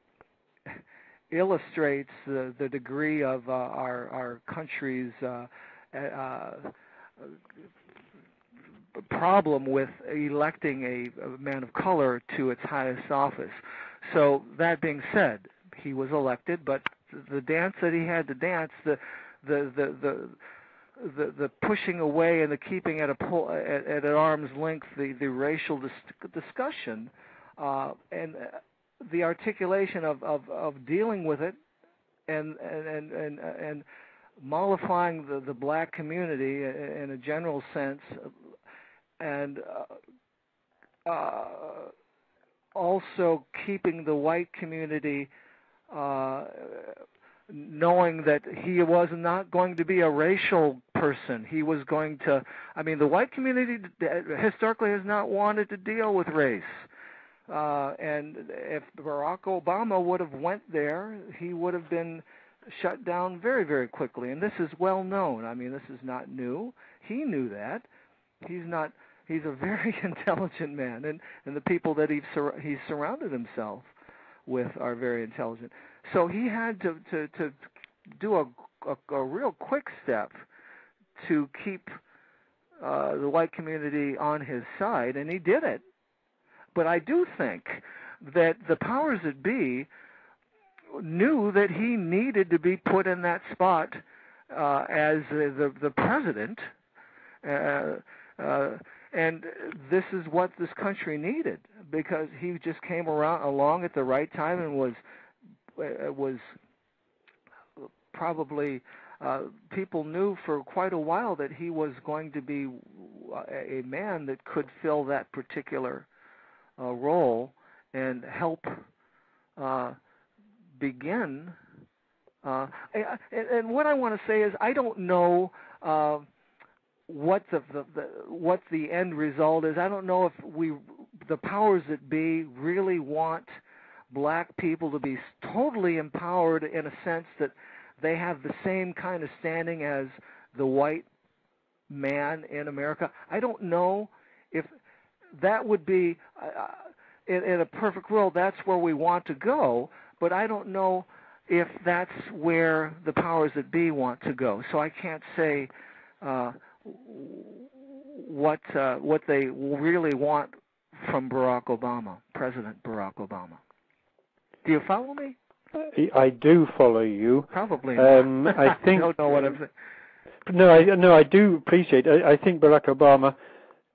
illustrates the, the degree of uh, our, our country's uh, uh, problem with electing a, a man of color to its highest office. So that being said, he was elected, but the dance that he had to dance, the the the the the, the pushing away and the keeping at a pull, at, at an arm's length the the racial dis- discussion uh, and the articulation of, of, of dealing with it and and and and, mollifying the, the black community in a general sense and uh, uh, also keeping the white community uh, knowing that he was not going to be a racial person. He was going to, I mean, the white community historically has not wanted to deal with race. Uh, and if Barack Obama would have went there, he would have been shut down very, very quickly. And this is well known. I mean, this is not new. He knew that. He's not. He's a very intelligent man, and and the people that he's sur- he's surrounded himself with are very intelligent. So he had to to to do a a, a real quick step to keep uh, the white community on his side, and he did it. But I do think that the powers that be knew that he needed to be put in that spot uh, as the, the, the president, uh, uh, and this is what this country needed because he just came around along at the right time and was uh, was probably uh, people knew for quite a while that he was going to be a man that could fill that particular uh, role and help uh, begin. Uh, and, and what I want to say is, I don't know uh, what the, the, what the end result is. I don't know if we the powers that be really want black people to be totally empowered in a sense that they have the same kind of standing as the white man in America. I don't know if that would be uh, in, in a perfect world. That's where we want to go, but I don't know if that's where the powers that be want to go. So I can't say uh, what uh, what they really want from Barack Obama, President Barack Obama. Do you follow me? I do follow you. Probably. Um, I think. I don't know what I'm saying. No, I no, I do appreciate. I, I think Barack Obama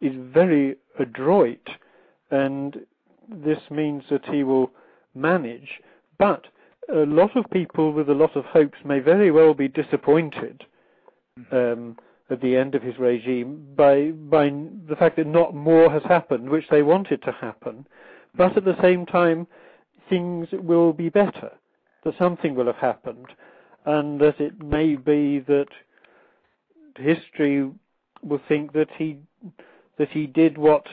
is very adroit, and this means that he will manage. But a lot of people with a lot of hopes may very well be disappointed Mm-hmm. um, at the end of his regime by by the fact that not more has happened, which they wanted to happen. But at the same time, things will be better. That something will have happened, and that it may be that history will think that he that he did what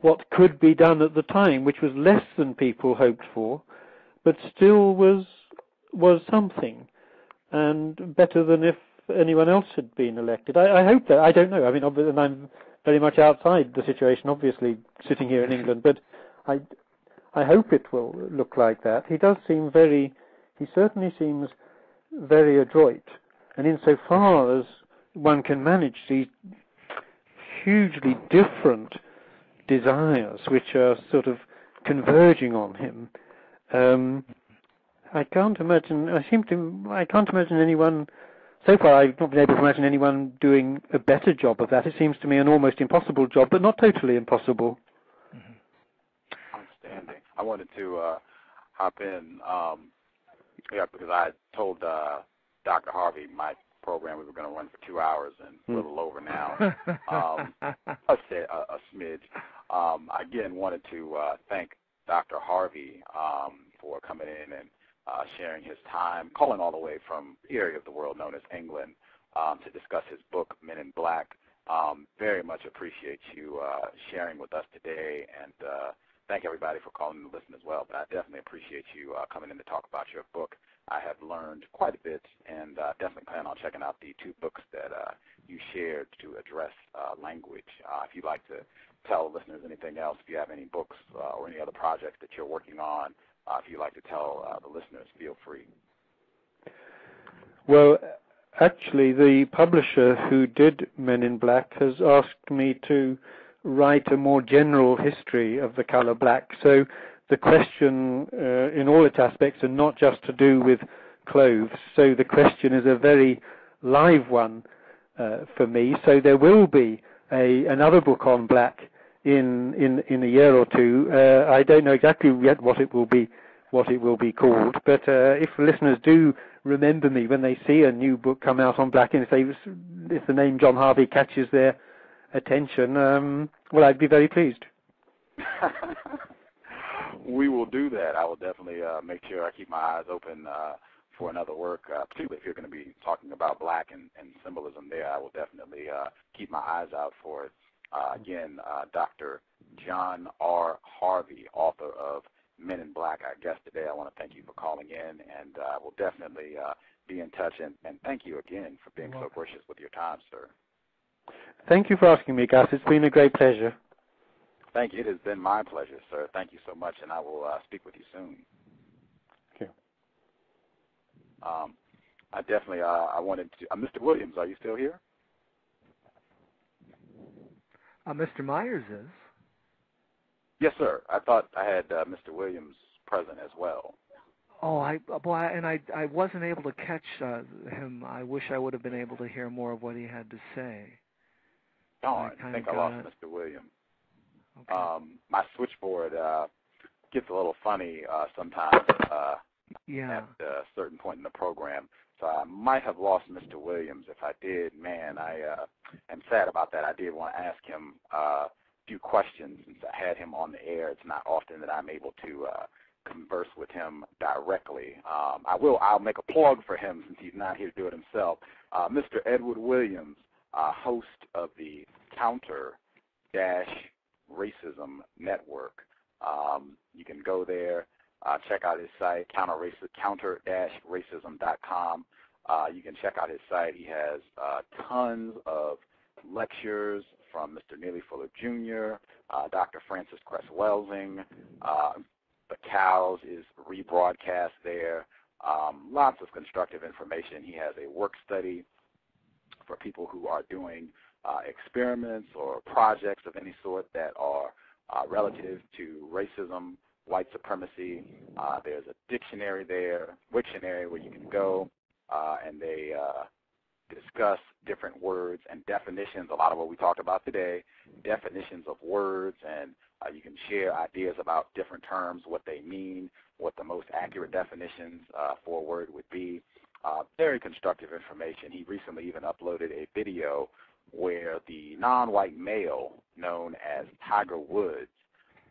what could be done at the time, which was less than people hoped for, but still was was something, and better than if anyone else had been elected. I, I hope that. I don't know. I mean, and I'm very much outside the situation, obviously, sitting here in England, but I I hope it will look like that. He does seem very. He certainly seems very adroit, and insofar as one can manage these hugely different desires which are sort of converging on him. Um, I can't imagine. I seem to. I can't imagine anyone. So far, I've not been able to imagine anyone doing a better job of that. It seems to me an almost impossible job, but not totally impossible. Outstanding. I wanted to uh, hop in, um, yeah, because I told uh, Dr. Harvey my program we were going to run for two hours and Hmm. a little over now. um, a, sa- a, a smidge. Um, I again wanted to uh, thank Dr. Harvey um, for coming in and uh, sharing his time, calling all the way from the area of the world known as England um, to discuss his book Men in Black. Um, very much appreciate you uh, sharing with us today, and uh, thank everybody for calling to listen as well. But I definitely appreciate you uh, coming in to talk about your book. I have learned quite a bit, and uh, definitely plan on checking out the two books that uh, you shared to address uh, language. If you'd like to tell listeners anything else, if you have any books or any other projects that you're working on, if you'd like to tell uh, the listeners, feel free. Well, actually, the publisher who did Men in Black has asked me to write a more general history of the color black. So the question, uh, in all its aspects, are not just to do with clothes. So the question is a very live one uh, for me. So there will be a another book on black in in in a year or two. Uh, I don't know exactly yet what it will be what it will be called, but uh, if listeners do remember me when they see a new book come out on black, and if they if the name John Harvey catches their attention, um, well, I'd be very pleased. we will do that. I will definitely uh, make sure I keep my eyes open uh, for another work, uh, particularly if you're going to be talking about black and, and symbolism there. I will definitely uh, keep my eyes out for it. Uh, again, uh, Dr. John R. Harvey, author of Men in Black, our guest today. I want to thank you for calling in, and uh, we'll definitely uh, be in touch. And, and thank you again for being so gracious with your time, sir. Thank you for asking me, Gus. It's been a great pleasure. Thank you. It has been my pleasure, sir. Thank you so much, and I will uh, speak with you soon. Thank Um, I definitely, uh, I wanted to. Uh, Mr. Williams, are you still here? Uh, Mr. Myers is. Yes, sir. I thought I had uh, Mr. Williams present as well. Oh, I boy, and I I wasn't able to catch uh, him. I wish I would have been able to hear more of what he had to say. Darn, I, kinda think I lost it. Mr. Williams. Okay. Um, my switchboard uh, gets a little funny uh, sometimes uh, yeah. at a certain point in the program. So I might have lost Mr. Williams. If I did, man, I uh, am sad about that. I did want to ask him uh, a few questions since I had him on the air. It's not often that I'm able to uh, converse with him directly. Um, I will. I'll make a plug for him since he's not here to do it himself. Uh, Mr. Edward Williams, uh, host of the Counter Dash Racism Network. Um, you can go there, uh, check out his site, counter-racism.com. Uh, you can check out his site. He has uh, tons of lectures from Mr. Neely Fuller Jr., uh, Dr. Frances Cress Welsing. Uh, the Cows is rebroadcast there. Um, lots of constructive information. He has a work study for people who are doing uh, experiments or projects of any sort that are relative to racism, white supremacy. Uh, there's a dictionary there, Wiktionary, where you can go uh, and they uh, discuss different words and definitions. A lot of what we talked about today, definitions of words, and uh, you can share ideas about different terms, what they mean, what the most accurate definitions uh, for a word would be. Uh, very constructive information. He recently even uploaded a video where the non-white male known as Tiger Woods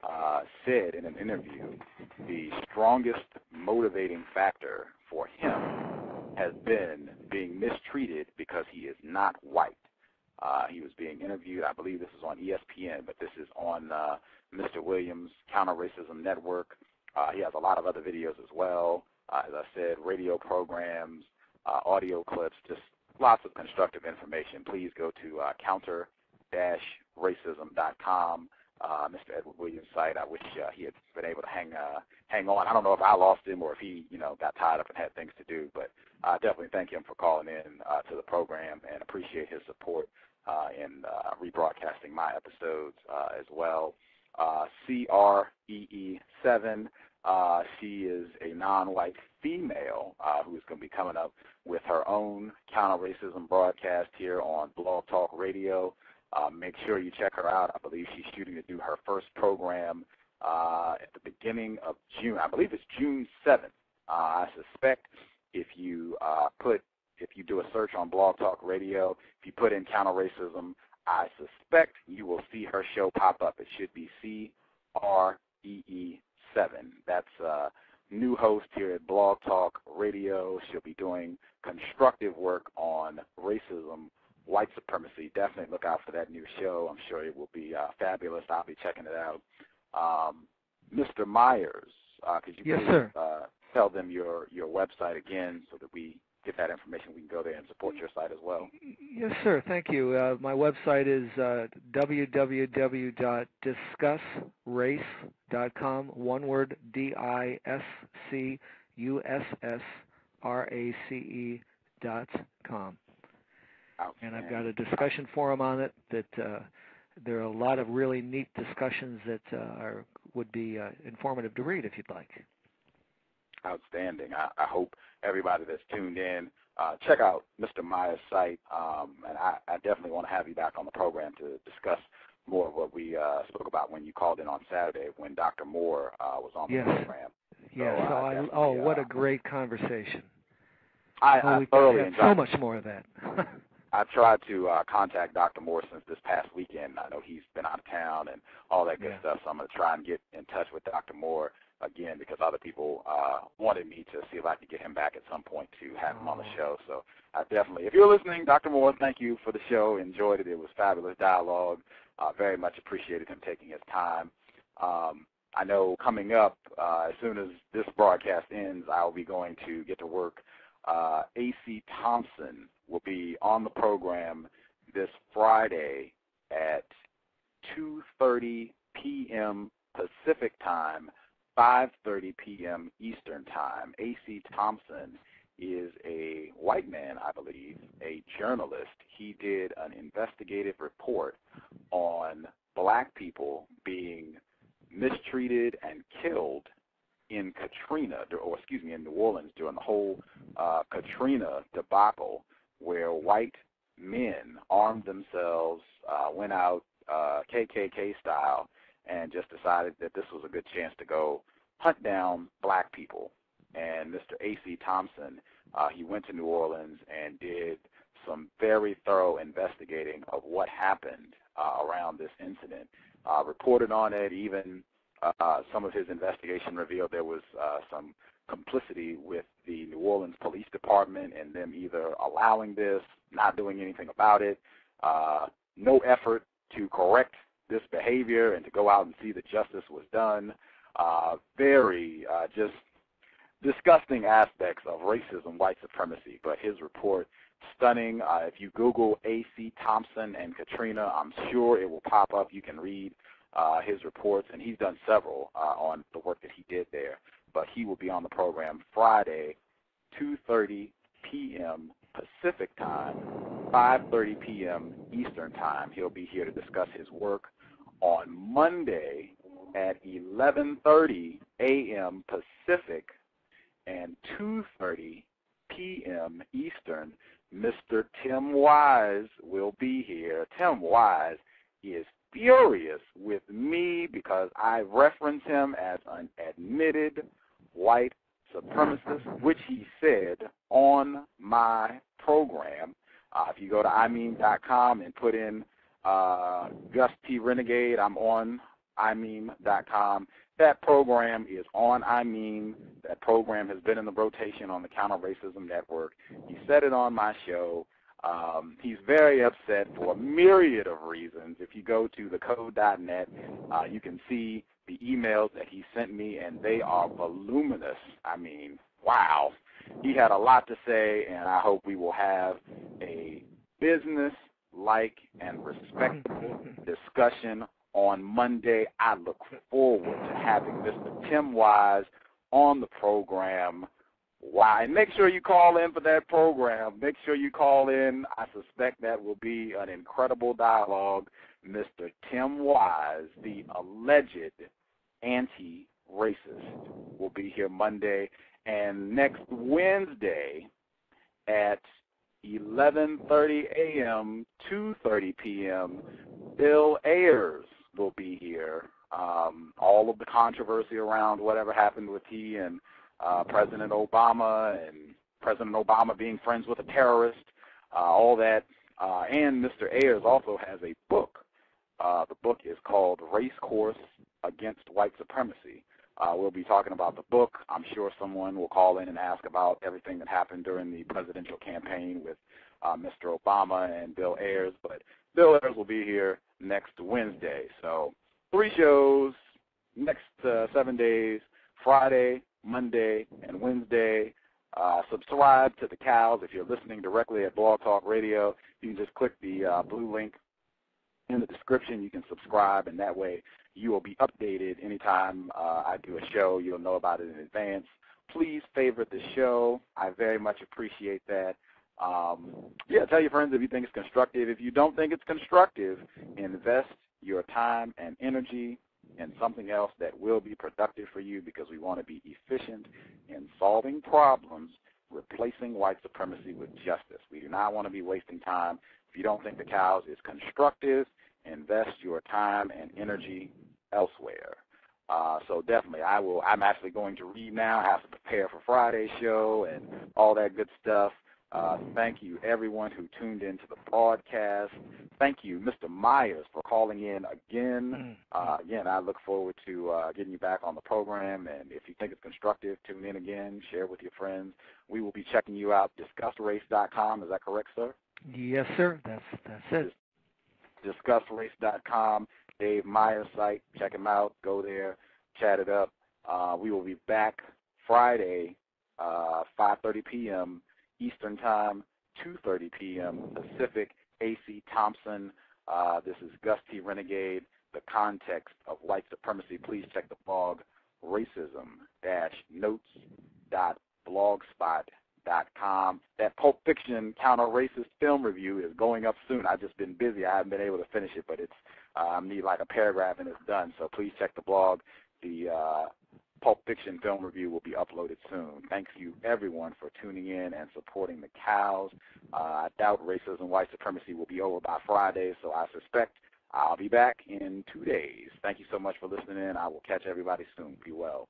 uh, said in an interview the strongest motivating factor for him has been being mistreated because he is not white. Uh, he was being interviewed, I believe this is on ESPN, but this is on uh, Mr. Williams' Counter Racism Network. Uh, he has a lot of other videos as well. Uh, as I said, radio programs, uh, audio clips, just lots of constructive information. Please go to uh, counter-racism.com uh, Mr. Edward Williams' site. I wish uh, he had been able to hang uh, hang on. I don't know if I lost him or if he, you know, got tied up and had things to do, but I definitely thank him for calling in uh, to the program and appreciate his support uh, in uh, rebroadcasting my episodes uh, as well. Uh, CREE7, uh, she is a non-white female uh, who is going to be coming up with her own counter-racism broadcast here on Blog Talk Radio. Uh, make sure you check her out. I believe she's shooting to do her first program uh, at the beginning of June. I believe it's June 7th. Uh, I suspect if you uh, put if you do a search on Blog Talk Radio, if you put in counter racism, I suspect you will see her show pop up. It should be C R E E 7. That's uh, new host here at Blog Talk Radio. She'll be doing constructive work on racism white supremacy. Definitely look out for that new show. I'm sure it will be uh, fabulous. I'll be checking it out. Um, Mr. Myers, uh, could you yes, please sir. Uh, tell them your, your website again so that we get that information? We can go there and support your site as well. Yes, sir. Thank you. Uh, my website is uh, www.discussrace.com. One word: D-I-S-C-U-S-S-R-A-C-E dot com and I've got a discussion forum on it that uh, there are a lot of really neat discussions that uh, are would be uh, informative to read if you'd like. Outstanding. I, I hope everybody that's tuned in uh, check out Mr. Myers' site, um, and I, I, definitely want to have you back on the program to discuss more of what we uh, spoke about when you called in on Saturday when Dr. Moore uh, was on the yes. program. Yes. So, I, oh, what a great conversation! I, oh, I thoroughly enjoyed so much more of that. I've tried to uh, contact Dr. Moore since this past weekend. I know he's been out of town and all that good yeah. stuff, so I'm going to try and get in touch with Dr. Moore again because other people uh, wanted me to see if I could get him back at some point to have him on the Oh. show. So I definitely, if you're listening, Dr. Moore, thank you for the show. Enjoyed it. It was fabulous dialogue. Uh, very much appreciated him taking his time. Um, I know coming up, uh, as soon as this broadcast ends, I'll be going to get to work. Uh, A.C. Thompson will be on the program this Friday at 2:30 p.m. Pacific time, 5:30 p.m. Eastern time. A.C. Thompson is a white man, I believe, a journalist. He did an investigative report on black people being mistreated and killed in Katrina, or excuse me, in New Orleans during the whole uh, Katrina debacle, where white men armed themselves, uh, went out uh, KKK style, and just decided that this was a good chance to go hunt down black people. And Mr. A.C. Thompson, uh, he went to New Orleans and did some very thorough investigating of what happened uh, around this incident. Uh, reported on it, even uh, some of his investigation revealed there was uh, some complicity with the New Orleans Police Department and them either allowing this, not doing anything about it. uh, no effort to correct this behavior and to go out and see that justice was done. Uh, very uh, just disgusting aspects of racism, white supremacy. But his report, stunning. Uh, if you Google A.C. Thompson and Katrina, I'm sure it will pop up. You can read uh, his reports, and he's done several uh, on the work that he did there. But he will be on the program Friday, 2:30 p.m. Pacific time, 5:30 p.m. Eastern time. He'll be here to discuss his work on Monday at 11:30 a.m. Pacific and 2:30 p.m. Eastern. Mr. Tim Wise will be here. Tim Wise is furious with me because I reference him as an admitted white supremacist, which he said on my program. Uh, if you go to imeem.com and put in uh, Gus T. Renegade, I'm on imeem.com. That program is on imeem. That program has been in the rotation on the Counter Racism Network. He said it on my show. Um, he's very upset for a myriad of reasons. If you go to thecode.net, uh, you can see the emails that he sent me, and they are voluminous. I mean, wow. He had a lot to say, and I hope we will have a business like and respectable mm-hmm. discussion on Monday. I look forward to having Mr. Tim Wise on the program. Why? And make sure you call in for that program. Make sure you call in. I suspect that will be an incredible dialogue. Mr. Tim Wise, the alleged anti-racist, will be here Monday. And next Wednesday at 11:30 a.m. 2:30 p.m. Bill Ayers will be here. Um, all of the controversy around whatever happened with he and uh, President Obama and President Obama being friends with a terrorist, uh, all that. Uh, and Mr. Ayers also has a book. Uh, the book is called Race Course Against White Supremacy. Uh, we'll be talking about the book. I'm sure someone will call in and ask about everything that happened during the presidential campaign with uh, Mr. Obama and Bill Ayers. But Bill Ayers will be here next Wednesday. So three shows next uh, seven days: Friday, Monday, and Wednesday. Uh, subscribe to the cows if you're listening directly at Blog Talk Radio. You can just click the uh, blue link in the description. You can subscribe, and that way you will be updated anytime uh, I do a show. You'll know about it in advance. Please favorite the show. I very much appreciate that. Um, yeah, tell your friends if you think it's constructive. If you don't think it's constructive, invest your time and energy in something else that will be productive for you because we want to be efficient in solving problems, replacing white supremacy with justice. We do not want to be wasting time. If you don't think the cows is constructive, invest your time and energy elsewhere. Uh, so definitely, I will. I'm actually going to read now. I have to prepare for Friday's show and all that good stuff. Uh, thank you, everyone who tuned into the broadcast. Thank you, Mr. Myers, for calling in again. Mm. Uh, again, I look forward to uh, getting you back on the program. And if you think it's constructive, tune in again, share with your friends. We will be checking you out. DiscussRace.com. Is that correct, sir? Yes, sir. That's that's it. DiscussRace.com. Dave Myers site. Check him out. Go there. Chat it up. Uh, we will be back Friday, uh, 5:30 p.m. Eastern Time, 2.30 p.m. Pacific. A.C. Thompson. Uh, this is Gus T. Renegade. The context of white supremacy. Please check the blog racism-notes.blogspot.com. That Pulp Fiction counter-racist film review is going up soon. I've just been busy. I haven't been able to finish it, but it's I um, need like a paragraph and it's done. So please check the blog. The uh, Pulp Fiction film review will be uploaded soon. Thank you, everyone, for tuning in and supporting the cows. Uh, I doubt racism, and white supremacy will be over by Friday, so I suspect I'll be back in two days. Thank you so much for listening in. I will catch everybody soon. Be well.